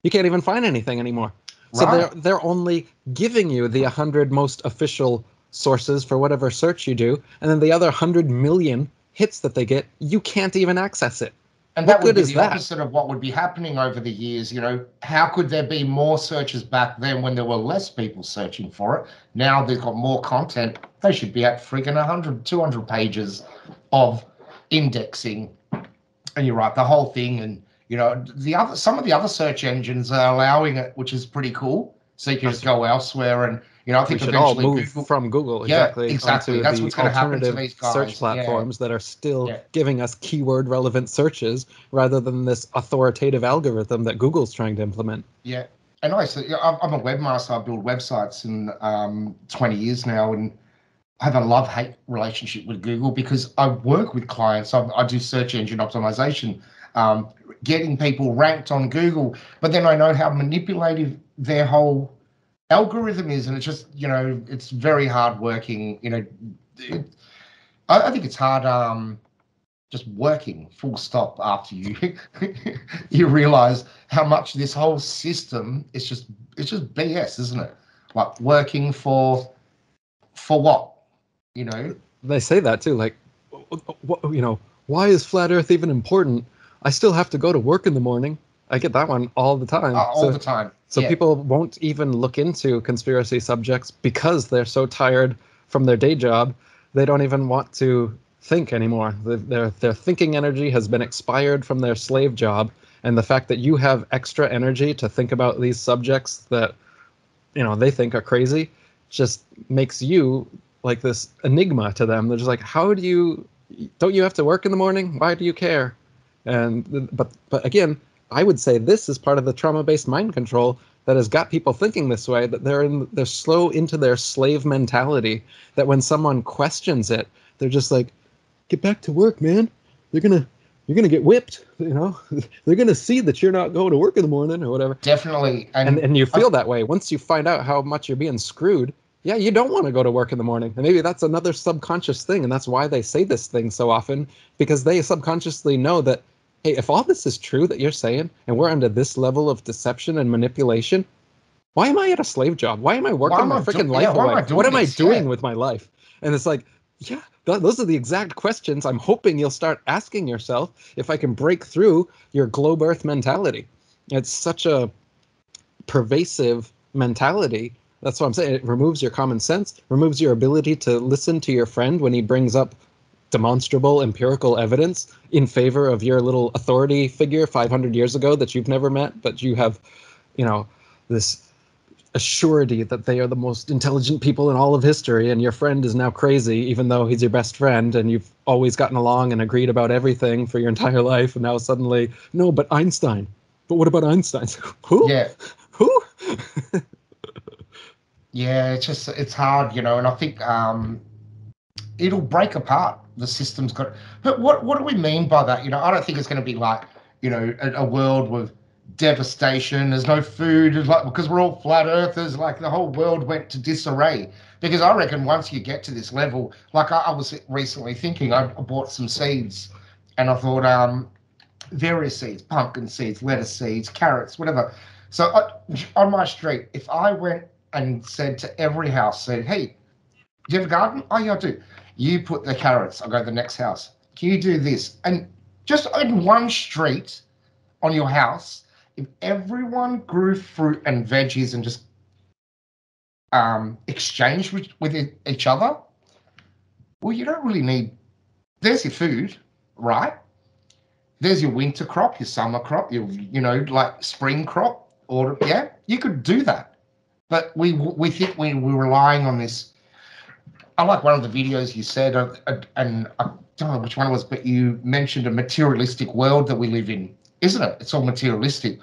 you can't even find anything anymore. So right. they're they're only giving you the 100 most official sources for whatever search you do, and then the other 100 million hits that they get, you can't even access it. And what that would be the that? opposite of what would be happening over the years. You know, how could there be more searches back then when there were less people searching for it? Now they've got more content. They should be at friggin' 100, 200 pages of indexing. And you're right, the whole thing and you know, the other some of the other search engines are allowing it, which is pretty cool. So you can just go elsewhere, and you know, I think we should all move Google, from Google exactly, yeah, exactly. That's what's going to happen to these guys. Search platforms yeah. that are still yeah. giving us keyword relevant searches rather than this authoritative algorithm that Google's trying to implement. Yeah, and I, so, I'm a webmaster. I build websites in um, 20 years now, and I have a love hate relationship with Google because I work with clients. I, I do search engine optimization um, getting people ranked on Google. But then I know how manipulative their whole algorithm is, and it's just you know it's very hard working. You know, it, I, I, think it's hard. Um, just working full stop after you you realize how much this whole system is just it's just BS, isn't it? Like working for for what? You know. They say that too. Like, what, you know, why is flat Earth even important? I still have to go to work in the morning. I get that one all the time. Uh, all so, the time. So yeah. people won't even look into conspiracy subjects because they're so tired from their day job. They don't even want to think anymore. Their their thinking energy has been expired from their slave job, and the fact that you have extra energy to think about these subjects that you know they think are crazy just makes you like this enigma to them. They're just like, how do you? Don't you have to work in the morning? Why do you care? And but but again, I would say this is part of the trauma-based mind control that has got people thinking this way that they're in they're slow into their slave mentality that when someone questions it they're just like get back to work man. They're gonna you're gonna get whipped you know? They're gonna see that you're not going to work in the morning or whatever. Definitely and and, and you feel that way. Once you find out how much you're being screwed yeah you don't want to go to work in the morning. And maybe that's another subconscious thing and that's why they say this thing so often because they subconsciously know that hey, if all this is true that you're saying, and we're under this level of deception and manipulation, why am I at a slave job? Why am I working my freaking life yeah, away? What am I doing with my life? And it's like, yeah, th- those are the exact questions I'm hoping you'll start asking yourself if I can break through your globe earth mentality. It's such a pervasive mentality. That's what I'm saying. It removes your common sense, removes your ability to listen to your friend when he brings up demonstrable empirical evidence in favor of your little authority figure 500 years ago that you've never met, but you have, you know, this assurity that they are the most intelligent people in all of history and your friend is now crazy even though he's your best friend and you've always gotten along and agreed about everything for your entire life and now suddenly no but einstein. But what about einstein? Who? Yeah. Who? Yeah it's just it's hard you know and i think um it'll break apart. The system's got. But what what do we mean by that? You know, I don't think it's going to be like you know a, a world with devastation. There's no food. It's like because we're all flat earthers. Like the whole world went to disarray. Because I reckon once you get to this level, like I, I was recently thinking, I, bought some seeds, and I thought um various seeds, pumpkin seeds, lettuce seeds, carrots, whatever. So I, on my street, if I went and said to every house, said, "Hey, do you have a garden? Oh yeah, I do. You put the carrots. I'll go to the next house. Can you do this?" And just in one street on your house, if everyone grew fruit and veggies and just um, exchanged with, with each other, well, you don't really need. There's your food, right? There's your winter crop, your summer crop, your you know like spring crop, or yeah, you could do that. But we we think we we're relying on this. I like one of the videos you said, uh, uh, and I don't know which one it was, but you mentioned a materialistic world that we live in, isn't it? It's all materialistic.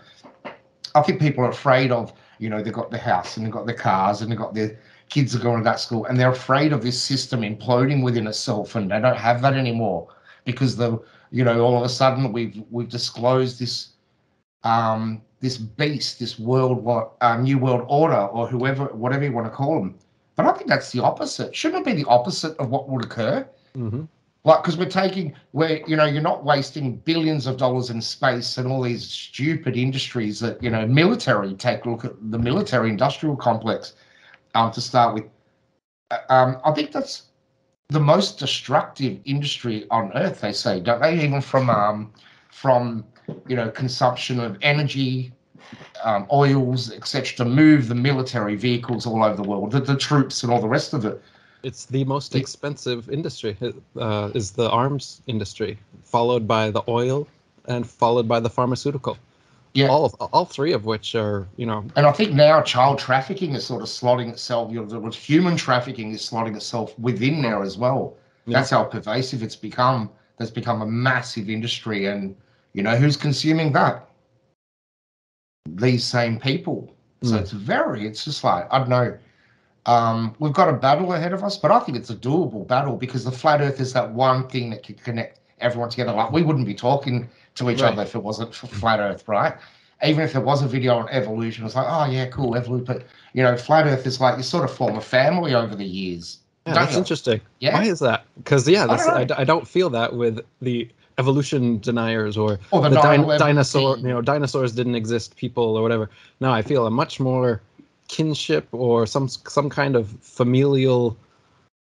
I think people are afraid of, you know, they've got the house and they've got the cars and they've got their kids are going to that school and they're afraid of this system imploding within itself and they don't have that anymore because the you know, all of a sudden we've we've disclosed this um, this beast, this world what uh, new world order, or whoever, whatever you want to call them. But I think that's the opposite. Shouldn't it be the opposite of what would occur? Mm-hmm. Like, because we're taking where you know you're not wasting billions of dollars in space and all these stupid industries that you know military. Take a look at the military industrial complex. Um, to start with, uh, um, I think that's the most destructive industry on earth. They say, don't they? Even from um, from you know consumption of energy, um, oils, etc., to move the military vehicles all over the world, the, the troops and all the rest of it. It's the most expensive industry. Uh, is the arms industry, followed by the oil, and followed by the pharmaceutical. Yeah. All all three of which are, you know. And I think now child trafficking is sort of slotting itself, you know, human trafficking is slotting itself within there as well. Yeah. That's how pervasive it's become. That's become a massive industry. And, you know, who's consuming that? These same people. So mm. it's very, it's just like, I don't know. Um, we've got a battle ahead of us, but I think it's a doable battle because the flat earth is that one thing that can connect everyone together. Like we wouldn't be talking to each right. other if it wasn't flat Earth, right? Even if there was a video on evolution, it's like, oh yeah, cool, evolution. But you know, flat Earth is like you sort of form a family over the years. Yeah, that's you? interesting. Yeah. Why is that? Because yeah, I don't, I, I don't feel that with the evolution deniers or, or the, the di- dinosaur you know dinosaurs didn't exist people or whatever now i feel a much more kinship or some some kind of familial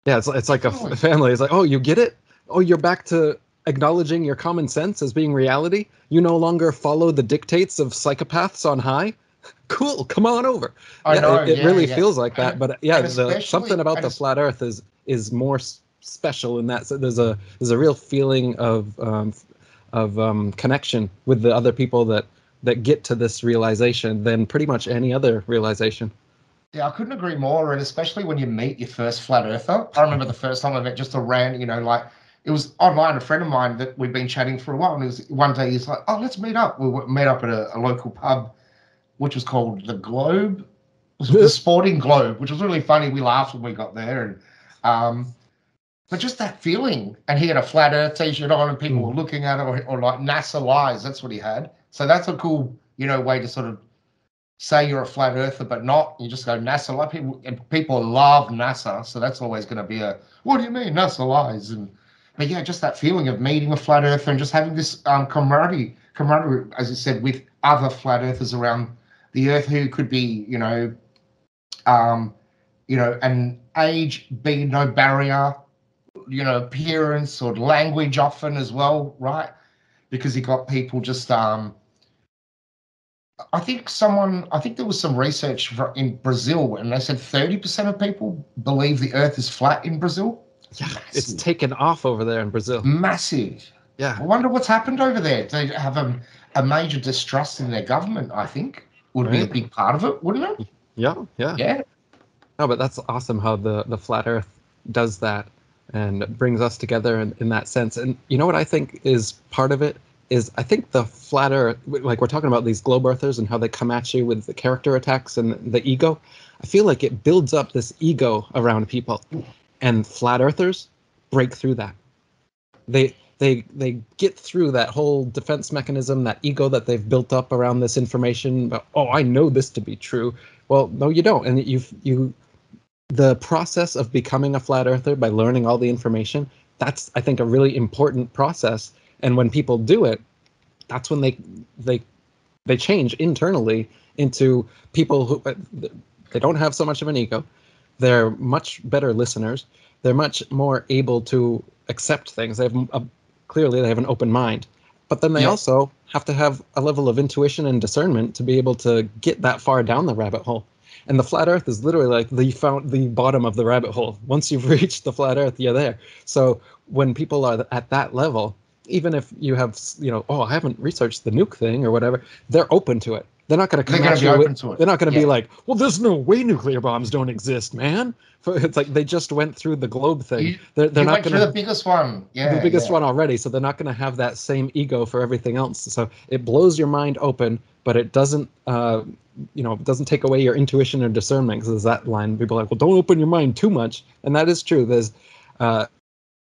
yeah it's, it's like a oh, f- family it's like oh you get it oh you're back to acknowledging your common sense as being reality. You no longer follow the dictates of psychopaths on high. Cool, come on over. I yeah, know, it, it yeah, really yeah. feels like that. But yeah, the, something about the flat Earth is is more special in that. So there's a there's a real feeling of um, of um, connection with the other people that that get to this realization than pretty much any other realization. Yeah, I couldn't agree more, and especially when you meet your first flat earther. I remember the first time I met just a random, you know, like it was online. A friend of mine that we've been chatting for a while, and it was one day he's like, "Oh, let's meet up." We met up at a, a local pub, which was called the Globe, the Sporting Globe, which was really funny. We laughed when we got there, and um, but just that feeling. And he had a flat Earth T-shirt on, and people mm. were looking at it, or, or like NASA lies. That's what he had. So that's a cool, you know, way to sort of say you're a flat earther but not you just go nasa like people people love nasa so that's always going to be a what do you mean nasa lies and but yeah, just that feeling of meeting a flat earther and just having this um, camaraderie, camaraderie, as I said, with other flat earthers around the earth who could be, you know, um, you know, an age be no barrier, you know, appearance or language often as well, right? Because he got people just um, I think someone, I think there was some research in Brazil, and they said 30% of people believe the earth is flat in Brazil. Yeah, it's taken off over there in Brazil. Massive. Yeah. I wonder what's happened over there. They have a, a major distrust in their government, I think, would right. be a big part of it, wouldn't it? Yeah, yeah. Yeah. No, but that's awesome how the, the flat earth does that and brings us together in, in that sense. And you know what I think is part of it is I think the flat earth, like we're talking about these globe earthers and how they come at you with the character attacks and the ego. I feel like it builds up this ego around people and flat earthers break through that. They they they get through that whole defense mechanism, that ego that they've built up around this information. Oh, I know this to be true. Well, no, you don't, and you you the process of becoming a flat earther by learning all the information that's i think a really important process. And when people do it that's when they they they change internally into people who uh, they don't have so much of an ego. They're much better listeners. They're much more able to accept things. They have a, clearly they have an open mind. But then they Yeah. also have to have a level of intuition and discernment to be able to get that far down the rabbit hole and the flat earth is literally like the found the bottom of the rabbit hole once you've reached the flat earth you're there so when people are at that level even if you have you know oh i haven't researched the nuke thing or whatever they're open to it they're not going to come at be you with, they're not going to Yeah. be like well there's no way nuclear bombs don't exist man it's like they just went through the globe thing You- they're, they're not going to the biggest one. Yeah. the biggest yeah. one already so they're not going to have that same ego for everything else so it blows your mind open but it doesn't uh, you know it doesn't take away your intuition or discernment because there's that line people are like well don't open your mind too much and that is true there's uh,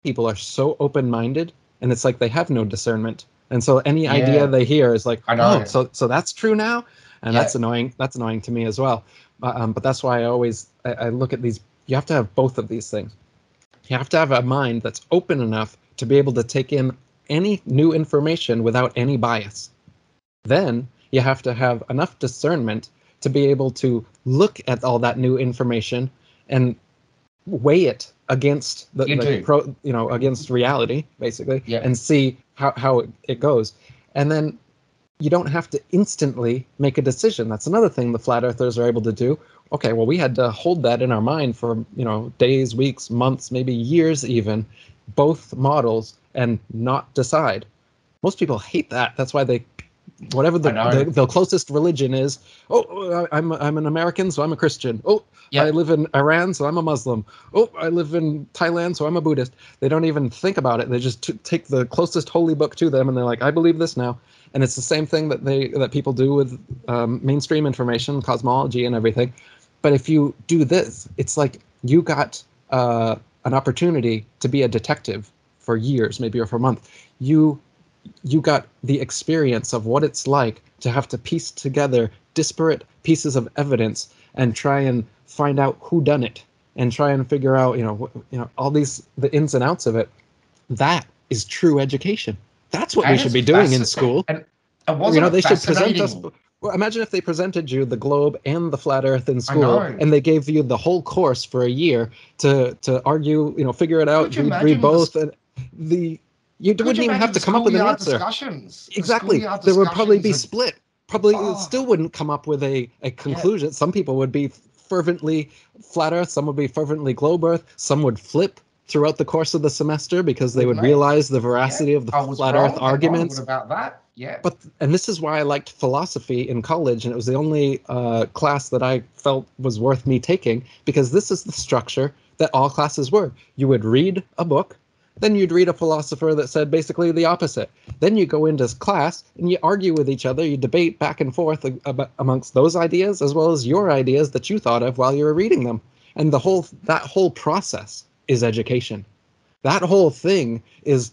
people are so open-minded and it's like they have no discernment and so any Yeah. idea they hear is like I know. oh so so that's true now and Yeah. that's annoying that's annoying to me as well uh, um, but that's why i always I, I look at these you have to have both of these things you have to have a mind that's open enough to be able to take in any new information without any bias. Then you have to have enough discernment to be able to look at all that new information and weigh it against the, You the pro, you know against reality basically Yeah. and see how, how it, it goes. And then you don't have to instantly make a decision. That's another thing the flat earthers are able to do. Okay well we had to hold that in our mind for you know days weeks months maybe years even both models and not decide. Most people hate that. That's why they whatever the, the, the closest religion is oh i'm i'm an american so i'm a christian. Oh Yeah. i live in iran so i'm a muslim. Oh i live in thailand so i'm a buddhist. They don't even think about it. They just t- take the closest holy book to them and they're like i believe this now. And it's the same thing that they that people do with um, mainstream information cosmology and everything. But if you do this it's like you got uh, an opportunity to be a detective for years maybe or for a month. You you got the experience of what it's like to have to piece together disparate pieces of evidence and try and find out who done it and try and figure out you know you know all these the ins and outs of it. That is true education. That's what we should be doing in school. And it wasn't you know they should present us well, imagine if they presented you the globe and the flat earth in school and they gave you the whole course for a year to to argue you know figure it out read, read the both and the you Could wouldn't you even have to come up with an answer Discussions. The exactly schoolyard there would probably be discussions split probably Oh. still wouldn't come up with a, a conclusion some people would be fervently flat earth some would be fervently globe earth some would flip throughout the course of the semester because they would Wouldn't realize the veracity yeah, of the flat wrong, earth arguments about that? Yeah. but and this is why I liked philosophy in college, and it was the only uh, class that I felt was worth me taking because this is the structure that all classes were. You would read a book, then you'd read a philosopher that said basically the opposite. Then you go into class and you argue with each other, you debate back and forth ab- amongst those ideas as well as your ideas that you thought of while you were reading them. And the whole that whole process is education. That whole thing is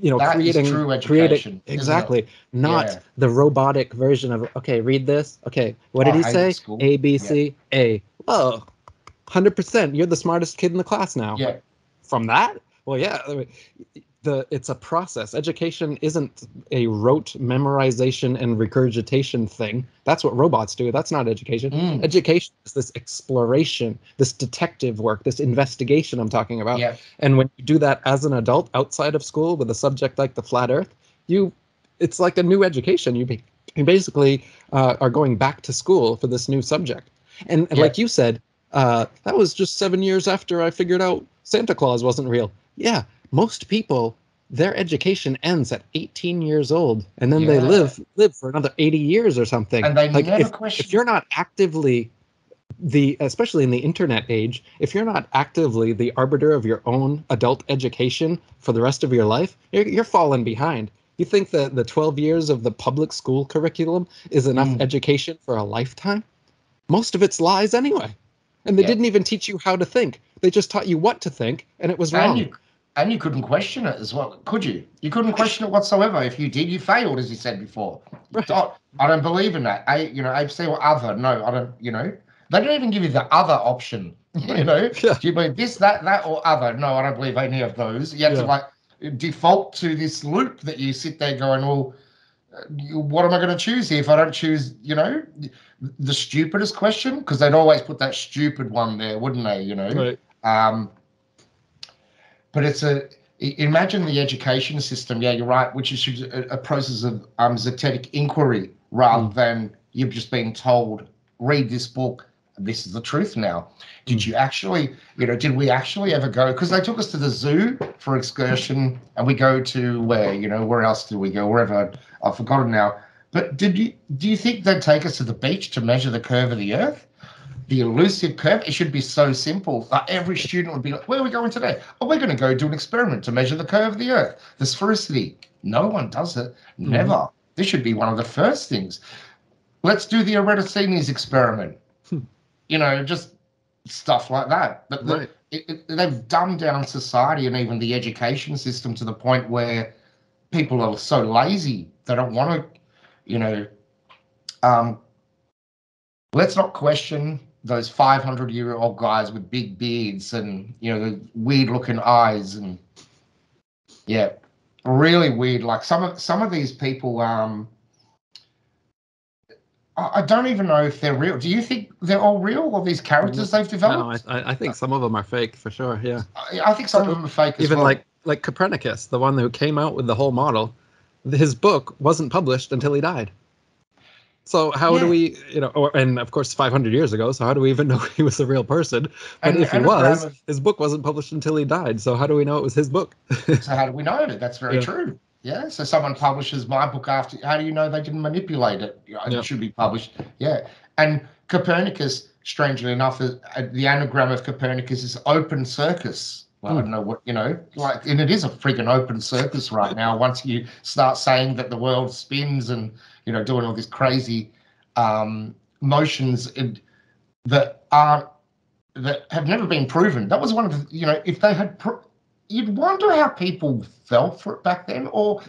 you know That creating true creating education, isn't exactly not Yeah. the robotic version of okay read this okay what did Oh, he say a b c a oh 100% you're the smartest kid in the class now Yeah. from that well yeah the it's a process education isn't a rote memorization and regurgitation thing that's what robots do that's not education Mm. education is this exploration this detective work this investigation i'm talking about Yeah. and when you do that as an adult outside of school with a subject like the flat earth, you it's like a new education. You, be, you basically uh, are going back to school for this new subject. And, and Yeah. like you said, uh, that was just seven years after I figured out Santa Claus wasn't real. Yeah, most people their education ends at 18 years old, and then they live live for another 80 years or something. And they like never if, question. if you're not actively the especially in the internet age if you're not actively the arbiter of your own adult education for the rest of your life you're, you're falling behind you think that the 12 years of the public school curriculum is enough Mm. education for a lifetime most of it's lies anyway and they Yeah. didn't even teach you how to think they just taught you what to think and it was wrong you and you couldn't question it as well, could you? You couldn't question it whatsoever. If you did, you failed, as you said before. Right. Don't- I don't believe in that. I, you know, I say or other. No, I don't. You know, they don't even give you the other option. You know, Yeah. do you believe this, that, that, or other? No, I don't believe any of those. You have Yeah. to like default to this loop that you sit there going, well, what am I going to choose here if I don't choose, you know, the stupidest question? Because they'd always put that stupid one there, wouldn't they? You know, Right. um, but it's a imagine the education system. Yeah, you're right. Which is a, a process of um, zetetic inquiry rather than you've just been told, read this book. This is the truth now. Did you actually, you know, did we actually ever go? Because they took us to the zoo for excursion, and we go to where, you know, where else do we go? Wherever I've forgotten now. But did you do you think they'd take us to the beach to measure the curve of the Earth? The elusive curve. It should be so simple. Like every student would be like, "Where are we going today? Oh, we're going to go do an experiment to measure the curve of the Earth, the sphericity." No one does it. Never. This should be one of the first things. Let's do the Eratosthenes experiment. Hmm. You know, just stuff like that. But the, Right. it, it, they've dumbed down society and even the education system to the point where people are so lazy they don't want to, you know. Um, let's not question those 500 year old guys with big beards and you know the weird looking eyes and yeah really weird like some of some of these people um I I don't even know if they're real. Do you think they're all real, or these characters they've developed? I, I I think some of them are fake for sure. Yeah. I, I think some of them are fake. As Even well. like like Copernicus, the one who came out with the whole model, his book wasn't published until he died. So how do we, you know, or, and of course 500 years ago, so how do we even know he was a real person? But And if he anagram was, his book wasn't published until he died. So how do we know it was his book? So how do we know that? That's very Yeah. true. Yeah. So someone publishes my book after. How do you know they didn't manipulate it? Know, Yeah. It should be published. Yeah. And Copernicus, strangely enough, uh, the anagram of Copernicus is open circus. Well, I Hmm. don't know what you know, like, and it is a freaking open circus right now. Once you start saying that the world spins and you know doing all these crazy um, motions in, that aren't that have never been proven. That was one of the you know if they had. Pro- you'd wonder how people felt for it back then or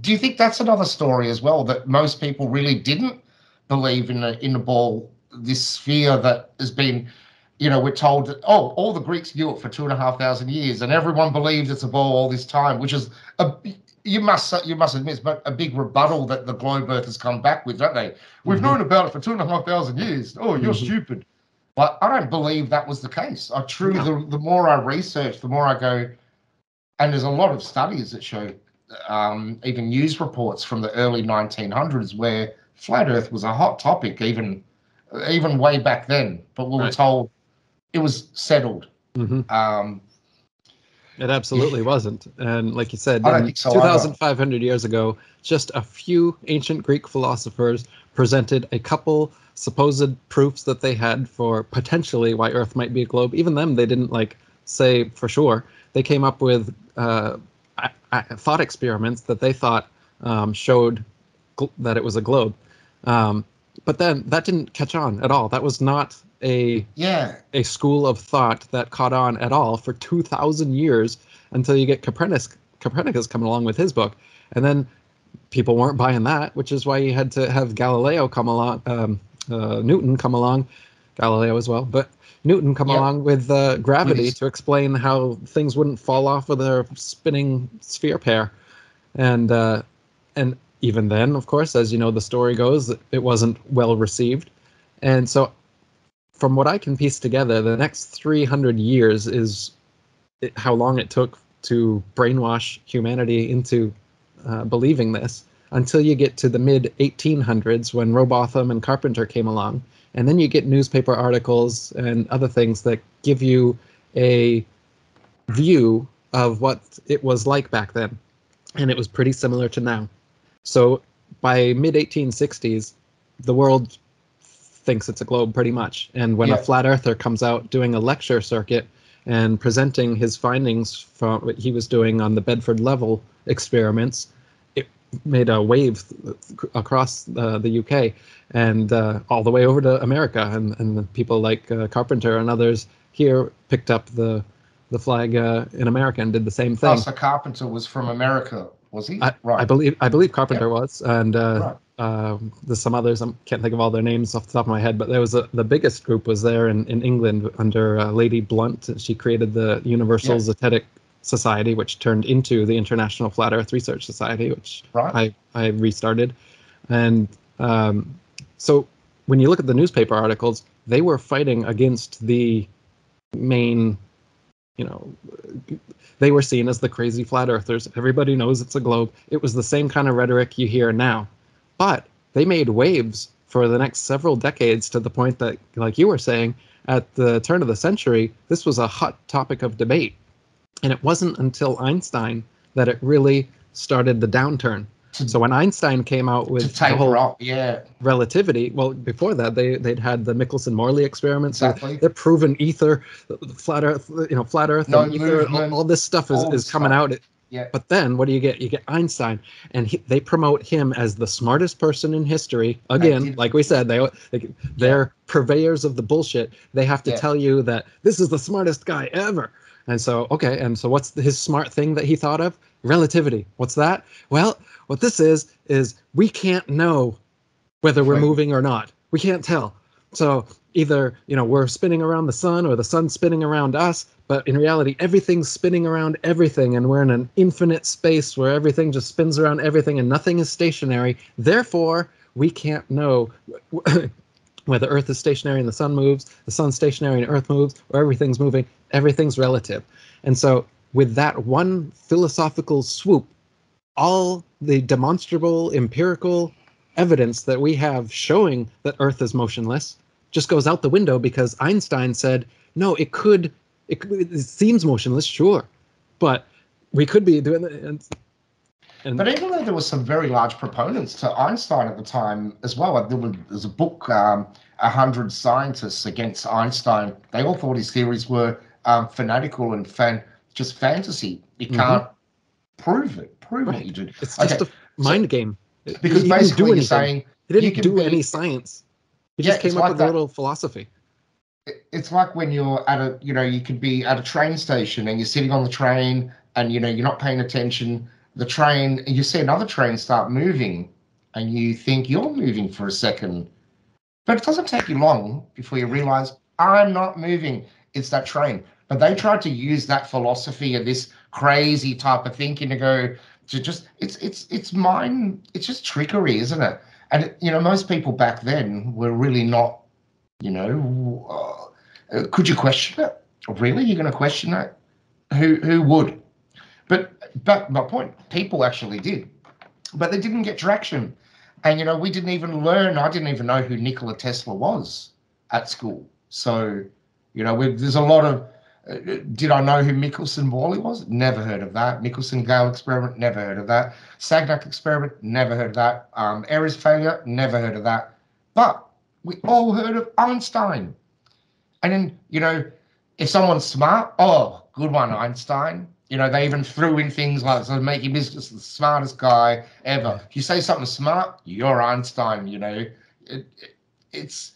do you think that's another story as well that most people really didn't believe in the in the ball this sphere that has been you know we're told that oh all the greeks knew it for two and a half thousand years and everyone believed it's a ball all this time which is a you must you must admit but a big rebuttal that the globe earth has come back with don't they? We've Mhm. known about it for two and a half thousand years. Oh you're Mhm. stupid. But i don't believe that was the case. I truly the, the more i research the more i go and there's a lot of studies that show um, even news reports from the early 1900s where flat earth was a hot topic even even way back then. But we were Right. told it was settled. Hmm um, It absolutely wasn't. And like you said, I don't in think so 2,500 years ago, just a few ancient Greek philosophers presented a couple supposed proofs that they had for potentially why Earth might be a globe. Even them, they didn't like say for sure. They came up with uh, thought experiments that they thought um, showed gl- that it was a globe. Um, but then that didn't catch on at all. That was not a yeah. a school of thought that caught on at all for 2000 years until you get Copernicus Copernicus coming along with his book. And then people weren't buying that which is why you had to have Galileo come along um, uh, Newton come along Galileo as well but Newton come Yep. along with uh, gravity to explain how things wouldn't fall off of their spinning sphere pair. And uh, and even then of course as you know the story goes it wasn't well received. And so from what I can piece together, the next 300 years is how long it took to brainwash humanity into uh, believing this until you get to the mid 1800s when Rowbotham and Carpenter came along. And then you get newspaper articles and other things that give you a view of what it was like back then. And it was pretty similar to now. So by mid 1860s, the world thinks it's a globe pretty much. And when Yeah. a flat earther comes out doing a lecture circuit and presenting his findings from what he was doing on the Bedford level experiments, it made a wave across uh, the UK and uh, all the way over to America. And, and people like uh, Carpenter and others here picked up the the flag uh, in America and did the same thing. Oh, so Carpenter was from America, was he? I, right. I believe I believe Carpenter was, and uh, Right. Uh, there's some others. I can't think of all their names off the top of my head, but there was a, the biggest group was there in, in England under uh, Lady Blount. She created the Universal Yeah. Zetetic Society, which turned into the International Flat Earth Research Society, which right. I, I restarted. And um, so when you look at the newspaper articles, they were fighting against the main, you know, they were seen as the crazy flat earthers. Everybody knows it's a globe. It was the same kind of rhetoric you hear now. But they made waves for the next several decades to the point that, like you were saying, at the turn of the century, this was a hot topic of debate. And it wasn't until Einstein that it really started the downturn. So when Einstein came out with the whole off. Yeah, relativity, well, before that they they'd had the Michelson-Morley experiments. so exactly. They're proven ether, flat Earth, you know, flat Earth, No and ether, all, all this stuff is, all is coming stuff. out. Yeah. But then what do you get? You get Einstein, and he, they promote him as the smartest person in history. Again, like we said, they, they they're purveyors of the bullshit. They have to Yeah. tell you that this is the smartest guy ever. And so, okay, and so what's his smart thing that he thought of? Relativity. What's that? Well, what this is is we can't know whether we're Right. moving or not. We can't tell. So either you know we're spinning around the sun or the sun's spinning around us, but in reality everything's spinning around everything, and we're in an infinite space where everything just spins around everything and nothing is stationary. Therefore, we can't know whether Earth is stationary and the sun moves, the sun's stationary and Earth moves, or everything's moving. Everything's relative. And so, with that one philosophical swoop, all the demonstrable empirical evidence that we have showing that Earth is motionless just goes out the window because Einstein said, no, it could, it, could- it seems motionless, sure, but we could be doing it. And, But even though there were some very large proponents to Einstein at the time as well, there was a book, um, A Hundred Scientists Against Einstein. They all thought his theories were um, fanatical and fan, just fantasy. You Mhm. can't prove it. Prove Right. what you did. it's just a mind game. He Because basically you're saying He didn't you do be- any science. He Yeah, just came up like with that. a little philosophy. it's like when you're at a you know you could be at a train station and you're sitting on the train and you know you're not paying attention. The train you see another train start moving and you think you're moving for a second. But it doesn't take you long before you realize i'm not moving. It's that train. But they tried to use that philosophy of this crazy type of thinking to go to just it's it's it's mind it's just trickery isn't it and you know most people back then were really not you know, uh, could you question it? Really, you're going to question it? Who who would? But but my point, people actually did, but they didn't get traction. And you know, we didn't even learn. I didn't even know who Nikola Tesla was at school. So, you know, there's a lot of. Uh, did I know who Michelson Morley was? Never heard of that. Michelson Gale experiment. Never heard of that. Sagnac experiment. Never heard of that. Um, Airy's failure. Never heard of that. But we all heard of Einstein. And then, you know, if someone's smart, oh, good one, Einstein. You know, they even threw in things like so make him as the smartest guy ever. If you say something smart, you're Einstein. You know, it, it, it's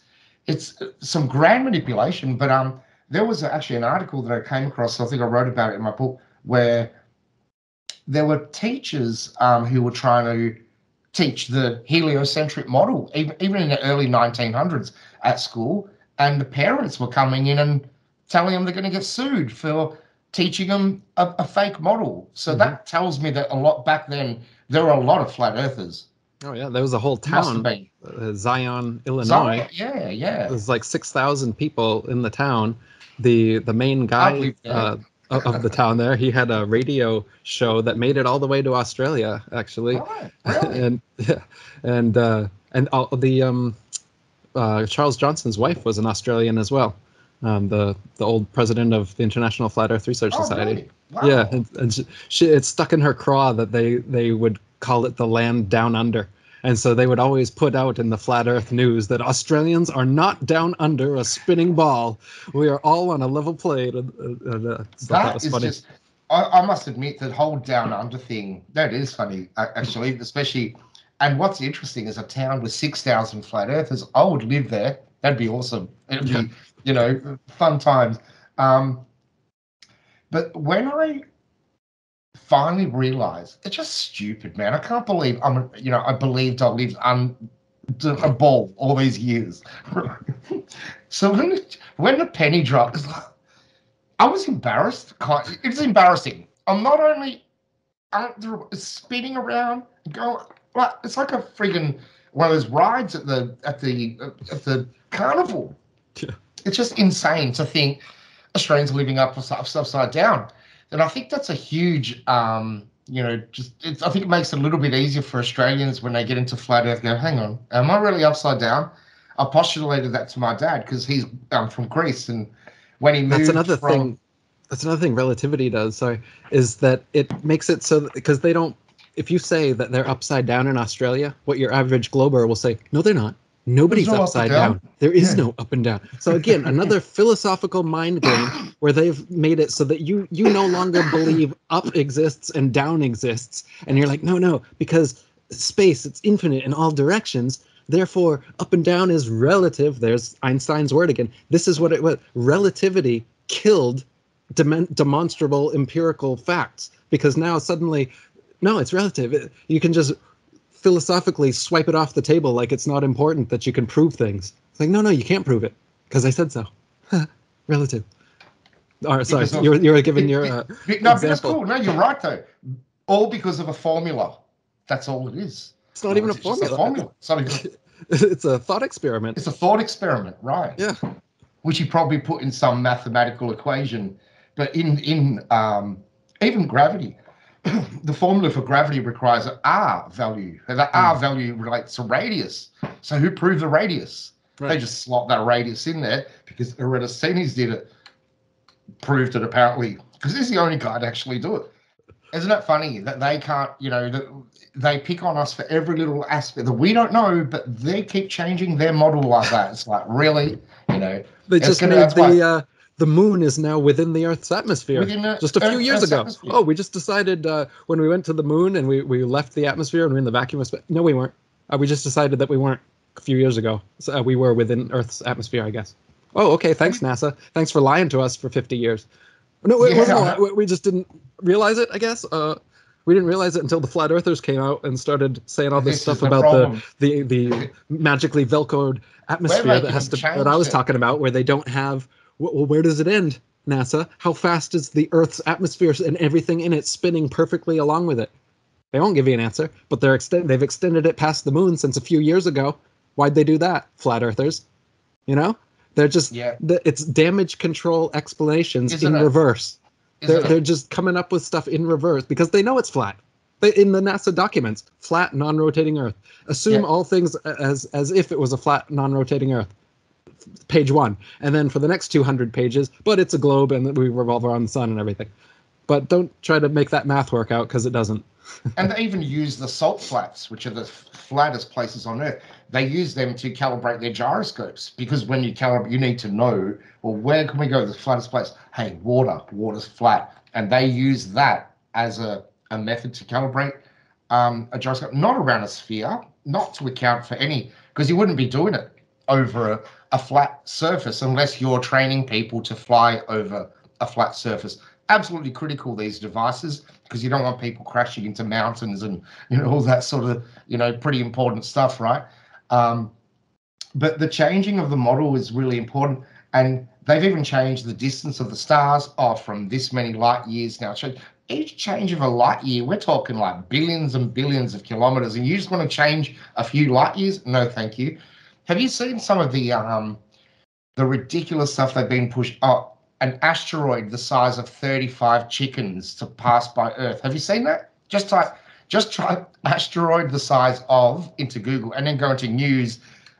it's some grand manipulation. But um, there was actually an article that I came across. I think I wrote about it in my book where there were teachers um, who were trying to teach the heliocentric model, even, even in the early 1900s at school. And the parents were coming in and telling them they're going to get sued for teaching them a, a fake model. So Mhm. that tells me that a lot back then, there were a lot of flat earthers. Oh yeah, there was a whole town, uh, Zion, Illinois. Some- yeah, yeah. There's like six thousand people in the town. The the main guy uh, of the town there, he had a radio show that made it all the way to Australia, actually. Right, really? and yeah, and uh, and all the um, uh, Charles Johnson's wife was an Australian as well. Um, the the old president of the International Flat Earth Research Oh, Society. Wow. Yeah, and, and she, she it's stuck in her craw that they they would call it the land down under, and so they would always put out in the flat Earth news that Australians are not down under a spinning ball. We are all on a level plane. And, and, uh, so that That is funny. just. I, I must admit that whole down under thing that is funny actually, especially. And what's interesting is a town with six thousand flat earthers. I would live there. That'd be awesome. It'd Yeah. be you know fun times. Um, But when I finally realized it's just stupid, man. I can't believe I'm, you know, I believed I lived un a ball all these years. so when it, when the penny dropped, it's like, I was embarrassed. It was embarrassing. I'm not only spinning around, going like it's like a friggin' one of those rides at the at the at the carnival. Yeah. It's just insane to think Australians are living up upside down. And I think that's a huge, um, you know, just I think it makes it a little bit easier for Australians when they get into flat Earth. Go, hang on, am I really upside down? I postulated that to my dad because he's um, from Greece, and when he moved, that's another from, thing. That's another thing relativity does. Sorry, is that it makes it so because they don't. If you say that they're upside down in Australia, what your average glober will say, no, they're not. Nobody's no upside down. down. There is yeah. no up and down. So again, another philosophical mind game where they've made it so that you you no longer believe up exists and down exists, and you're like, no, no, because space it's infinite in all directions. Therefore, up and down is relative. There's Einstein's word again. This is what it was. Relativity killed dem- demonstrable empirical facts because now suddenly, no, it's relative. You can just philosophically swipe it off the table like it's not important that you can prove things. It's like, no, no, you can't prove it because I said so. Relative. All right, sorry, you're, you're giving your uh, no, but that's cool. No, you're right though. All because of a formula. That's all it is. It's not even a formula. a formula. It's, not even... it's a thought experiment. It's a thought experiment, right? Yeah. Which you probably put in some mathematical equation, but in in um, even gravity, the formula for gravity requires an R value. And that R hmm. value relates to radius. So who proved the radius? Right. They just slot that radius in there because Eratosthenes did it, proved it apparently, because he's the only guy to actually do it. Isn't it funny that they can't, you know, that they pick on us for every little aspect that we don't know, but they keep changing their model like that. It's like, really? You know, they just made the, uh, the moon is now within the Earth's atmosphere. just a few Earth, years Earth's ago. Atmosphere. Oh, we just decided uh, when we went to the moon and we, we left the atmosphere and we're in the vacuum of space. No, we weren't. Uh, we just decided that we weren't a few years ago. So, uh, we were within Earth's atmosphere, I guess. Oh, okay. Thanks, NASA. Thanks for lying to us for 50 years. No, it yeah. wasn't. We just didn't realize it, I guess. Uh, we didn't realize it until the flat earthers came out and started saying all this, this stuff about the, the the magically velcroed atmosphere that has to that I was talking about, where they don't have. Well, where does it end? NASA, how fast is the Earth's atmosphere and everything in it spinning perfectly along with it? They won't give you an answer, but they're extend they've extended it past the moon since a few years ago. Why'd they do that, flat earthers? You know, they're just yeah. The, it's damage control explanations Isn't in it? reverse. They're, they're just coming up with stuff in reverse because they know it's flat. They, in the NASA documents, flat, non-rotating Earth. Assume yeah. all things as as if it was a flat, non-rotating Earth page one, and then for the next 200 pages, but it's a globe and we revolve around the sun and everything. But don't try to make that math work out because it doesn't. and they even use the salt flats, which are the flattest places on Earth. They use them to calibrate their gyroscopes because when you calibrate, you need to know, well, where can we go? to The flattest place. Hey, water. Water's flat, and they use that as a, a method to calibrate um, a gyroscope, not around a sphere, not to account for any, because you wouldn't be doing it over a, a flat surface unless you're training people to fly over a flat surface. Absolutely critical these devices because you don't want people crashing into mountains and you know all that sort of you know pretty important stuff, right? Um, but the changing of the model is really important, and they've even changed the distance of the stars off from this many light years now. So each change of a light year, we're talking like billions and billions of kilometers, and you just want to change a few light years? No, thank you. Have you seen some of the um the ridiculous stuff they've been pushed? Oh, an asteroid the size of 35 chickens to pass by Earth. Have you seen that? Just type just try asteroid the size of into Google and then go into news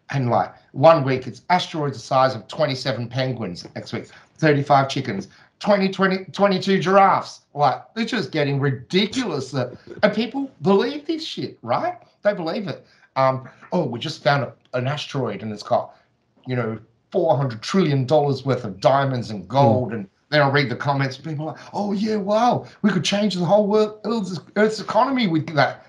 and like one week it's asteroid the size of 27 penguins next week 35 chickens 20, 20 22 giraffes like they're just getting ridiculous that and people believe this shit right they believe it um, oh, we just found a, an asteroid and it's got, you know, four hundred trillion dollars worth of diamonds and gold, mm. and then I'll read the comments. And people are like, oh yeah, wow, we could change the whole world, Earth's, Earth's economy with that.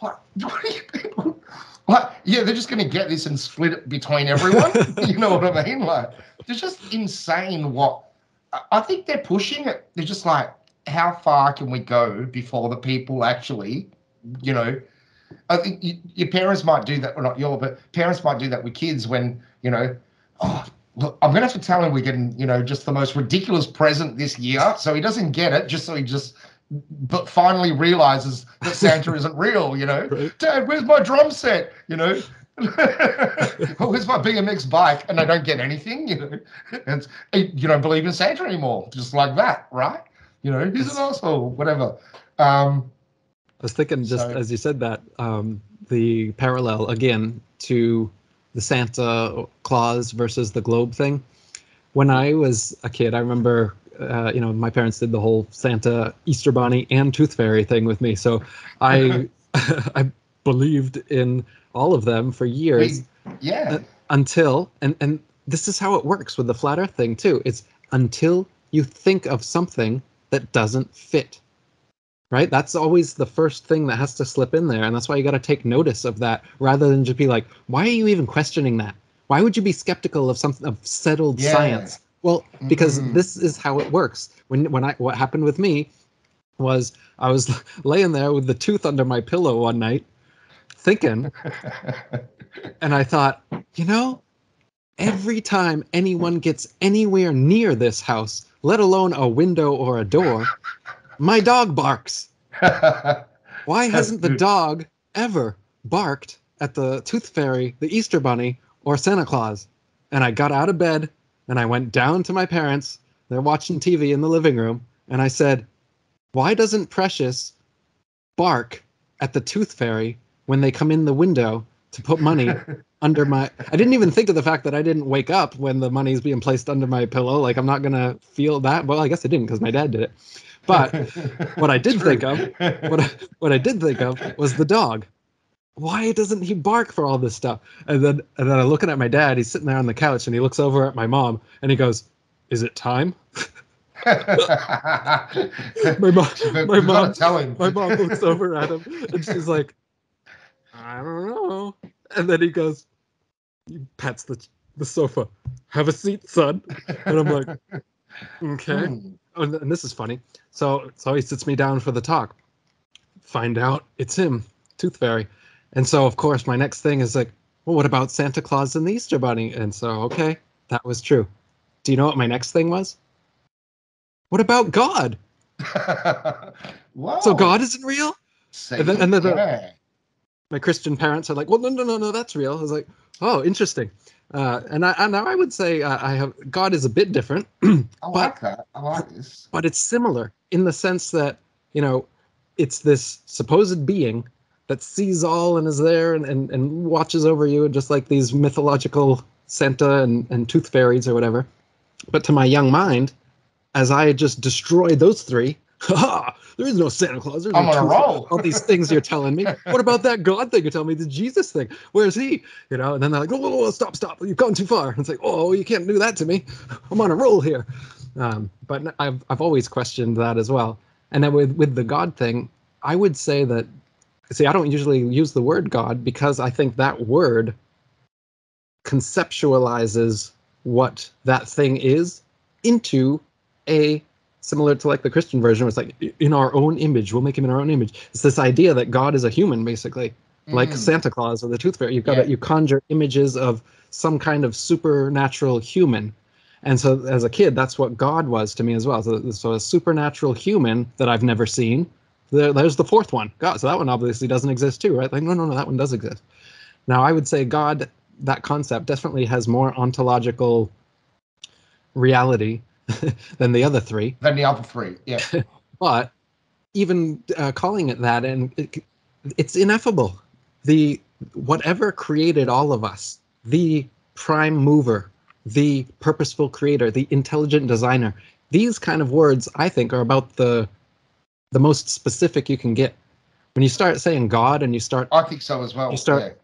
Like, what are you people? Like, yeah, they're just going to get this and split it between everyone. you know what I mean? Like, it's just insane what I- I think they're pushing it. They're just like, how far can we go before the people actually, you know? I think you, your parents might do that, or not your, but parents might do that with kids when, you know, oh, look, I'm gonna have to tell him we're getting, you know, just the most ridiculous present this year, so he doesn't get it, just so he just, but finally realizes that Santa isn't real, you know. Right. Dad, where's my drum set? You know. where's my BMX bike? And they don't get anything, you know. And you don't believe in Santa anymore, just like that, right? You know, he's an asshole, whatever. Um, I was thinking just So- as you said that, um, the parallel again to the Santa Claus versus the globe thing. When I was a kid, I remember, uh, you know, my parents did the whole Santa, Easter Bunny, and Tooth Fairy thing with me. So I, I believed in all of them for years we, yeah, until, and and this is how it works with the flat Earth thing too. It's until you think of something that doesn't fit right that's always the first thing that has to slip in there and that's why you got to take notice of that rather than just be like why are you even questioning that why would you be skeptical of something of settled Yeah. science well because Mhm. this is how it works when when i what happened with me was i was laying there with the tooth under my pillow one night thinking and i thought you know every time anyone gets anywhere near this house let alone a window or a door my dog barks why hasn't the dog ever barked at the tooth fairy, the Easter bunny, or Santa Claus? And I got out of bed and I went down to my parents. They're watching TV in the living room. And I said, Why doesn't Precious bark at the tooth fairy when they come in the window to put money under my I didn't even think of the fact that I didn't wake up when the money's being placed under my pillow. Like I'm not gonna feel that. Well, I guess I didn't because my dad did it. But what I did True. think of what I, what I did think of was the dog. Why doesn't he bark for all this stuff? And then and then I'm looking at my dad. He's sitting there on the couch and he looks over at my mom and he goes, "Is it time?" My mom, my mom, my mom looks over at him and she's like, "I don't know." And then he goes, he pats the the sofa. Have a seat, son. And I'm like, okay. Oh, and and this is funny. So so he sits me down for the talk. Find out it's him, Tooth Fairy. And so of course my next thing is like, well, what about Santa Claus and the Easter Bunny? And so okay, that was true. Do you know what my next thing was? What about God? So God isn't real? See? and then- and then the-. My Christian parents are like, well, no, no, no, no, that's real. I was like, oh, interesting. Uh, and I, and now I would say uh, I have God is a bit different, I like that. I like this. but it's similar in the sense that you know it's this supposed being that sees all and is there and, and, and watches over you and just like these mythological santa and, and tooth fairies or whatever but to my young mind as i just destroyed those three ha! There is no santa claus. There's I'm no on a roll. all these things you're telling me. What about that god thing you're telling me? The jesus thing. Where's he? You know and then they're like whoa, whoa, whoa stop stop. You've gone too far. It's like oh you can't do that to me. I'm on a roll here. Um, but I've I've always questioned that as well. And then with with the God thing, I would say that see I don't usually use the word God because I think that word conceptualizes what that thing is into a similar to like the Christian version where it's like in our own image we'll make him in our own image. It's this idea that God is a human basically like Mm. Santa Claus or the Tooth Fairy. You've got Yeah. you conjure images of some kind of supernatural human, and so as a kid, that's what God was to me as well. So, so a supernatural human that I've never seen. There, there's the fourth one, God. So that one obviously doesn't exist too, right? Like no, no, no, that one does exist. Now I would say God, that concept definitely has more ontological reality than the other three Than the other three. Yeah. but even uh, calling it that and it, it's ineffable the whatever created all of us the prime mover the purposeful creator the intelligent designer these kind of words i think are about the the most specific you can get when you start saying god and you start I think so as well. You start-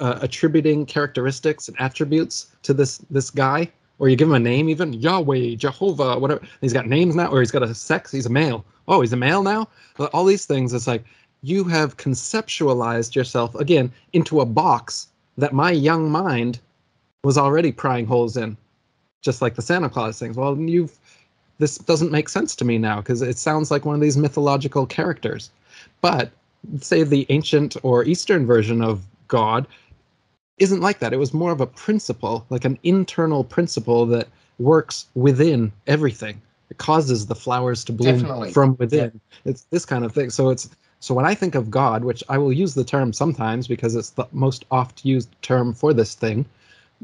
yeah. uh, attributing characteristics and attributes to this this guy, or you give him a name, even Yahweh, Jehovah, whatever. He's got names now, or he's got a sex. He's a male. Oh, he's a male now. All these things. It's like you have conceptualized yourself again into a box that my young mind was already prying holes in, just like the Santa Claus things. Well, you've this doesn't make sense to me now because it sounds like one of these mythological characters. But say the ancient or Eastern version of God isn't like that. It was more of a principle, like an internal principle that works within everything. It causes the flowers to bloom Definitely. from within. It's this kind of thing. So it's so when I think of God, which I will use the term sometimes because it's the most oft used term for this thing,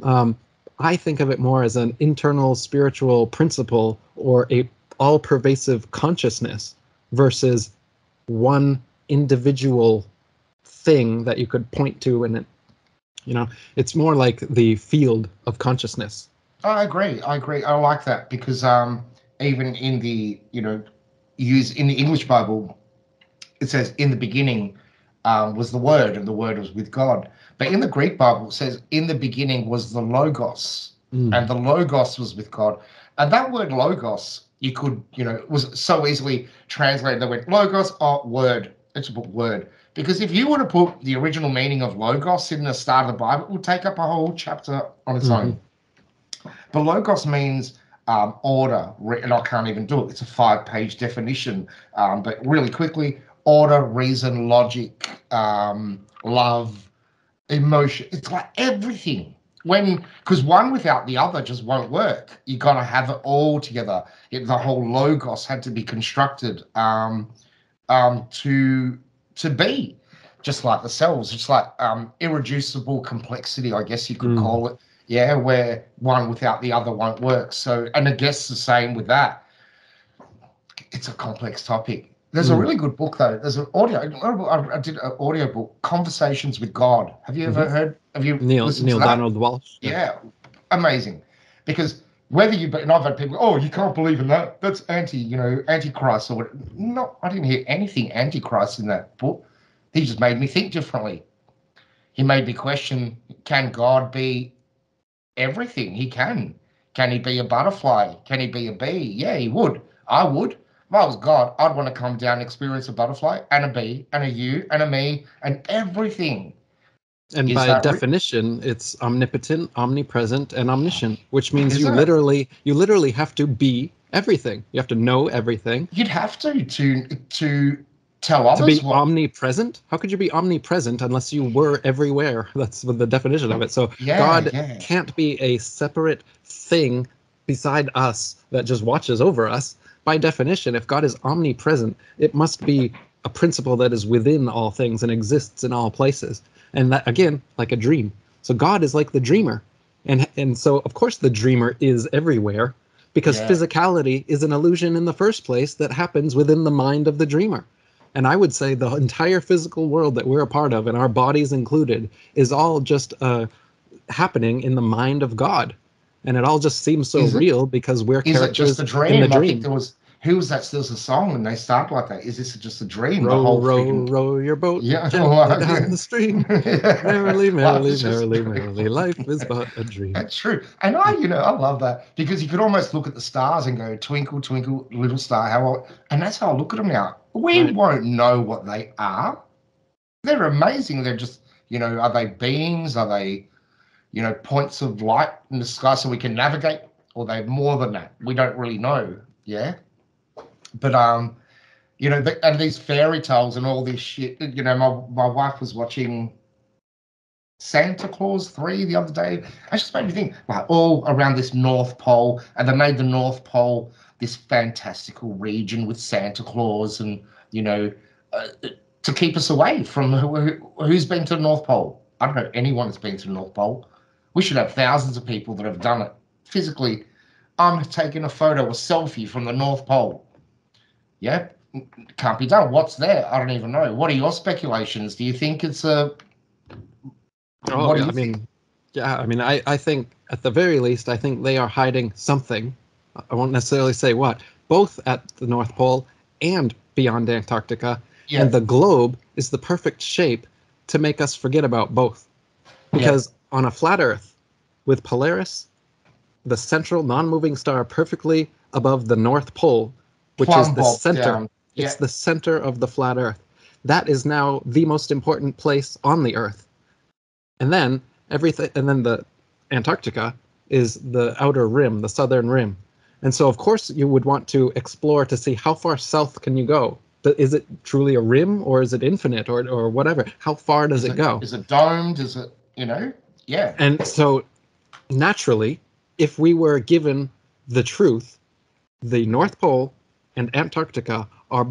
um, I think of it more as an internal spiritual principle or a all-pervasive consciousness versus one individual thing that you could point to and it you know it's more like the field of consciousness I agree. I agree. I like that because um, even in the you know use in the English Bible, it says in the beginning um, was the Word, and the Word was with God. But in the Greek Bible, it says in the beginning was the Logos, Mm. and the Logos was with God. And that word Logos, you could you know was so easily translated. They went Logos or Word. It's a Word because if you were to put the original meaning of Logos in the start of the Bible, it would take up a whole chapter on its Mhm. own. But logos means um, order, and I can't even do it. It's a five-page definition. Um, but really quickly, order, reason, logic, um, love, emotion. It's like everything. When because one without the other just won't work. You got to have it all together. It, the whole logos had to be constructed um, um, to to be just like the cells. It's like um, irreducible complexity, I guess you could Mm. call it yeah, where one without the other won't work. So, and I guess the same with that. It's a complex topic. There's a Mm. really good book though. There's an audio. I did an audio book, Conversations with God. Have you ever heard? Have you Mm-hmm. Neale Neale Donald Walsch Yeah, amazing. Because whether you, and I've had people, oh, you can't believe in that. That's anti, you know, antichrist or what. No, I didn't hear anything antichrist in that book. He just made me think differently. He made me question: Can God be everything? He can. Can he be a butterfly? Can he be a bee? Yeah, he would. I would. If I was God, I'd want to come down experience a butterfly and a bee and a you and a me and everything. And by that re- definition it's omnipotent omnipresent and omniscient which means Is you it? literally you literally have to be everything you have to know everything You'd have to to to tell others. to be what omnipresent how could you be omnipresent unless you were everywhere that's the definition of it so Yeah, god yeah. can't be a separate thing beside us that just watches over us by definition if god is omnipresent it must be a principle that is within all things and exists in all places and that again like a dream so god is like the dreamer and and so of course the dreamer is everywhere because Yeah. physicality is an illusion in the first place that happens within the mind of the dreamer and I would say the entire physical world that we're a part of, and our bodies included, is all just uh, happening in the mind of God. And it all just seems so Is it- real because we're Is it characters just a dream? in the dream. Who was that? There's a song and they start like that. Is this just a dream? the Row, whole row, freaking- row your boat Yeah, well, down yeah. the stream. Merrily, merrily, just- merrily, merrily, life is but a dream. That's true. And I, you know, I love that because you could almost look at the stars and go, twinkle, twinkle, little star, how, I-" and that's how I look at them now. We Right. won't know what they are. They're amazing. They're just, you know, are they beings? Are they, you know, points of light in the sky so we can navigate? Or they more than that? We don't really know. Yeah. But, um, you know, the, and these fairy tales and all this shit. You know, my, my wife was watching Santa Claus 3 the other day. I just made me think, like, all around this North Pole, and they made the North Pole this fantastical region with Santa Claus, and, you know, uh, to keep us away from who, who, who's been to the North Pole. I don't know anyone that's been to the North Pole. We should have thousands of people that have done it physically. I'm taking a photo, a selfie from the North Pole. Yeah, can't be done. What's there? I don't even know. What are your speculations? Do you think it's a Oh, What do yeah, you I mean, yeah, I mean, I, I think at the very least, I think they are hiding something. I won't necessarily say what, both at the North Pole and beyond Antarctica. yeah? And the globe is the perfect shape to make us forget about both. Yeah. Because on a flat Earth, with Polaris, the central non moving star perfectly above the North Pole, which is the center. Yeah, it's the center of the flat Earth. That is now the most important place on the Earth. And then everything, and then the Antarctica is the outer rim, the southern rim. And so, of course, you would want to explore to see how far south can you go. But Is it truly a rim or is it infinite or, or whatever? How far does Is it go? Is it domed? Is it, you know? Yeah. And so, naturally, if we were given the truth, the North Pole and Antarctica are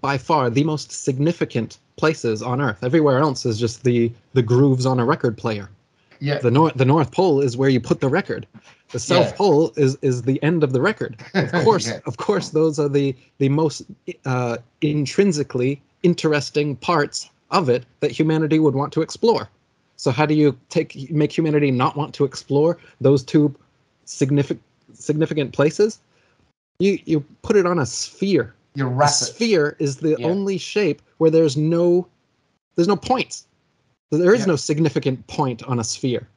by far the most significant places on Earth. Everywhere else is just the the grooves on a record player. Yeah. The North the North Pole is where you put the record. The South Yeah. Pole is is the end of the record. Of course, Yeah. of course, those are the the most uh, intrinsically interesting parts of it that humanity would want to explore. So how do you take make humanity not want to explore those two significant significant places? You you put it on a sphere. A rapid. sphere is the Yeah. only shape where there's no there's no points. There is Yeah. no significant point on a sphere.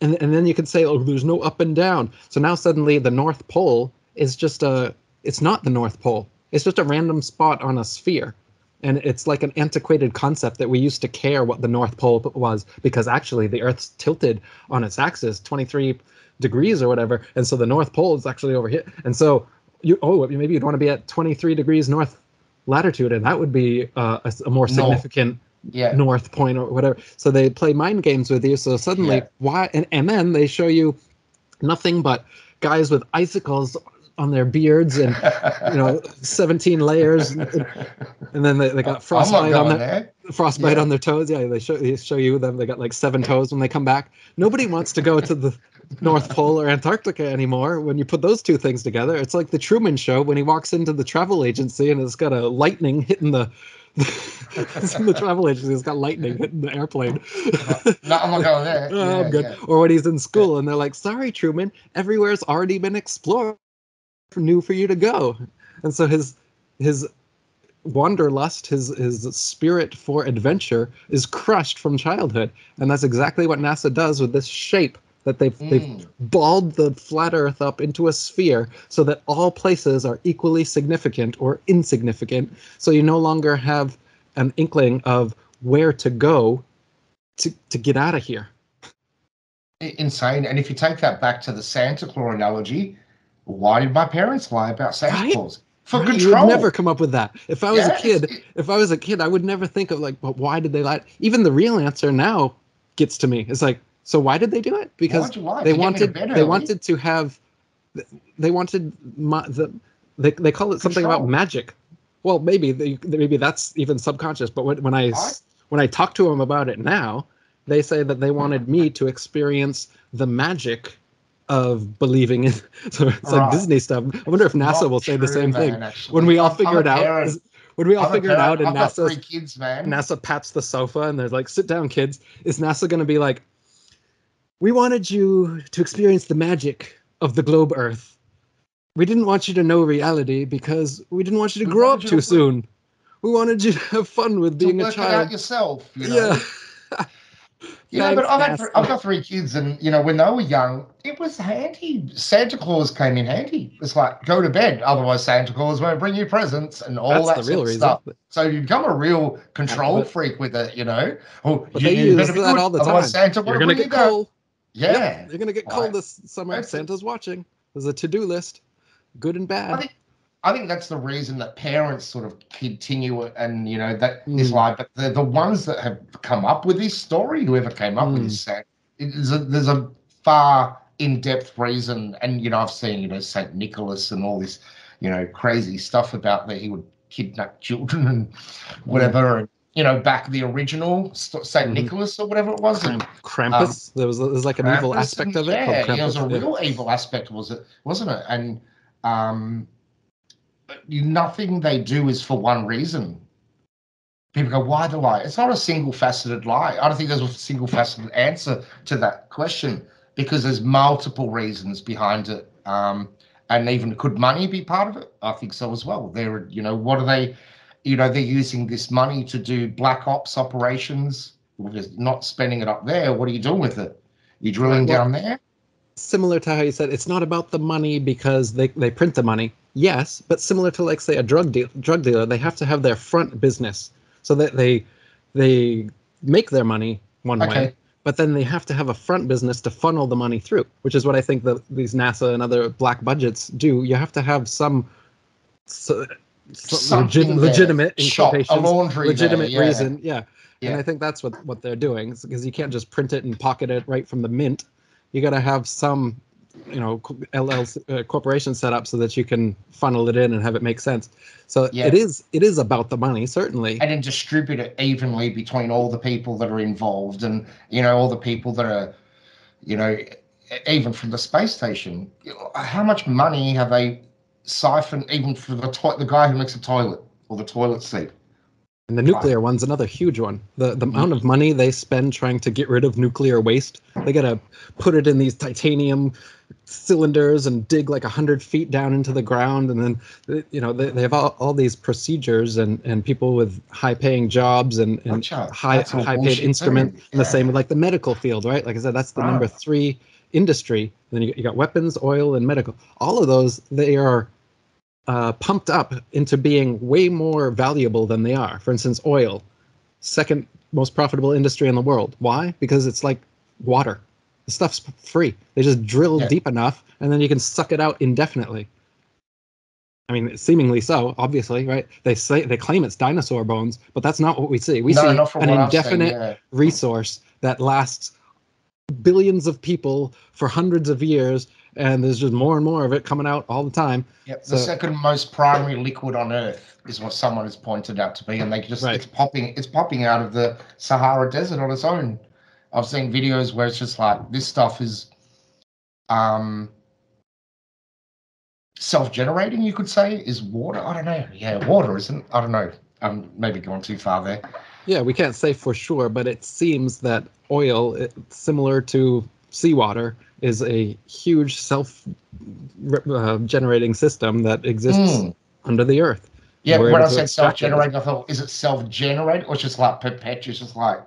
And and then you can say, oh, there's no up and down. So now suddenly the North Pole is just a it's not the North Pole. It's just a random spot on a sphere. And it's like an antiquated concept that we used to care what the North Pole was because actually the Earth's tilted on its axis 23 degrees or whatever. And so the North Pole is actually over here. And so you oh maybe you'd want to be at 23 degrees north latitude and that would be uh, a, a more North. significant Yeah. north point or whatever so they play mind games with you so suddenly Yeah. why and, and then they show you nothing but guys with icicles on their beards and you know 17 layers and, and then they, they got frostbite on their there. frostbite Yeah. on their toes yeah they show they show you them they got like seven toes when they come back nobody wants to go to the north pole or antarctica anymore when you put those two things together it's like the truman show when he walks into the travel agency and it's got a lightning hitting the it's in the travel agency it's got lightning hitting the airplane uh-huh. No, I'm not going there. Oh, Yeah, I'm good. yeah. Or when he's in school and they're like, "Sorry, Truman, everywhere's already been explored, new for you to go." And so his his wanderlust, his his spirit for adventure, is crushed from childhood, and that's exactly what NASA does with this shape that they've they've Mm. balled the flat Earth up into a sphere so that all places are equally significant or insignificant. So you no longer have an inkling of where to go to to get out of here. Insane. And if you take that back to the Santa Claus analogy, why did my parents lie about Santa Right? Claus? For Right? You would never come up with that. If I was Yeah, a kid, if I was a kid, I would never think of like, but why did they lie? Even the real answer now gets to me. It's like, so why did they do it? Because Why'd you lie? they To get me to wanted they early? wanted to have they wanted ma- the they, they call it something about magic. Well, maybe they, maybe that's even subconscious. But when, when I s- when I talk to them about it now, they say that they wanted me to experience the magic of believing in. So it's like Right. Disney stuff. I wonder if NASA will say the same thing actually. when we all I'm- figure I'm it out. is- when we all I'm figure it out and I've NASA kids, man. NASA pats the sofa and they're like, "Sit down, kids." Is NASA going to be like, "We wanted you to experience the magic of the globe Earth. We didn't want you to know reality because we didn't want you to We grow up too to- soon. We wanted you to have fun with being a work it out child." yourself. You know? Yeah. You know, but I've. I've got three kids, and you know, when they were young, it was handy. Santa Claus came in handy. It's like go to bed, otherwise Santa Claus won't bring you presents and all That's that the real sort of reason. stuff. So you become a real control freak with it, you know. Oh, you, they use that all the time. Santa You're gonna get you cold. Yeah, Yep, you're gonna get cold Right. this summer. That's it. Santa's watching. There's a to-do list, good and bad. I think I think that's the reason that parents sort of continue it, and you know that is Mm. like, but the the ones that have come up with this story, whoever came up with Mm. this, set, it is a, there's a far in-depth reason, and you know I've seen you know Saint Nicholas and all this, you know crazy stuff about that he would kidnap children and whatever, and you know back the original St. Saint Mhm. Nicholas or whatever it was, and Krampus. there was there's like an evil aspect of it. Yeah, it was a yeah. real evil aspect, was it? Wasn't it? And um, nothing they do is for one reason. People go, "Why the lie?" It's not a single-faceted lie. I don't think there's a single-faceted answer to that question because there's multiple reasons behind it. Um, and even could money be part of it? I think so as well. They're, you know, what are they? You know, they're using this money to do black ops operations. They're not spending it up there. What are you doing with it? You drilling Well, down there? similar to how you said it's not about the money because they, they print the money yes but similar to like say a drug deal drug dealer they have to have their front business so that they they make their money one Okay. way but then they have to have a front business to funnel the money through, which is what I think that these NASA and other black budgets do. You have to have some, so, legit, legitimate in Shop, a quotations, legitimate legitimate yeah. reason. Yeah. Yeah. And I think that's what, what they're doing because you can't just print it and pocket it right from the mint. You got to have some, you know, LLC uh, corporation set up so that you can funnel it in and have it make sense. So Yeah. it is it is about the money certainly. and then distribute it evenly between all the people that are involved and you know all the people that are you know even from the space station you know, how much money have they siphoned even for the to- the guy who makes a toilet or the toilet seat And the nuclear one's another huge one. The the amount of money they spend trying to get rid of nuclear waste, they gotta put it in these titanium cylinders and dig like a hundred feet down into the ground, and then you know they, they have all, all these procedures and and people with high paying jobs and and high high paid instrument. too. And the same with like the medical field, right? Like I said, that's the number three industry. Then you, you got weapons, oil, and medical. All of those they are uh, pumped up into being way more valuable than they are. For instance, oil, second most profitable industry in the world. Why? Because it's like water. The stuff's free. They just drill Yeah. deep enough, and then you can suck it out indefinitely. I mean, seemingly so, obviously, right? They say they claim it's dinosaur bones, but that's not what we see. We no, see an indefinite yeah. resource that lasts billions of people for hundreds of years, and there's just more and more of it coming out all the time. Yep, the second most primary liquid on Earth is what someone has pointed out to be, and they just Right. it's popping it's popping out of the Sahara Desert on its own. I've seen videos where it's just like this stuff is um self-generating, you could say, is water. I don't know. Yeah, water isn't. I don't know. I'm maybe going too far there. Yeah, we can't say for sure, but it seems that oil, it- similar to seawater, is a huge self-generating system that exists Mm. under the earth. Yeah, We're when I said self-generating, I thought, is it self-generated or just like perpetual? It's just like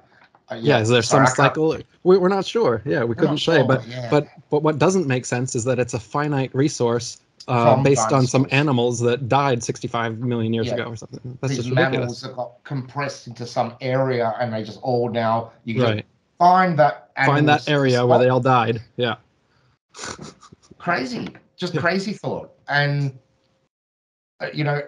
uh, Yeah, is there sorry, some cycle? We, we're not sure. Yeah, we not couldn't say, sure, but yeah. but but what doesn't make sense is that it's a finite resource uh, based on some animals that died 65 million years Yeah. ago or something. That's these just mammals ridiculous. that got compressed into some area and they just all now you can Right. find that Find that area where they all died. Yeah. Crazy. Just Yeah. crazy thought. And uh, you know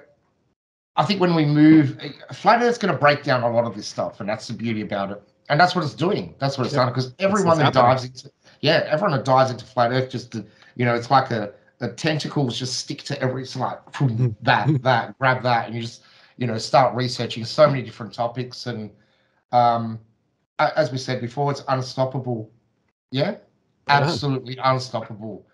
i think when we move uh, flat earth's going to break down a lot of this stuff and that's the beauty about it. And that's what it's doing. That's what it's Yeah. done because everyone that happening. dives into yeah everyone that dives into flat earth just to, you know it's like a the tentacles just stick to every it's like boom, that that grab that and you just you know start researching so many different topics. And um as we said before it's unstoppable. Yeah Absolutely unstoppable